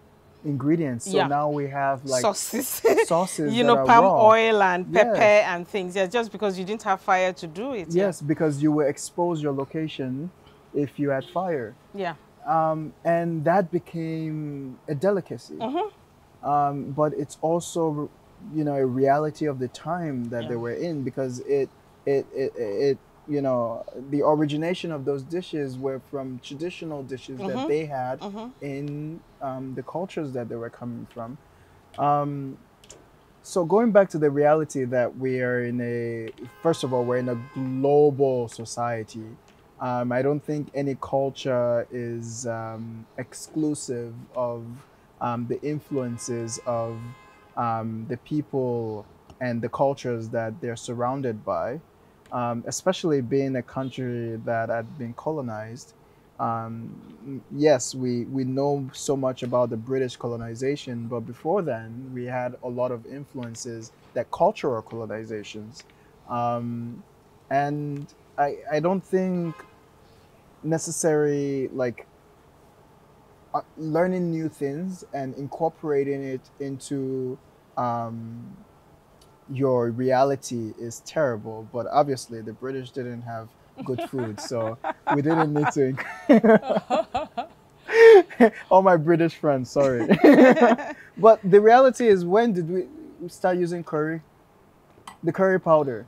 ingredients. So Yeah. now we have like sauces, sauces you know, palm raw. oil and pepper Yes. and things. Yeah, just because you didn't have fire to do it. yeah. Yes, because you will expose your location if you had fire. Yeah. Um, and that became a delicacy. Mhm. Um, but it's also, you know, a reality of the time that they were in because it, it, it, it, you know, the origination of those dishes were from traditional dishes Mhm. that they had Mhm. in um, the cultures that they were coming from. Um, so going back to the reality that we are in a, first of all, we're in a global society. Um, I don't think any culture is um, exclusive of um, the influences of um, the people and the cultures that they're surrounded by, um, especially being a country that had been colonized. Um, yes, we, we know so much about the British colonization, but before then, we had a lot of influences that cultural colonizations. Um, and I, I don't think necessary like uh, learning new things and incorporating it into um, your reality is terrible. But obviously, the British didn't have good food, so we didn't need to. All my British friends, sorry. but the reality is, when did we start using curry? The curry powder.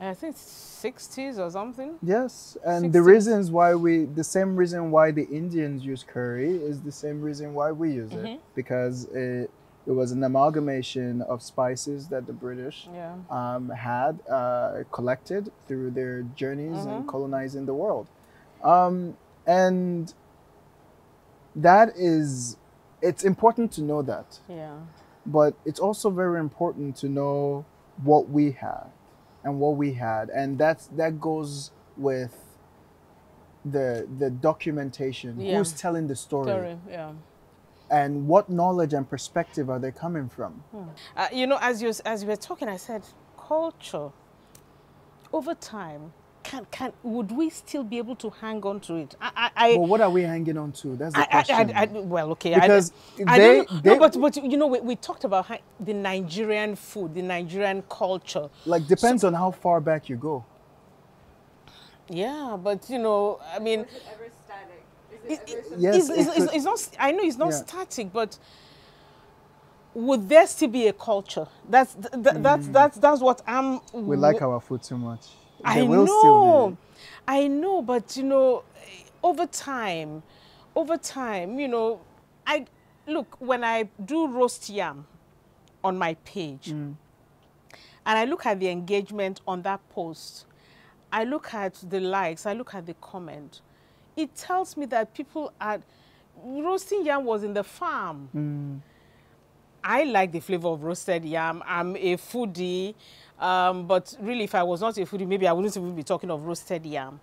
I think 60s or something. Yes, and the reasons why we, the same reason why the Indians use curry is the same reason why we use Mhm. it because it it was an amalgamation of spices that the British Yeah. um, had uh, collected through their journeys and Mhm. colonizing the world, um, and that is it's important to know that Yeah. but it's also very important to know what we have and what we had and that's that goes with the the documentation Yeah. who's telling the story, Story, yeah. And what knowledge and perspective are they coming from Uh, you know, as you as you were talking, I said culture. Over time, can can would we still be able to hang on to it? I, I, I but what are we hanging on to that's the I, I, question I, I, well, okay. Because I, I they- don't know. they- no, but but you know, we, we talked about the Nigerian food, the Nigerian culture. like depends on how far back you go Yeah, but you know, I mean, it Yes, it's, it's, it's, it's not. I know it's not Yeah. static, but would there still be a culture? That's th- th- that's mm. that's that's what I'm. we like our food too much I will know. I know, but you know, over time, over time, you know, I look when I do roast yam on my page, mm. and I look at the engagement on that post, I look at the likes, I look at the comment. It tells me that people are roasting yam was in the farm. Mm. I like the flavor of roasted yam. I'm a foodie, um, but really, if I was not a foodie, maybe I wouldn't even be talking of roasted yam.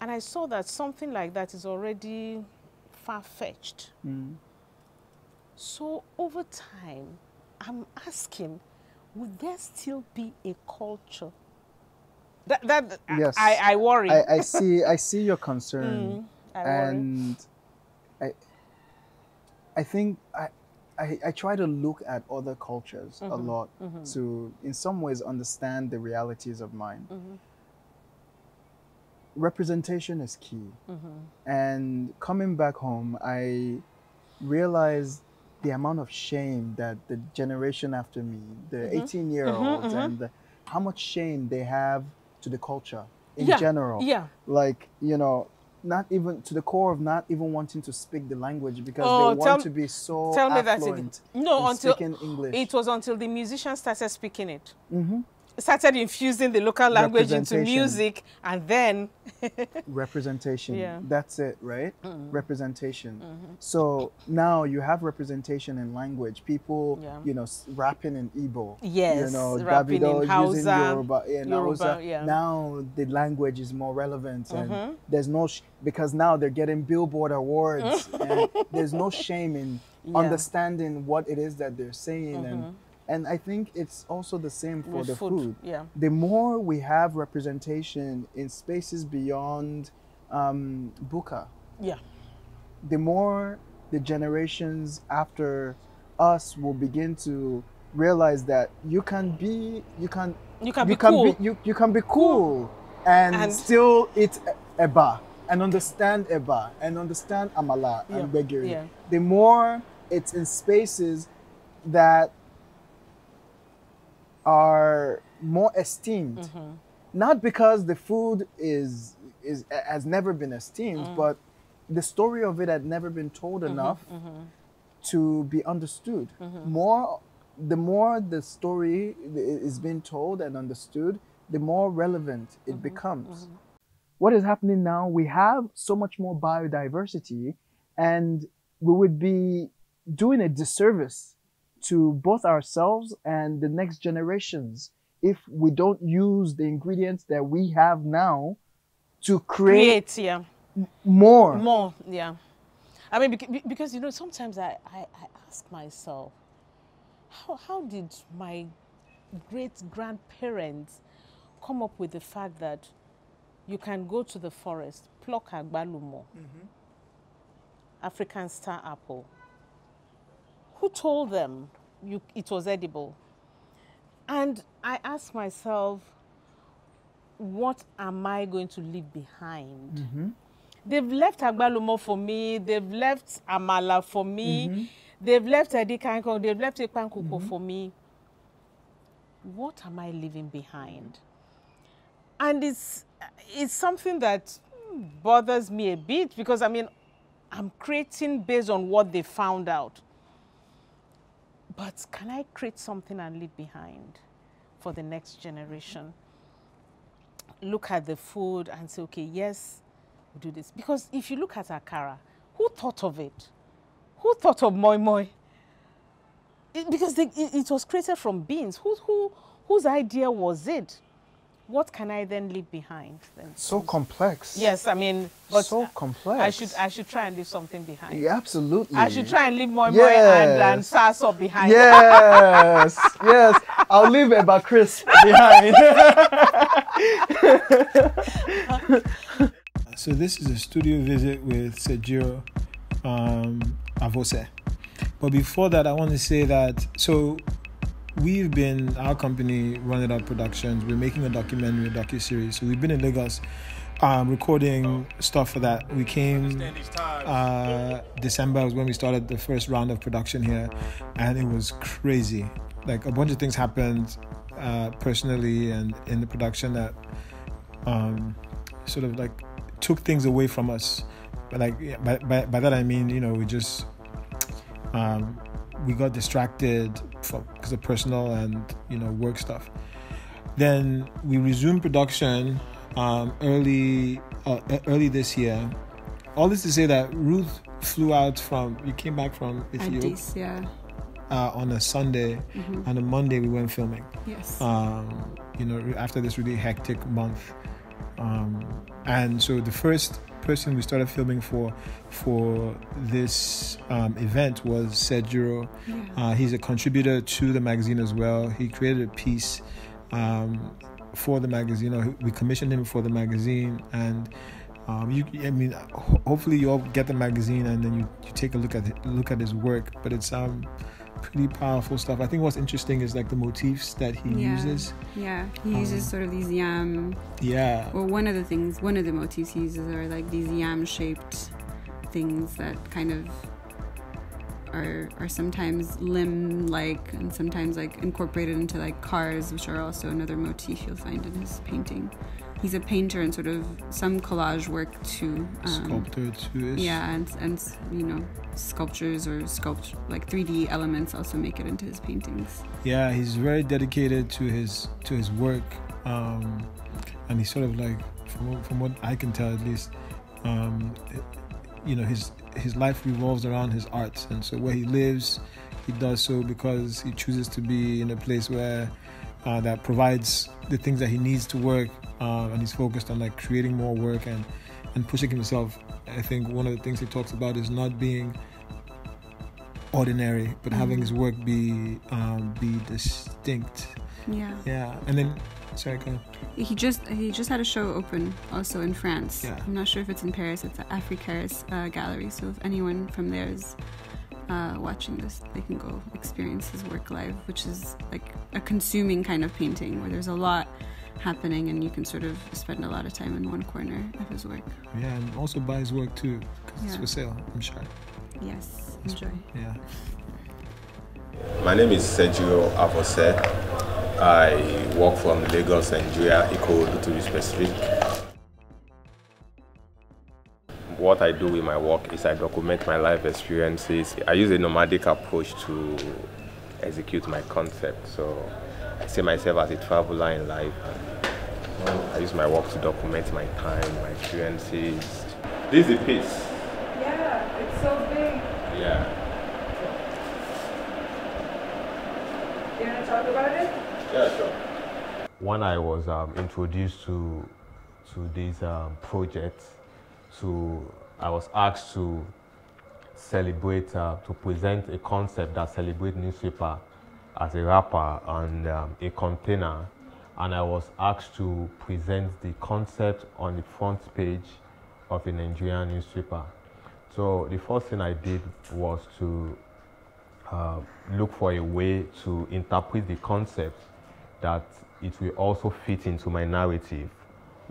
And I saw that something like that is already far fetched. Mm. So over time, I'm asking, would there still be a culture? That, that Yes. I, I worry. I, I see. I see your concern, Mm, I and I. I think I, I, I try to look at other cultures a Mhm, lot mhm. to, in some ways, understand the realities of mine. Mhm. Representation is key. Mhm. And coming back home, I realized the amount of shame that the generation after me, the Mhm. 18 year olds, and the, how much shame they have to the culture in Yeah, general. yeah. Like, you know, not even to the core of not even wanting to speak the language because Oh, they want tell- to be so Tell me that it, no until speaking English. it was until the musicians started speaking it. Mhm. Started infusing the local language into music, and then representation Yeah. that's it right Mm. representation Mhm. so now you have representation in language people Yeah. you know rapping in Igbo Yes, you know rapping in Davido using Hausa, Yoruba, yeah, in Yoruba, Hausa. yeah. now the language is more relevant and Mhm. there's no sh- because now they're getting billboard awards and there's no shame in Yeah. understanding what it is that they're saying and and I think it's also the same for With the food, food. yeah. The more we have representation in spaces beyond um, Buka, yeah, the more the generations after us will begin to realize that you can be you can You can be cool. you, you can be cool and, And- still eat eba and understand eba and understand amala Yeah, and gbegiri. yeah. The more it's in spaces that are more esteemed Mhm. not because the food is is has never been esteemed, Mm. but the story of it had never been told enough mhm. to be understood. Mhm. More, the more the story is being told and understood, the more relevant it becomes. What is happening now? We have so much more biodiversity, and we would be doing a disservice to both ourselves and the next generations if we don't use the ingredients that we have now to create, create, yeah, more. more, yeah. I mean, bec- because you know, sometimes I, I, I ask myself, how how did my great grandparents come up with the fact that you can go to the forest, pluck agbalumo, mm-hmm. African star apple. Who told them you, it was edible? And I ask myself, what am I going to leave behind? Mm-hmm. They've left agbalumo for me. They've left amala for me. Mhm. They've left edikang ikong. They've left ekpankoko for me. What am I leaving behind? And it's it's something that bothers me a bit because I mean, I'm creating based on what they found out. But can I create something and leave behind for the next generation? Look at the food and say, okay, yes, we do this. Because if you look at Akara, who thought of it? Who thought of Moi Moi? It- because they, it, it was created from beans. Who, who, whose idea was it? What can I then leave behind? Then? So complex. Yes, I mean, but so complex. I should I should try and leave something behind. Yeah, absolutely. I should try and leave Moi Moi and, and Sasso behind. Yes, yes. I'll leave about Chris behind. So this is a studio visit with Sejiro um, Avoseh. But before that, I want to say that so we've been our company running up productions. We're making a documentary, a docu series. So we've been in Lagos, um, recording stuff for that. We came uh, December was when we started the first round of production here, and it was crazy. Like a bunch of things happened uh, personally and in the production that um, sort of like took things away from us. But like by, by, by that I mean you know we just um, we got distracted because of personal and you know work stuff. Then we resumed production um, early uh, early this year. All this to say that Ruth flew out from you came back from Ethiopia. Uh, on a Sunday, Mhm. on a Monday we went filming. Yes. Um, you know, after this really hectic month, um, and so the first person we started filming for for this um, event was Sejiro. Yeah. Uh, he's a contributor to the magazine as well. He created a piece um, for the magazine. Or we commissioned him for the magazine, and um, you. I mean, hopefully you all get the magazine and then you, you take a look at look at his work. But it's um pretty powerful stuff. I think what's interesting is like the motifs that he yeah. uses. Yeah, he uses Um, sort of these yam. Yeah. Well, one of the things, one of the motifs he uses are like these yam-shaped things that kind of are are sometimes limb-like and sometimes like incorporated into like cars, which are also another motif you'll find in his painting. He's a painter and sort of some collage work too. um, Sculptor too. Yeah, and and you know sculptures or sculpt like 3D elements also make it into his paintings. Yeah, he's very dedicated to his to his work, um, and he's sort of like, from what- from what I can tell at least, um, you know, his his life revolves around his arts, and so where he lives, he does so because he chooses to be in a place where uh, that provides the things that he needs to work, uh, and he's focused on like creating more work and and pushing himself. I think one of the things he talks about is not being ordinary, but having his work be um, be distinct. Yeah. Yeah, and then sorry, go. He just he just had a show open also in France. Yeah. I'm not sure if it's in Paris. It's at Afikaris uh, Gallery. So if anyone from there is uh, watching this, they can go experience his work live, which is like a consuming kind of painting where there's a lot happening and you can sort of spend a lot of time in one corner of his work. Yeah, and also buy his work too, because it's for sale. I'm sure. Yes, enjoy. Yeah. My name is Sejiro Avoseh. I work from Lagos, Nigeria, Ikorodu to be specific. What I do with my work is I document my life experiences. I use a nomadic approach to execute my concept. So I see myself as a traveler in life. I use my work to document my time, my experiences. This is a piece. Yeah, it's so big. Yeah. You want to talk about it? Yeah, sure. When I was um, introduced to to this um, project, to I was asked to celebrate uh, to present a concept that celebrate newspaper as a wrapper and um, a container, and I was asked to present the concept on the front page of a Nigerian newspaper. So the first thing I did was to uh, look for a way to interpret the concept that it will also fit into my narrative.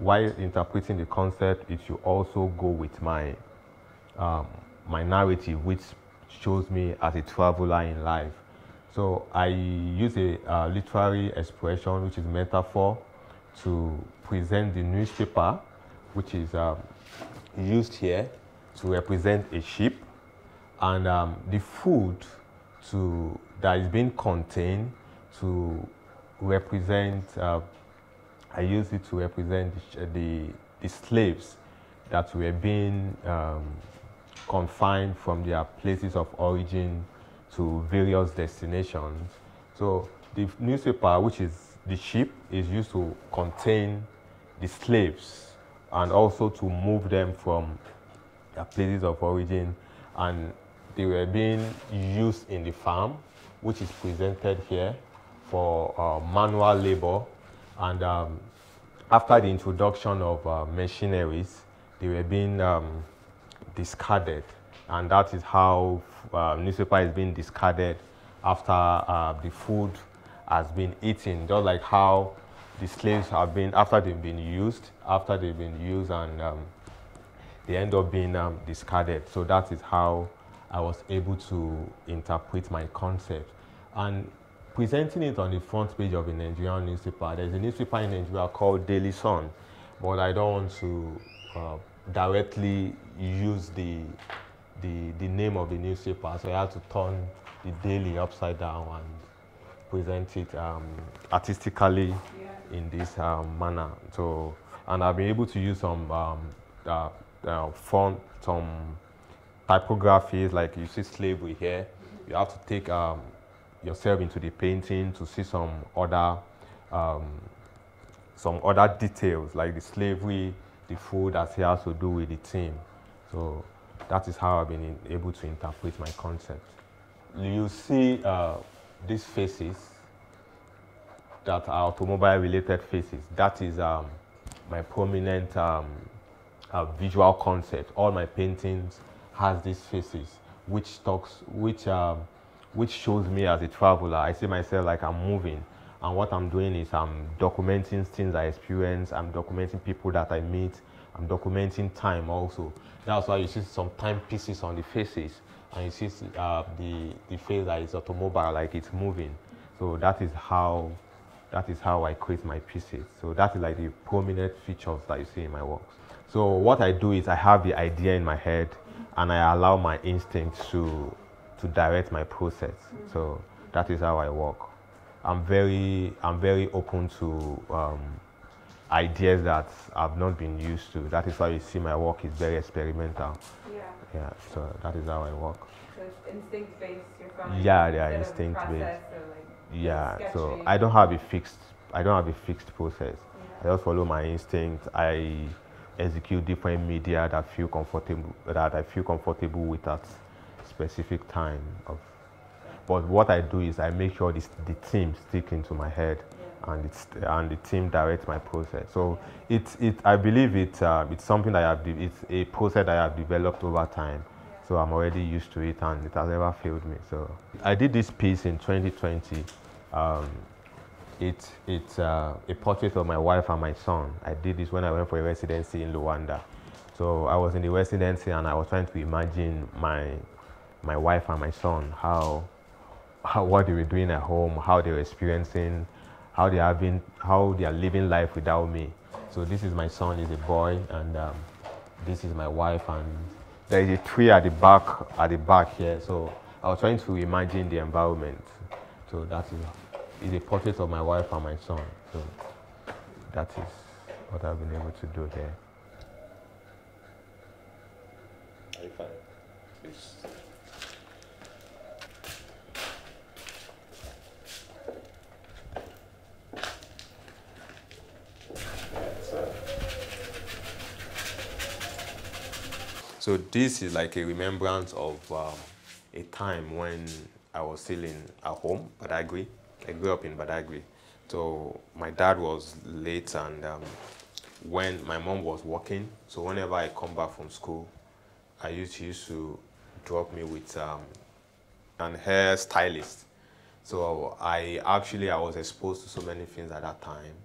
While interpreting the concept, it should also go with my um, my narrative, which shows me as a traveler in life. So I use a literary expression, which is metaphor, to present the newspaper, which is um, used here to represent a ship, and um, the food to that is being contained to represent. Uh, I use it to represent the, the, the slaves that were being um, confined from their places of origin to various destinations. So the newspaper, which is the ship, is used to contain the slaves and also to move them from their places of origin. And they were being used in the farm, which is presented here for uh, manual labor. And um, after the introduction of uh, machineries, they were being um, discarded. And that is how uh, newspaper is being discarded after uh, the food has been eaten, just like how the slaves have been, after they've been used, after they've been used and um, they end up being um, discarded. So that is how I was able to interpret my concept. And presenting it on the front page of a Nigerian newspaper, there's a newspaper in Nigeria called Daily Sun, but I don't want to uh, directly use the, the, the name of the newspaper, so I had to turn the daily upside down and present it um, artistically in this um, manner. So, and I've been able to use some um, uh, uh, font, some typographies, like you see slavery here. You have to take um, yourself into the painting to see some other um, some other details like the slavery, the food that he has to do with the team. So that is how I've been able to interpret my concept. You see uh, these faces that are automobile related faces. That is um, my prominent um, uh, visual concept. All my paintings has these faces, which talks, which um, which shows me as a traveler. I see myself like I'm moving, and what I'm doing is I'm documenting things I experience. I'm documenting people that I meet. I'm documenting time also. That's why you see some timepieces on the faces, and you see uh, the the face that is automobile, like it's moving. So that is how that is how I create my pieces. So that is like the prominent features that you see in my works. So what I do is I have the idea in my head and I allow my instincts to to direct my process. So that is how I work. I'm very I'm very open to um, ideas that I've not been used to. That is why you see my work is very experimental. Yeah. Yeah. So that is how I work. So it's instinct based. You're fine. Yeah, they are instinct based. like Yeah, so. I don't have a fixed I don't have a fixed process. I just follow my instinct. I execute different media that feel comfortable that I feel comfortable with at specific time of but what I do is I make sure this, the team stick into my head and it's and the team directs my process. So it's it I believe it uh, it's something that I have it's a process that I have developed over time. So I'm already used to it and it has never failed me. So I did this piece in 2020. Um, it's it's uh, a portrait of my wife and my son. I did this when I went for a residency in Luanda. So I was in the residency and I was trying to imagine my my wife and my son how how what they were doing at home, how they were experiencing, how they have been, how they are living life without me. So this is my son, he's a boy, and um, this is my wife, and there is a tree at the back at the back here. So I was trying to imagine the environment. So that is is a portrait of my wife and my son. So that is what I've been able to do there. Are you fine? Please. So this is like a remembrance of um, a time when I was still in at home, Badagry. I grew up in Badagry. So my dad was late and um, when my mom was working, so whenever I come back from school, I used, used to drop me with um, an hair stylist. So I actually I was exposed to so many things at that time.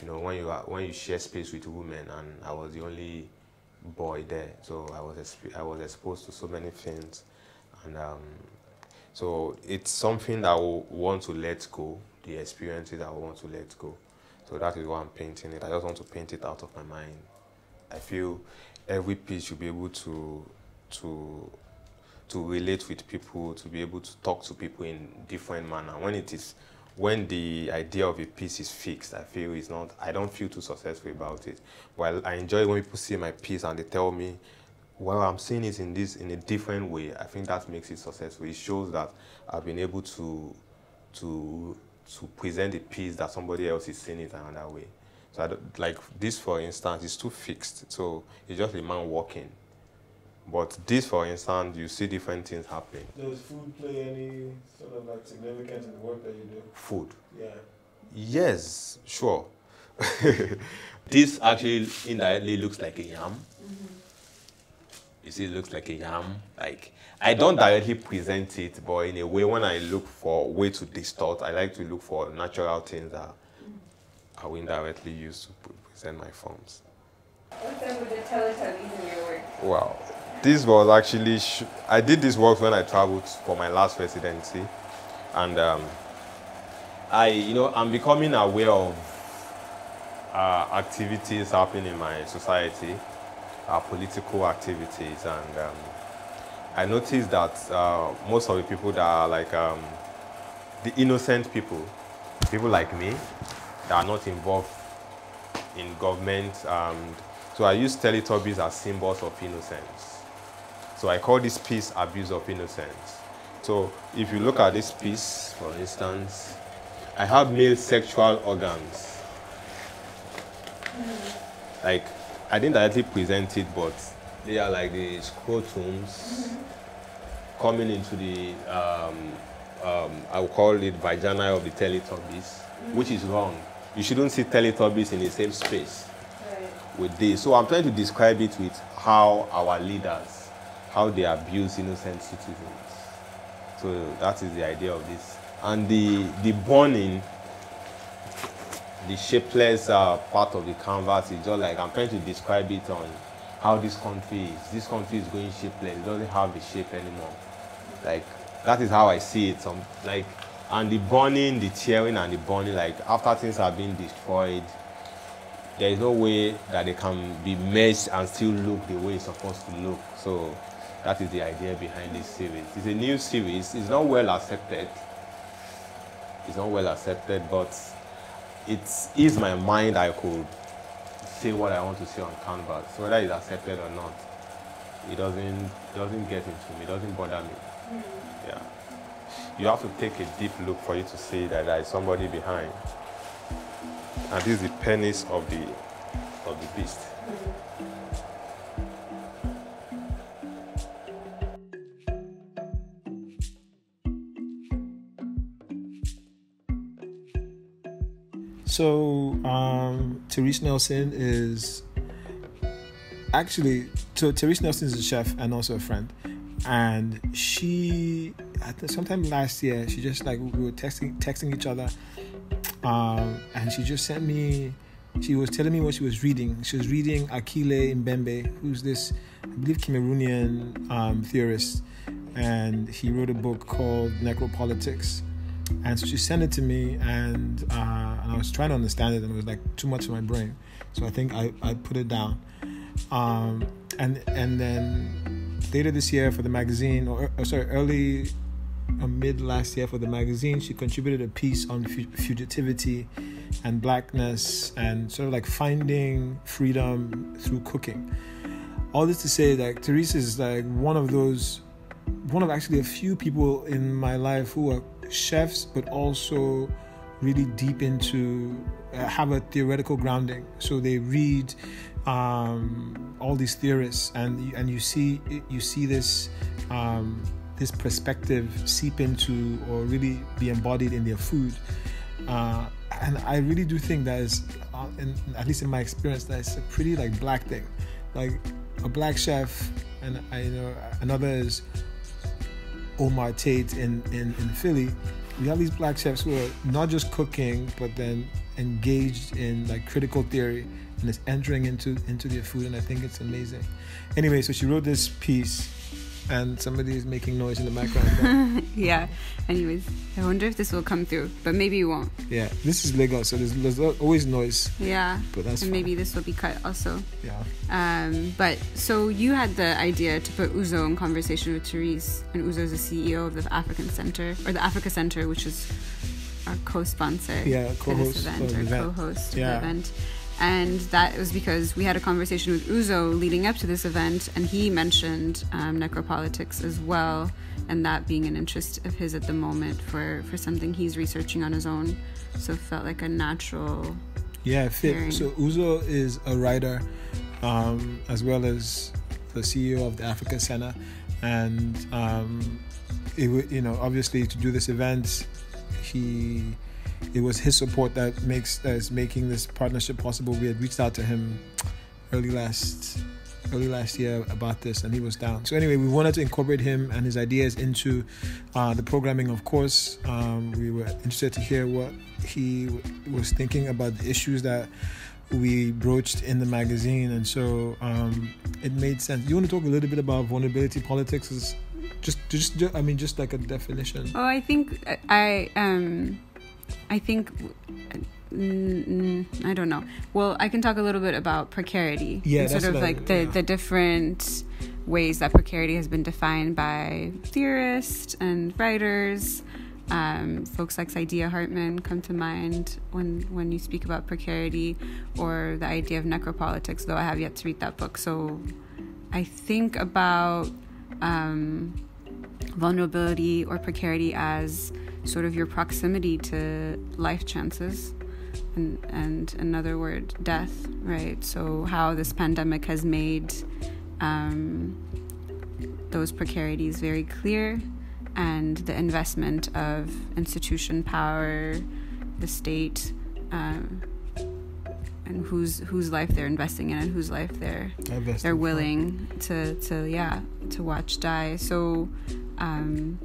You know, when you when you share space with women, and I was the only boy there, so I was I was exposed to so many things, and um, so it's something that I want to let go. The experiences I want to let go. So that is why I'm painting it. I just want to paint it out of my mind. I feel every piece should be able to to to relate with people, to be able to talk to people in different manner. When it is when the idea of a piece is fixed, I feel it's not I don't feel too successful about it. While I enjoy when people see my piece and they tell me, well, I'm seeing it in this in a different way. I think that makes it successful. It shows that I've been able to to to present a piece that somebody else is seeing it another way. So like this, for instance, is too fixed. So it's just a man walking. But this, for instance, you see different things happening. Does food play any sort of like significance in the work that you do? Food. Yeah. Yes, sure. this actually indirectly looks like a yam. Mm-hmm. You see, it looks like a yam. Like I don't directly present it, but in a way, when I look for way to distort, I like to look for natural things that mm-hmm. I will indirectly use to present my forms. What's up with the Teletubbies in your work? Wow. This was actually, I did this work when I traveled for my last residency. And um, I, you know, I'm becoming aware of uh, activities happening in my society, uh, political activities. And um, I noticed that uh, most of the people that are like um, the innocent people, people like me, that are not involved in government. So I use Teletubbies as symbols of innocence. So I call this piece abuse of innocence So if you look at this piece, for instance, I have male sexual organs. Like, I didn't directly present it, but they are like the scrotums coming into the, um, um, I will call it vagina of the Teletubbies, which is wrong. You shouldn't see Teletubbies in the same space with this. So I'm trying to describe it with how our leaders, how they abuse innocent citizens. So that is the idea of this. And the, the burning, the shapeless uh, part of the canvas is just like, I'm trying to describe it on how this country is. This country is going shapeless. It doesn't have the shape anymore. Like, that is how I see it. Like, and the burning, the tearing and the burning, like, after things have been destroyed, there is no way that they can be meshed and still look the way it's supposed to look. So that is the idea behind this series. It's a new series. It's not well accepted. It's not well accepted, but it is my mind. I could say what I want to say on canvas, whether it's accepted or not. It doesn't doesn't get into me. It doesn't bother me. Hmm. Yeah. You have to take a deep look for you to see that there is somebody behind. And this is the penis of the of the beast. Hmm. So, um, Therese Nelson is actually so Therese Nelson is a chef and also a friend, and she sometime last year she just like we were texting texting each other, um, and she just sent me. She was telling me what she was reading. She was reading Achille Mbembe, who's this, I believe, Cameroonian um, theorist, and he wrote a book called Necropolitics and so she sent it to me and uh, and I was trying to understand it and it was like too much for my brain. So I think I, I put it down. Um, and and then later this year for the magazine or, or sorry early or mid last year for the magazine she contributed a piece on fu- fugitivity and blackness and sort of like finding freedom through cooking. All this to say that Teresa is like one of those one of actually a few people in my life who are chefs, but also really deep into uh, have a theoretical grounding. So they read um, all these theorists, and and you see you see this um, this perspective seep into or really be embodied in their food. Uh, and I really do think that is, uh, in, at least in my experience, that is a pretty like black thing, like a black chef, and I you know another is Omar Tate in, in, in Philly, we have these black chefs who are not just cooking, but then engaged in like critical theory and it's entering into into their food, and I think it's amazing. Anyway, so she wrote this piece, and somebody is making noise in the background. yeah. Anyways, I wonder if this will come through, but maybe it won't. yeah, this is Lagos, so there's, there's always noise. Yeah. But that's and fine. maybe this will be cut also. Yeah. Um, but so you had the idea to put Uzo in conversation with Therese, and Uzo is the CEO of the African Center or the Africa Center, which is our co-sponsor Yeah, for this co-host event the or event. co-host Yeah. of the event. And that was because we had a conversation with Uzo leading up to this event, and he mentioned um, necropolitics as well, and that being an interest of his at the moment for, for something he's researching on his own. So it felt like a natural Yeah, it fit. Hearing. So Uzo is a writer, um, as well as the CEO of the Africa Center, and um, it, you know, obviously to do this event, he it was his support that makes that is making this partnership possible. We had reached out to him early last early last year about this, and he was down. So anyway, we wanted to incorporate him and his ideas into uh, the programming. Of course, um, we were interested to hear what he w- was thinking about the issues that we broached in the magazine, and so um, it made sense. You want to talk a little bit about vulnerability politics? Is just, just, ju- I mean, just like a definition. Oh, I think I um, I think mm, mm, I don't know. Well, I can talk a little bit about precarity. Yeah, and sort of like the yeah. the different ways that precarity has been defined by theorists and writers. Um, folks like Saidiya Hartman come to mind when when you speak about precarity or the idea of necropolitics. Though I have yet to read that book, so I think about um, vulnerability or precarity as sort of your proximity to life chances and, and another word death right? So how this pandemic has made um, those precarities very clear and the investment of institution power the state um, and whose whose life they're investing in and whose life they're they're willing to to yeah to watch die. So um,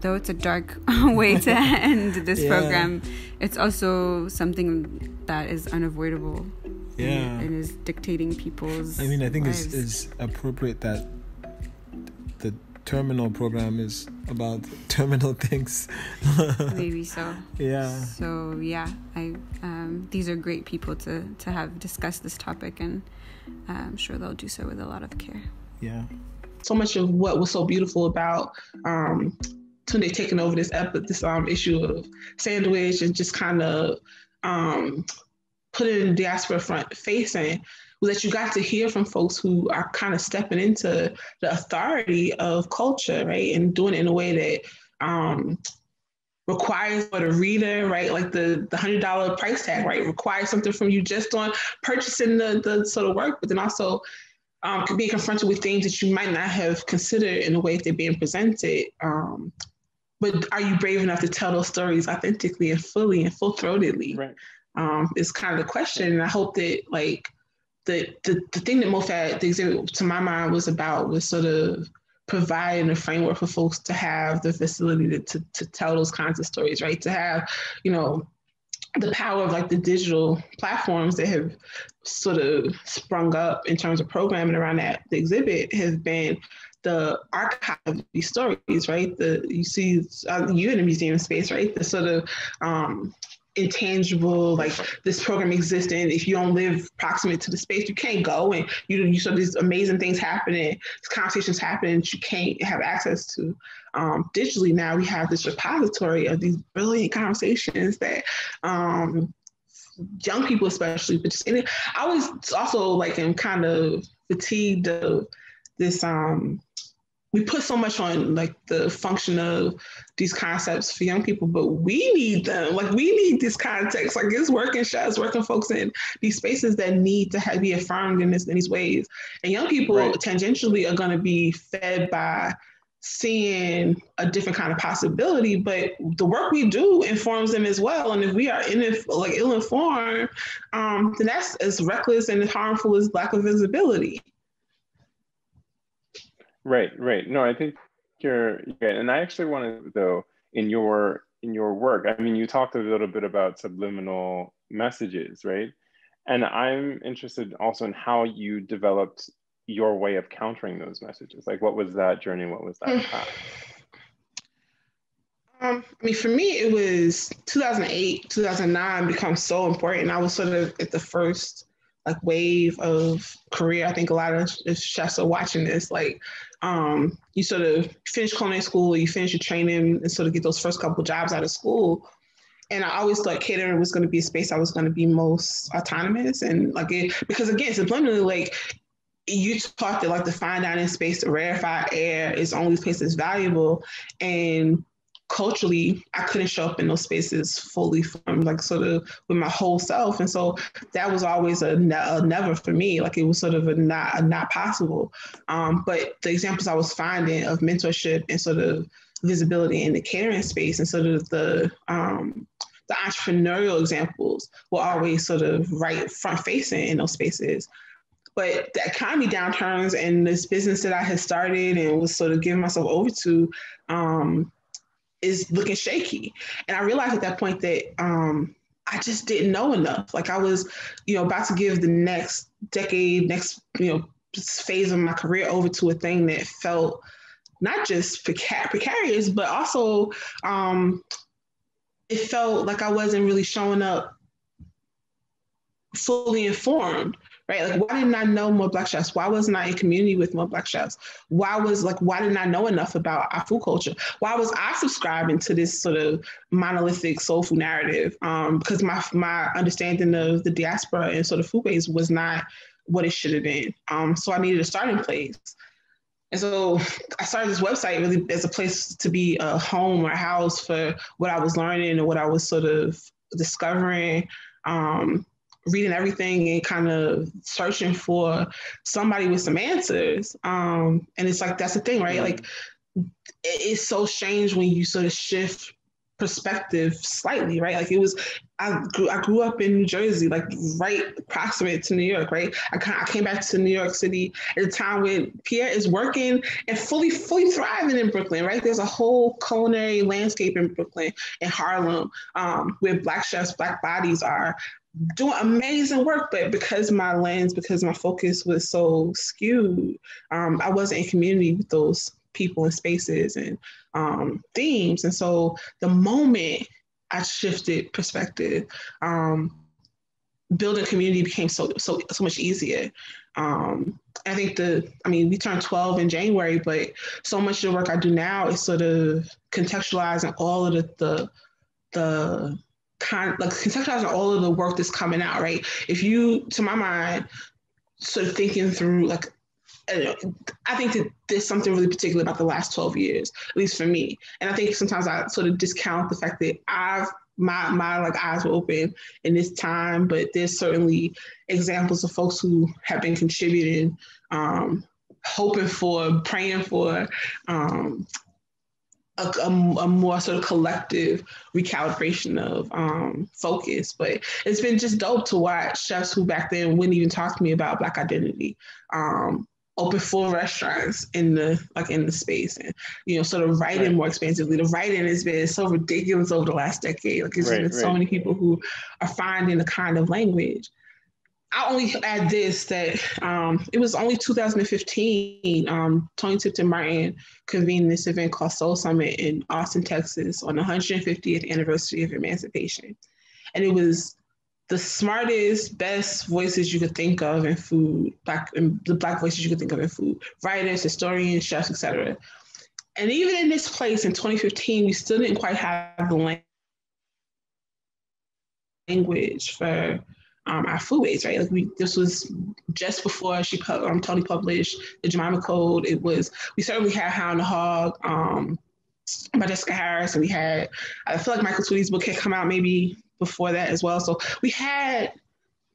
though it's a dark way to end this Yeah. program it's also something that is unavoidable and- Yeah. and is dictating people's I mean, I think it's, lives. it's appropriate that the terminal program is about terminal things. maybe so Yeah. so yeah i um, these are great people to to have discussed this topic and uh, i'm sure they'll do so with a lot of care Yeah. so much of what was so beautiful about um, Tunde taking over this this um, issue of sandwich and just kind of um, putting diaspora front facing was that you got to hear from folks who are kind of stepping into the authority of culture, right, and doing it in a way that um, requires for the reader, right, like the the hundred dollar price tag, right, requires something from you just on purchasing the the sort of work, but then also um, being confronted with things that you might not have considered in the way that they're being presented. Um, but are you brave enough to tell those stories authentically and fully and full throatedly? Right. Um, is kind of the question. And I hope that like the the, the thing that MoFAD the exhibit to my mind was about was sort of providing a framework for folks to have the facility to, to, to tell those kinds of stories, right? To have, you know, the power of like the digital platforms that have sort of sprung up in terms of programming around that the exhibit has been the archive of these stories, right? The you see uh, you in the museum space, right? The sort of um, intangible, like this program exists, and if you don't live proximate to the space, you can't go, and you you saw these amazing things happening, these conversations happening you can't have access to. Um, digitally now, we have this repository of these brilliant conversations that um, young people especially but just and i was also like am kind of fatigued of this um we put so much on like the function of these concepts for young people but we need them like we need this context like it's working shots working folks in these spaces that need to have, be affirmed in, this, in these ways and young people tangentially are going to be fed by seeing a different kind of possibility, but the work we do informs them as well. And if we are in it like ill-informed, um, then that's as reckless and as harmful as lack of visibility. Right, right. No, I think you're yeah, and I actually wanted though in your in your work. I mean, you talked a little bit about subliminal messages, right? And I'm interested also in how you developed your way of countering those messages. Like, what was that journey? What was that path? Um, I mean, for me, it was 2008, 2009 becomes so important. I was sort of at the first like wave of career. I think a lot of chefs are watching this. Like, um, you sort of finish culinary school, you finish your training, and sort of get those first couple jobs out of school. And I always thought catering was going to be a space I was going to be most autonomous and like it because again, subliminally, like you talked that like the fine dining space, the rarefied air is the only place that's valuable, and culturally I couldn't show up in those spaces fully from like sort of with my whole self. And so that was always a, ne- a never for me. Like it was sort of a not a not possible. Um, but the examples I was finding of mentorship and sort of visibility in the catering space and sort of the um, the entrepreneurial examples were always sort of right front facing in those spaces. But the economy downturns and this business that I had started and was sort of giving myself over to um, is looking shaky. And I realized at that point that um, I just didn't know enough. Like I was, you know, about to give the next decade, next, you know, phase of my career over to a thing that felt not just preca- precarious, but also um, it felt like I wasn't really showing up fully informed right? Like, why didn't I know more Black chefs? Why wasn't I in community with more Black chefs? Why was like, why didn't I know enough about our food culture? Why was I subscribing to this sort of monolithic soul food narrative? Um, because my my understanding of the diaspora and sort of food ways was not what it should have been. Um, so I needed a starting place. And so I started this website really as a place to be a home or a house for what I was learning and what I was sort of discovering, um, reading everything and kind of searching for somebody with some answers. Um, and it's like, that's the thing, right? Like, it's so strange when you sort of shift perspective slightly, right? Like it was, I grew, I grew up in New Jersey, like right proximate to New York, right? I, I came back to New York City at a time when Pierre is working and fully, fully thriving in Brooklyn, right? There's a whole culinary landscape in Brooklyn, in Harlem, um, where Black chefs, Black bodies are doing amazing work, but because my lens, because my focus was so skewed, um, I wasn't in community with those people and spaces and um, themes. And so the moment I shifted perspective, um, building community became so so so much easier. Um, I think the I mean we turned 12 in January, but so much of the work I do now is sort of contextualizing all of the the, the kind like contextualizing all of the work that's coming out, right? If you, to my mind, sort of thinking through like I think that there's something really particular about the last 12 years, at least for me. And I think sometimes I sort of discount the fact that I've my my like eyes were open in this time, but there's certainly examples of folks who have been contributing, um, hoping for, praying for, um, a, a, a, more sort of collective recalibration of um, focus. But it's been just dope to watch chefs who back then wouldn't even talk to me about Black identity. Um, open full restaurants in the like in the space and you know sort of writing right. more expansively the writing has been so ridiculous over the last decade like there's right, been right. so many people who are finding the kind of language I only add this that um, it was only 2015. Um, Toni Tipton Martin convened this event called Soul Summit in Austin, Texas, on the 150th anniversary of emancipation, and it was the smartest, best voices you could think of in food, black the black voices you could think of in food, writers, historians, chefs, etc. And even in this place in 2015, we still didn't quite have the language for um, our foodways, right? Like we, this was just before she um, published the Jemima Code. It was we certainly had High on the Hog um, by Jessica Harris, and we had I feel like Michael Twitty's book had come out maybe before that as well. So we had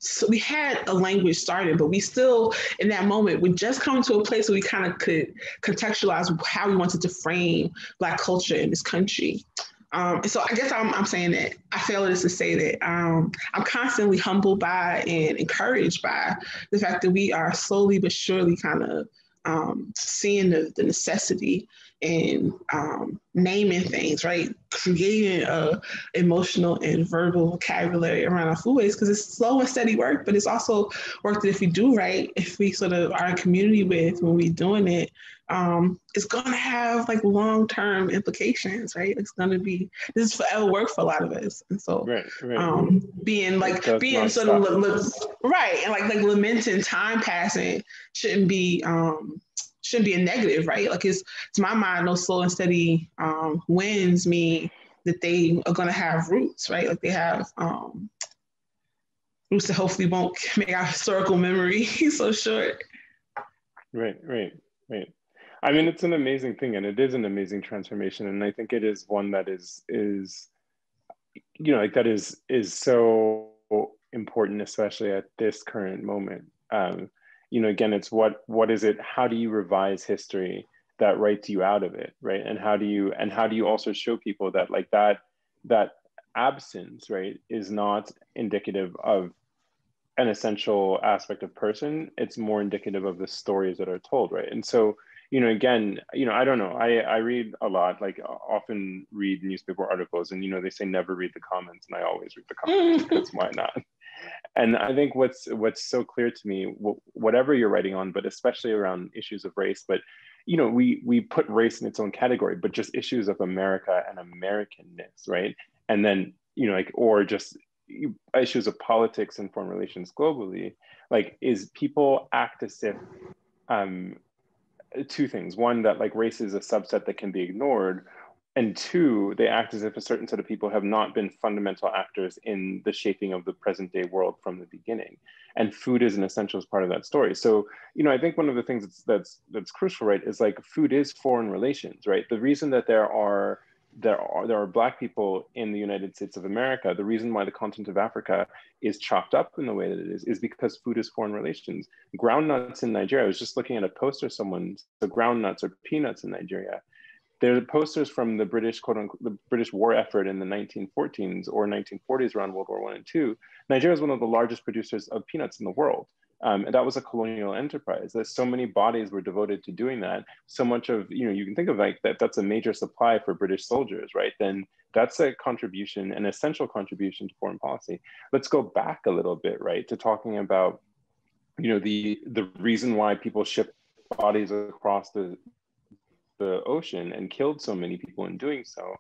so we had a language started, but we still, in that moment, we just come to a place where we kind of could contextualize how we wanted to frame Black culture in this country. Um, so I guess I'm, I'm saying that I fail this to say that um, I'm constantly humbled by and encouraged by the fact that we are slowly but surely kind of um, seeing the, the necessity and um, naming things, right? Creating a emotional and verbal vocabulary around our foodways because it's slow and steady work, but it's also work that if we do right, if we sort of are in community with when we're doing it, um, it's gonna have like long term implications, right? It's gonna be this is forever work for a lot of us, and so right, right. Um, being like being sort of right and like like lamenting time passing shouldn't be um, shouldn't be a negative, right? Like it's to my mind, those slow and steady um, wins mean that they are going to have roots, right? Like they have um, roots that hopefully won't make our historical memory so short. Right, right, right. I mean, it's an amazing thing, and it is an amazing transformation, and I think it is one that is is you know like that is is so important, especially at this current moment. Um, you know again it's what what is it how do you revise history that writes you out of it right? And how do you and how do you also show people that like that that absence right is not indicative of an essential aspect of person. It's more indicative of the stories that are told right? And so you know again you know i don't know. I i read a lot like often read newspaper articles and you know they say never read the comments and i always read the comments because why not? And i think what's what's so clear to me whatever you're writing on but especially around issues of race but you know we we put race in its own category but just issues of america and americanness right? And then you know like or just issues of politics and foreign relations globally like is people act as if um two things one that like race is a subset that can be ignored and two, they act as if a certain set of people have not been fundamental actors in the shaping of the present day world from the beginning. And food is an essential part of that story. So, you know, I think one of the things that's that's that's crucial, right, is like food is foreign relations, right? The reason that there are there are there are black people in the United States of America. The reason why the continent of Africa is chopped up in the way that it is is because food is foreign relations. Groundnuts in Nigeria. I was just looking at a poster someone the groundnuts or peanuts in Nigeria there are posters from the British quote unquote the British war effort in the 1914s or 1940s around World War One and Two. Nigeria is one of the largest producers of peanuts in the world. Um, and that was a colonial enterprise. That so many bodies were devoted to doing that. So much of you know you can think of like that. That's a major supply for British soldiers, right? Then that's a contribution, an essential contribution to foreign policy. Let's go back a little bit, right, to talking about you know the the reason why people ship bodies across the the ocean and killed so many people in doing so.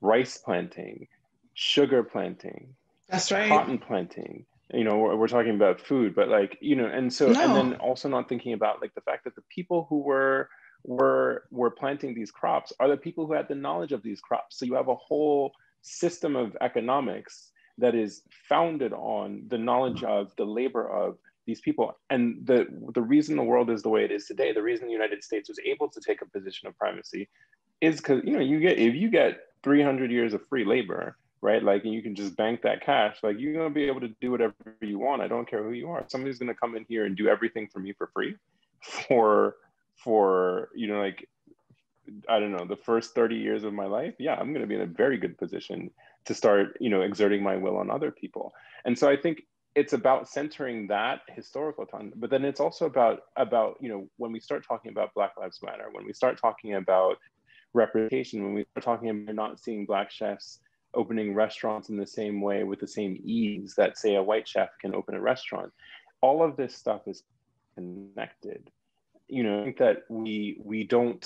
Rice planting, sugar planting, that's right, cotton planting. You know, we're, we're talking about food, but like you know, and so no. and then also not thinking about like the fact that the people who were were were planting these crops are the people who had the knowledge of these crops. So you have a whole system of economics that is founded on the knowledge mm-hmm. of the labor of these people. And the, the reason the world is the way it is today, the reason the United States was able to take a position of primacy is because, you know, you get, if you get 300 years of free labor, right? Like, you can just bank that cash, like you're to be able to do whatever you want. I don't care who you are. Somebody's going to come in here and do everything for me for free for, for, you know, like, I don't know, the first 30 years of my life. Yeah, I'm going to be in a very good position to start, you know, exerting my will on other people. And so I think it's about centering that historical time but then it's also about about you know when we start talking about black lives matter when we start talking about representation when we start talking about not seeing black chefs opening restaurants in the same way with the same ease that say a white chef can open a restaurant. All of this stuff is connected. You know i think that we we don't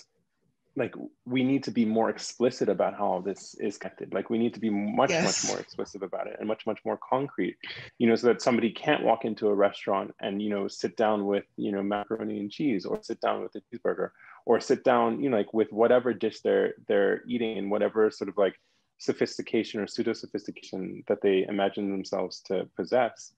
like we need to be more explicit about how this is connected. Like we need to be much yes. much more explicit about it and much much more concrete you know so that somebody can't walk into a restaurant and you know sit down with you know macaroni and cheese or sit down with a cheeseburger or sit down you know like with whatever dish they're they're eating and whatever sort of like sophistication or pseudo sophistication that they imagine themselves to possess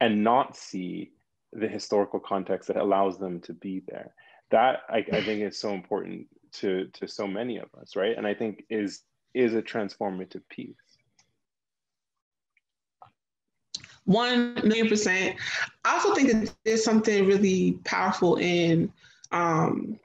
and not see the historical context that allows them to be there. That I, I think is so important to to so many of us right? And i think is is a transformative piece. One million percent. I also think that there's something really powerful in um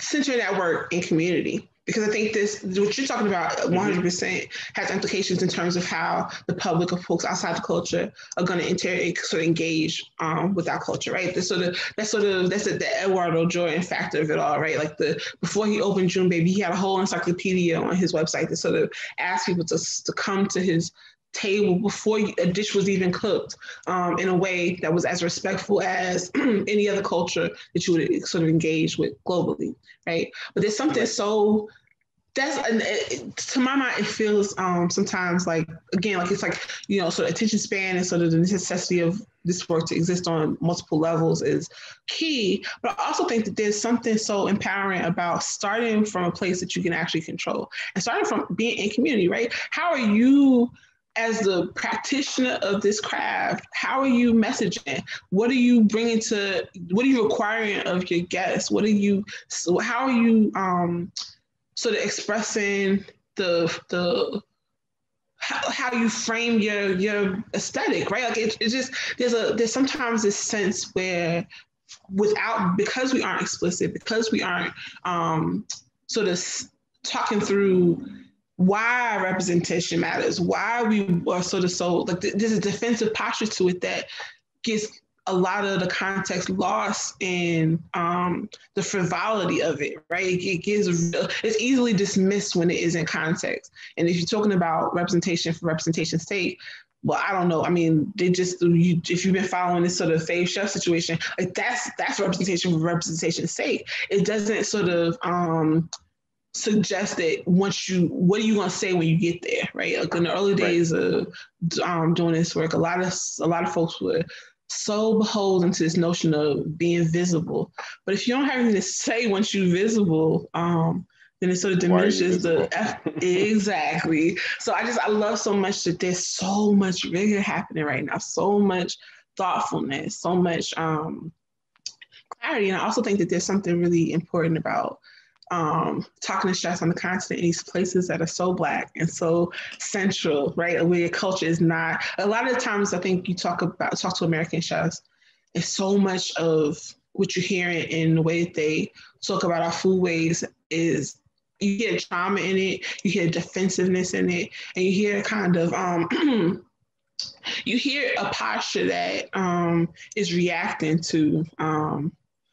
centering that work in community because I think this, what you're talking about, 100% mm-hmm. has implications in terms of how the public or folks outside the culture are going to inter- sort of engage um, with our culture, right? This sort of that's sort of that's the Eduardo Jordan factor of it all, right? Like the before he opened June Baby, he had a whole encyclopedia on his website that sort of asked people to to come to his table before a dish was even cooked um, in a way that was as respectful as any other culture that you would sort of engage with globally, right? But there's something so that's and it, to my mind it feels um, sometimes like again like it's like you know of attention span and sort of the necessity of this work to exist on multiple levels is key but i also think that there's something so empowering about starting from a place that you can actually control and starting from being in community right how are you as the practitioner of this craft, how are you messaging? What are you bringing to? What are you requiring of your guests? What are you? How are you um, sort of expressing the the how, how you frame your your aesthetic, right? Like it, it's just there's a there's sometimes this sense where without because we aren't explicit, because we aren't um, sort of talking through why representation matters, why we are sort of so like there's a defensive posture to it that gets a lot of the context lost in um, the frivolity of it, right? It gives it's easily dismissed when it is in context. And if you're talking about representation for representation's sake, well, I don't know. I mean, they just you, if you've been following this sort of fave chef situation, like that's that's representation for representation's sake. It doesn't sort of um, suggest that once you what are you going to say when you get there right like in the early days right. of um, doing this work a lot of a lot of folks were so beholden to this notion of being visible. But if you don't have anything to say once you're visible, um, then it sort of Why are you diminishes the exactly. So I just I love so much that there's so much rigor happening right now, so much thoughtfulness, so much um clarity. And I also think that there's something really important about um, talking to chefs on the continent in these places that are so black and so central, right? Where your culture is not. A lot of times, I think you talk about talk to American chefs, and so much of what you hear in the way that they talk about our food ways is you hear trauma in it, you hear defensiveness in it, and you hear kind of um, you hear a posture that um, is reacting to um,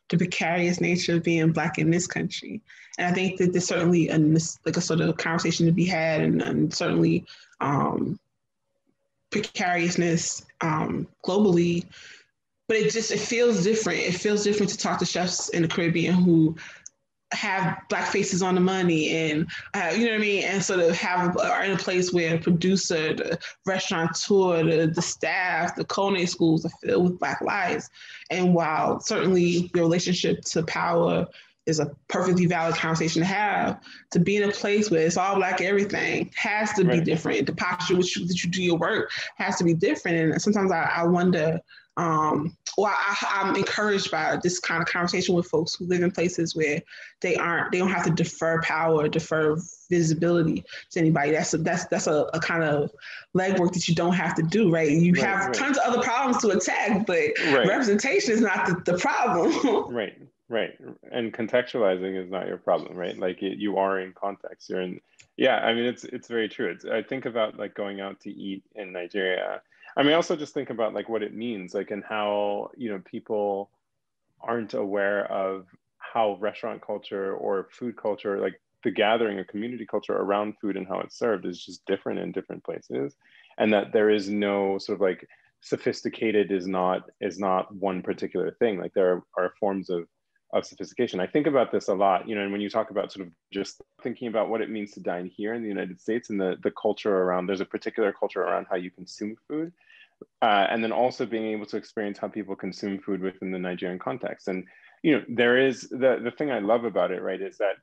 the precarious nature of being black in this country. And I think that there's certainly a, like a sort of conversation to be had, and, and certainly um, precariousness um, globally. But it just it feels different. It feels different to talk to chefs in the Caribbean who have black faces on the money and uh, you know what I mean, and sort of have are in a place where producer, the restaurateur, the, the staff, the culinary schools are filled with black lives. And while certainly your relationship to power is a perfectly valid conversation to have, to be in a place where it's all black everything has to be different. The posture which you, that you do your work has to be different. And sometimes I, I wonder um, well, I, I'm encouraged by this kind of conversation with folks who live in places where they aren't, they don't have to defer power, defer visibility to anybody. That's a, that's that's a, a kind of legwork that you don't have to do, right? You Right, have right. tons of other problems to attack, but Right. representation is not the, the problem. right right and contextualizing is not your problem right like it, you are in context you're in yeah i mean it's it's very true it's i think about like going out to eat in nigeria i mean also just think about like what it means like and how you know people aren't aware of how restaurant culture or food culture like the gathering of community culture around food and how it's served is just different in different places and that there is no sort of like sophisticated is not is not one particular thing. Like there are, are forms of of sophistication. I think about this a lot you know and when you talk about sort of just thinking about what it means to dine here in the united states and the the culture around there's a particular culture around how you consume food uh, and then also being able to experience how people consume food within the nigerian context. And you know there is the the thing i love about it right is that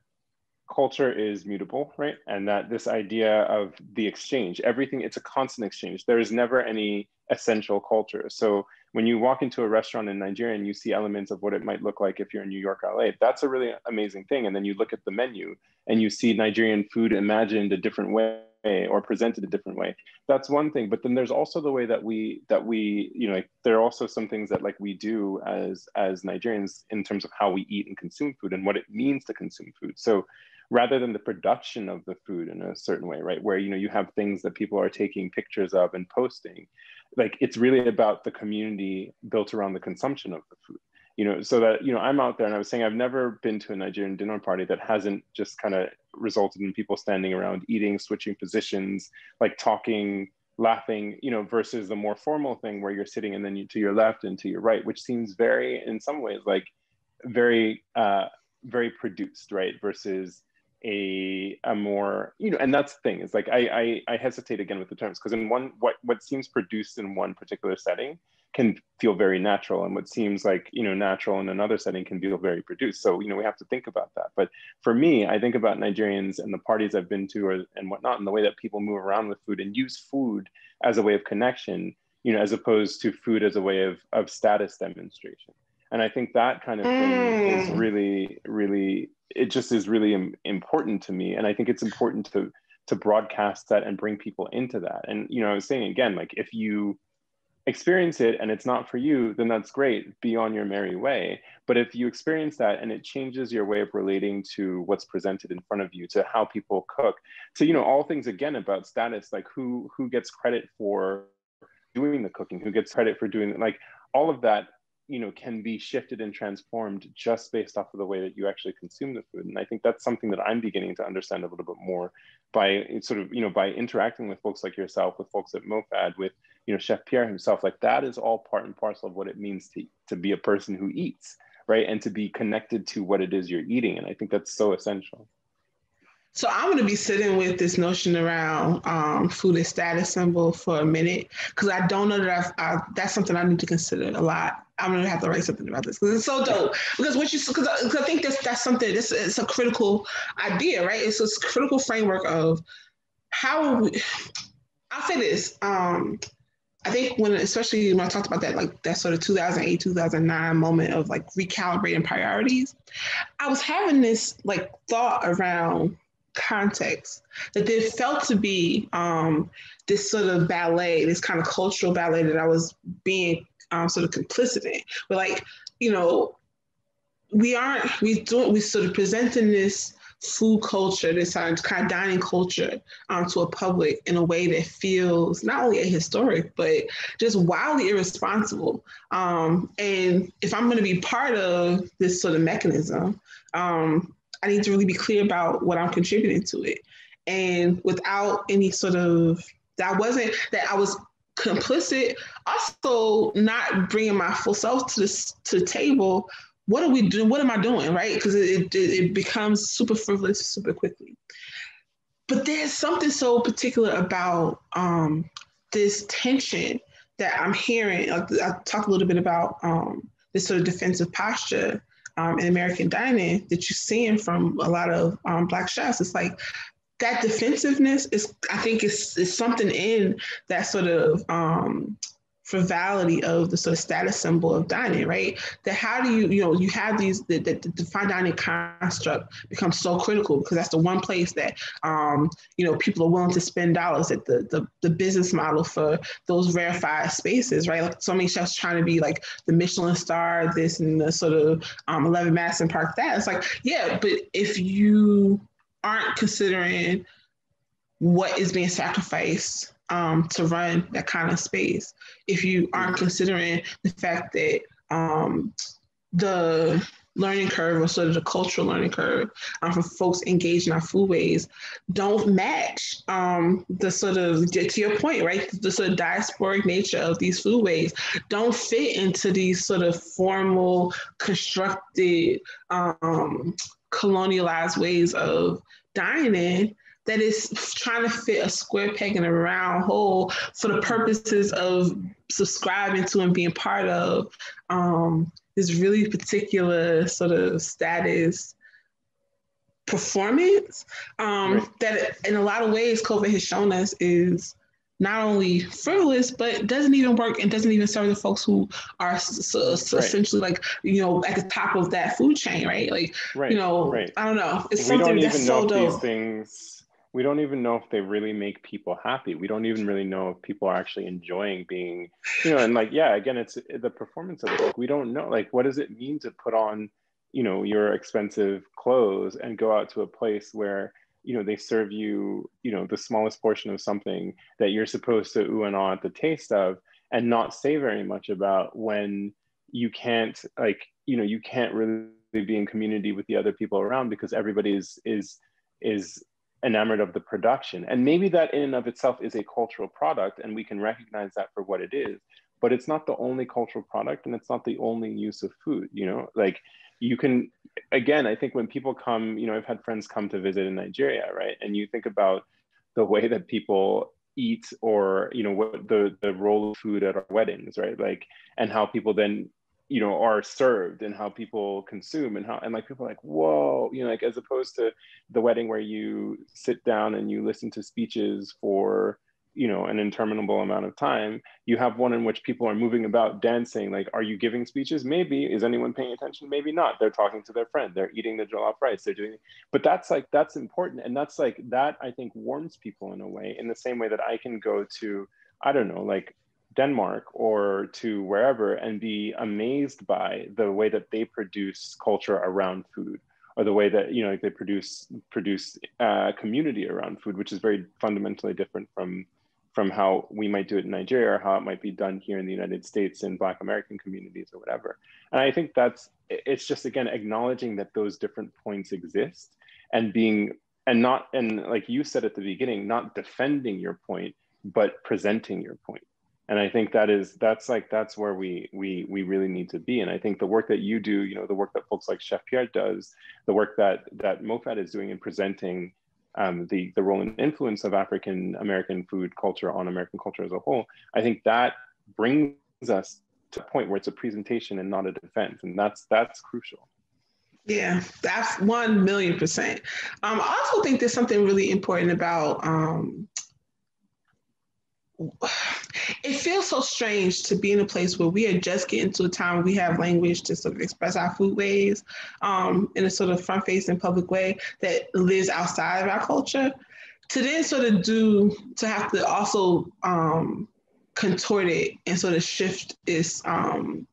culture is mutable, right? And that this idea of the exchange, everything, it's a constant exchange. There is never any essential culture. So when you walk into a restaurant in Nigeria and you see elements of what it might look like if you're in New York, LA, that's a really amazing thing. And then you look at the menu and you see Nigerian food imagined a different way or presented a different way that's one thing but then there's also the way that we that we you know like there are also some things that like we do as as nigerians in terms of how we eat and consume food and what it means to consume food so rather than the production of the food in a certain way right? Where you know you have things that people are taking pictures of and posting. Like it's really about the community built around the consumption of the food. You know so that you know i'm out there and i was saying i've never been to a nigerian dinner party that hasn't just kind of resulted in people standing around eating switching positions like talking laughing you know versus the more formal thing where you're sitting and then you to your left and to your right which seems very in some ways like very uh very produced right? Versus a a more you know and that's the thing is like i i, I hesitate again with the terms because in one what what seems produced in one particular setting can feel very natural and what seems like you know natural in another setting can feel very produced. So you know we have to think about that. But for me i think about nigerians and the parties i've been to or, and whatnot and the way that people move around with food and use food as a way of connection you know as opposed to food as a way of of status demonstration. And i think that kind of thing is Mm. really really it just is really Im- important to me and i think it's important to to broadcast that and bring people into that. And you know i was saying again like if you experience it and it's not for you then that's great be on your merry way. But if you experience that and it changes your way of relating to what's presented in front of you to how people cook to you know all things again about status like who who gets credit for doing the cooking who gets credit for doing like all of that you know can be shifted and transformed just based off of the way that you actually consume the food. And i think that's something that i'm beginning to understand a little bit more by sort of you know by interacting with folks like yourself with folks at mofad with you know chef pierre himself like that is all part and parcel of what it means to to be a person who eats right? And to be connected to what it is you're eating. And i think that's so essential. So I'm going to be sitting with this notion around um, food as status symbol for a minute because I don't know that I've, I, that's something I need to consider a lot I'm gonna have to write something about this because it's so dope. Because what you because I think that's that's something. This it's a critical idea, right? It's a critical framework of how we, I'll say this. Um, I think when, especially when I talked about that, like that sort of 2008, 2009 moment of like recalibrating priorities, I was having this like thought around context that there felt to be um, this sort of ballet, this kind of cultural ballet that I was being um, sort of complicit in. But like, you know, we aren't, we don't, we sort of presenting this food culture, this kind of dining culture um, to a public in a way that feels not only ahistoric, but just wildly irresponsible. Um, and if I'm going to be part of this sort of mechanism, um, I need to really be clear about what I'm contributing to it. And without any sort of, that wasn't, that I was complicit, also not bringing my full self to this to the table what are we doing? What am I doing? Right? Because it, it, it becomes super frivolous super quickly. But there's something so particular about um, this tension that I'm hearing. I, I talked a little bit about um, this sort of defensive posture um, in American dining that you're seeing from a lot of um, Black chefs. It's like that defensiveness is, I think, is, is something in that sort of um, frivolity of the sort of status symbol of dining, right? That how do you, you know, you have these, that the, the fine dining construct becomes so critical because that's the one place that, um, you know, people are willing to spend dollars at the, the, the business model for those rarefied spaces, right? Like so many chefs trying to be like the Michelin star, this and the sort of um, 11 Madison Park that. It's like, yeah, but if you aren't considering what is being sacrificed um, to run that kind of space. If you aren't considering the fact that um, the learning curve or sort of the cultural learning curve um, for folks engaged in our foodways don't match um, the sort of get to your point right the sort of diasporic nature of these foodways don't fit into these sort of formal constructed um, colonialized ways of dining that is trying to fit a square peg in a round hole for the purposes of subscribing to and being part of um, this really particular sort of status performance um, right. that in a lot of ways COVID has shown us is not only frivolous, but doesn't even work and doesn't even serve the folks who are so, so right. essentially like, you know, at the top of that food chain, right? Like, right. you know, right. I don't know. It's we something that's so dope. These things we don't even know if they really make people happy. We don't even really know if people are actually enjoying being, you know, and like, yeah, again, it's the performance of it. Like, we don't know, like, what does it mean to put on, you know, your expensive clothes and go out to a place where, you know, they serve you, you know, the smallest portion of something that you're supposed to ooh and ah at the taste of and not say very much about when you can't, like, you know, you can't really be in community with the other people around because everybody is, is, is enamored of the production. And maybe that in and of itself is a cultural product and we can recognize that for what it is, but it's not the only cultural product and it's not the only use of food, you know, like you can, again, I think when people come, you know, I've had friends come to visit in Nigeria, right? And you think about the way that people eat or, you know, what the, the role of food at our weddings, right? Like, and how people then you know are served and how people consume and how and like people are like whoa you know like as opposed to the wedding where you sit down and you listen to speeches for you know an interminable amount of time you have one in which people are moving about dancing like are you giving speeches? Maybe. Is anyone paying attention? Maybe not. They're talking to their friend. They're eating the jollof rice. They're doing but that's like that's important. And that's like that i think warms people in a way in the same way that i can go to i don't know like Denmark or to wherever and be amazed by the way that they produce culture around food or the way that you know like they produce produce uh, community around food, which is very fundamentally different from from how we might do it in Nigeria or how it might be done here in the United States in Black American communities or whatever. And I think that's it's just again acknowledging that those different points exist and being and not and like you said at the beginning, not defending your point, but presenting your point and i think that is that's like that's where we we we really need to be and i think the work that you do you know the work that folks like chef pierre does the work that that MoFAD is doing in presenting um, the the role and influence of african american food culture on american culture as a whole i think that brings us to a point where it's a presentation and not a defense, and that's that's crucial. Yeah, that's one million percent. Um, I also think there's something really important about. Um, it feels so strange to be in a place where we are just getting to a time where we have language to sort of express our food ways um, in a sort of front facing public way that lives outside of our culture. To then sort of do, to have to also um, contort it and sort of shift is um,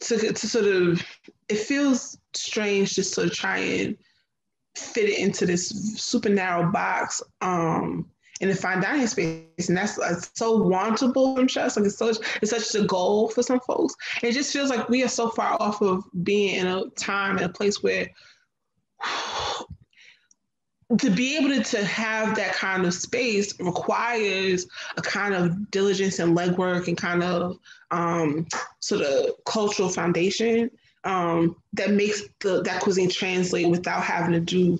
to, to sort of, it feels strange to try and fit it into this super narrow box. Um, in the fine dining space, and that's uh, so wantable from chefs. Like it's such it's such a goal for some folks. It just feels like we are so far off of being in a time and a place where to be able to, to have that kind of space requires a kind of diligence and legwork and kind of um, sort of cultural foundation um, that makes the, that cuisine translate without having to do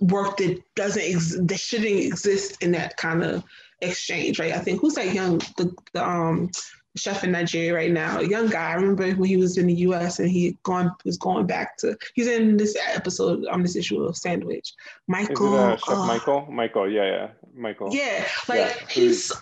work that doesn't ex- that shouldn't exist in that kind of exchange, right? I think who's that young the, the um chef in Nigeria right now, a young guy. I remember when he was in the U.S. and he gone was going back to. He's in this episode on this issue of Sandwich. Michael. It uh, Chef uh, Michael? Michael, yeah, yeah, Michael. Yeah, like Yeah, he's.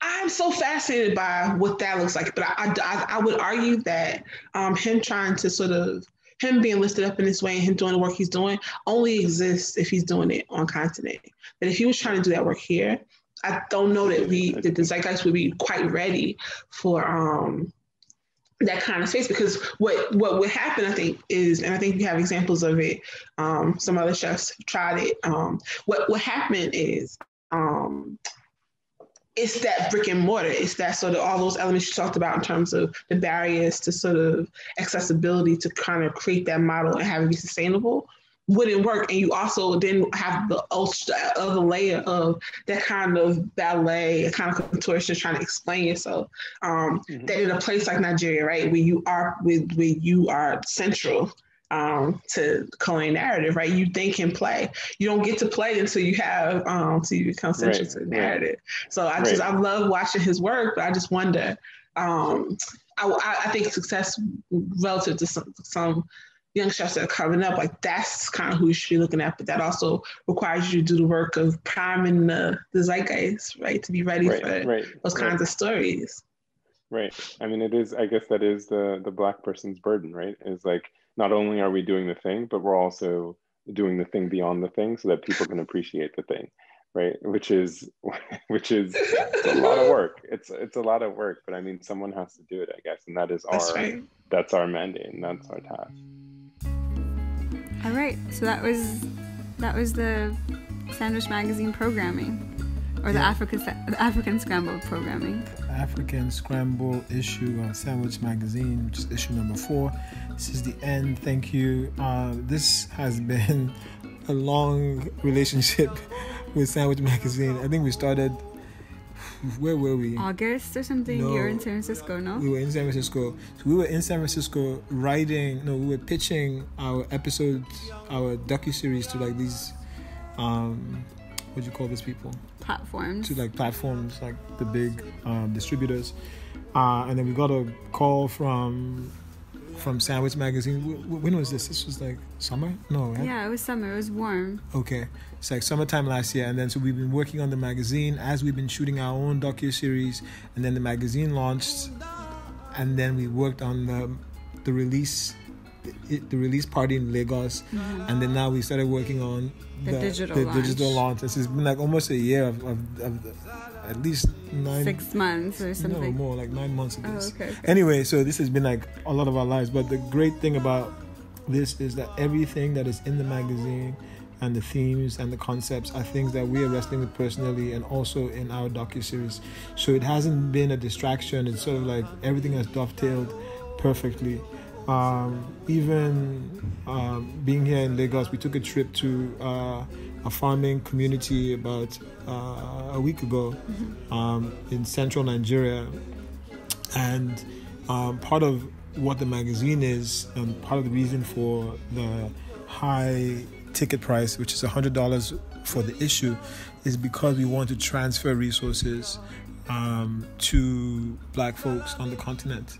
I'm so fascinated by what that looks like, but I, I, I would argue that um, him trying to sort of him being listed up in this way and him doing the work he's doing only exists if he's doing it on continent. But if he was trying to do that work here, I don't know that we that the zeitgeist would be quite ready for um that kind of space because what what would happen I think is and I think we have examples of it um some other chefs tried it um what what happened is um it's that brick and mortar. It's that sort of all those elements you talked about in terms of the barriers to sort of accessibility to kind of create that model and have it be sustainable wouldn't work. And you also then have the other layer of that kind of ballet, a kind of contortion trying to explain yourself. Um, That in a place like Nigeria, right, where you are with where you are central um, to culinary narrative, right? You think and play. You don't get to play until you have um, until you become central Right, to the narrative. So I just Right. I love watching his work, but I just wonder. Um, I, I- think success relative to some, some young chefs that are coming up, like that's kind of who you should be looking at. But that also requires you to do the work of priming the, the zeitgeist, right, to be ready Right, for right, those kinds of stories. Right. I mean, it is. I guess that is the the black person's burden, right? Is like not only are we doing the thing, but we're also doing the thing beyond the thing, so that people can appreciate the thing, right? Which is which is a lot of work. It's it's a lot of work, but I mean, someone has to do it, I guess, and that is That's our right. that's our mandate, and that's our task. All right, so that was that was the Sandwich Magazine programming, or the Yeah. Africa the African Scramble programming. African Scramble issue on Sandwich Magazine, which is issue number four. This is the end. Thank you. Uh, this has been a long relationship with Sandwich Magazine. I think we started. Where were we? August or something. No. You're in San Francisco, no? We were in San Francisco. So we were in San Francisco writing. No, we were pitching our episodes, our docu series to like these. Um, what do you call these people? Platforms. To like platforms, like the big um, distributors. Uh, and then we got a call from from Sandwich Magazine. Wh- wh- When was this? This was like summer? No, right? Yeah, it was summer. It was warm. Okay, it's like summertime last year, and then so we've been working on the magazine as we've been shooting our own docu series, and then the magazine launched, and then we worked on the the release. The, the release party in Lagos, Mhm. and then now we started working on The digital the launch. digital launch. This has been like almost a year of, of, of at least nine Six months or something. no more like nine months of Oh, okay, okay. Anyway, so this has been like a lot of our lives. But the great thing about this is that everything that is in the magazine and the themes and the concepts are things that we are wrestling with personally and also in our docu series. So it hasn't been a distraction. It's sort of like everything has dovetailed perfectly. Um, even um, being here in Lagos, we took a trip to uh, a farming community about uh, a week ago um, in central Nigeria. And um, part of what the magazine is, and part of the reason for the high ticket price, which is $100 for the issue, is because we want to transfer resources um, to black folks on the continent.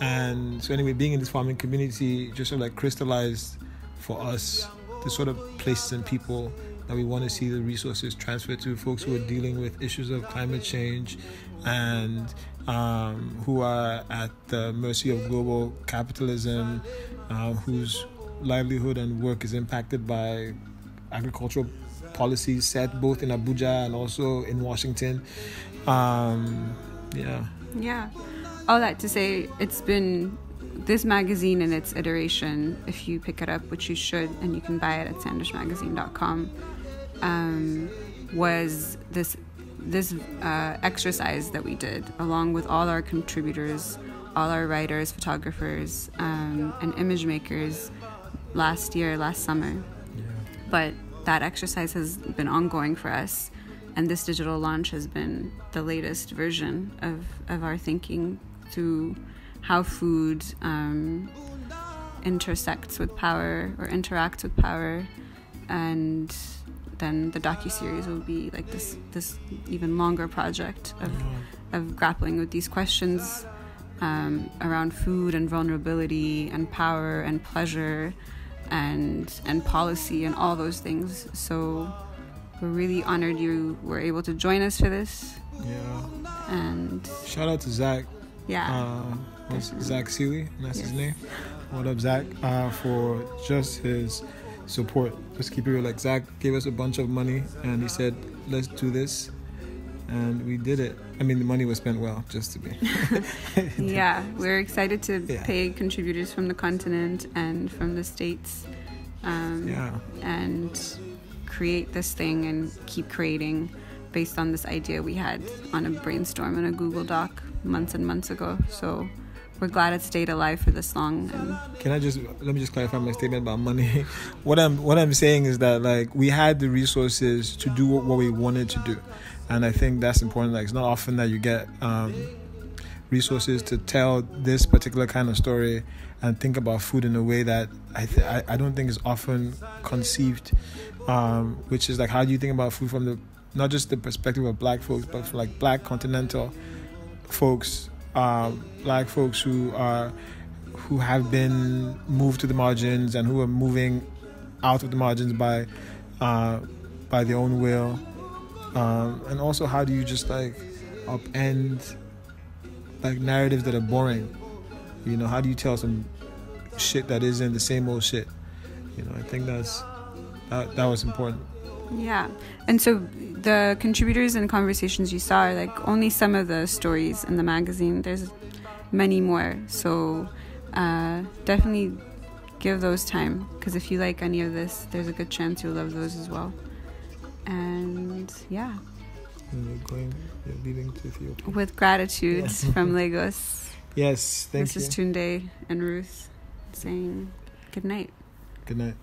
And so, anyway, being in this farming community just sort of like crystallized for us the sort of places and people that we want to see the resources transferred to folks who are dealing with issues of climate change and um, who are at the mercy of global capitalism, uh, whose livelihood and work is impacted by agricultural policies set both in Abuja and also in Washington. Um, yeah. Yeah. All that to say, it's been this magazine in its iteration, if you pick it up, which you should, and you can buy it at sandwichmagazine.com, um, was this this uh, exercise that we did along with all our contributors, all our writers, photographers, um, and image makers last year, last summer. But that exercise has been ongoing for us, and this digital launch has been the latest version of, of our thinking through how food um, intersects with power or interacts with power, and then the docu series will be like this this even longer project of of grappling with these questions um, around food and vulnerability and power and pleasure and and policy and all those things. So we're really honored you were able to join us for this. Yeah. And Shout out to Zach. Yeah. Uh, Zach Seeley? That's his name. What up, Zach? Uh, for just his support. Just keep it real. Like Zach gave us a bunch of money, and he said, "Let's do this," and we did it. I mean, the money was spent well, just to be. yeah, we're excited to Yeah. pay contributors from the continent and from the states. Um, Yeah. And create this thing and keep creating based on this idea we had on a brainstorm in a Google Doc months and months ago. So we're glad it stayed alive for this long. And Can I just let me just clarify my statement about money? what I'm what I'm saying is that like we had the resources to do what we wanted to do, and I think that's important. Like it's not often that you get um, resources to tell this particular kind of story and think about food in a way that I th- I, I don't think is often conceived, um, which is like how do you think about food from the not just the perspective of black folks, but like black continental folks, um, black folks who are who have been moved to the margins and who are moving out of the margins by uh, by their own will, um, and also how do you just like upend like narratives that are boring? You know, how do you tell some shit that isn't the same old shit? You know, I think that's that that was important. Yeah. And so the contributors and conversations you saw are like only some of the stories in the magazine. There's many more. So uh, definitely give those time because if you like any of this, there's a good chance you'll love those as well. And yeah, And you're going, you're leaving to Ethiopia. with gratitude Yeah. from Lagos. Yes, thank this you. is Tunde and Ruth saying good night. Good night.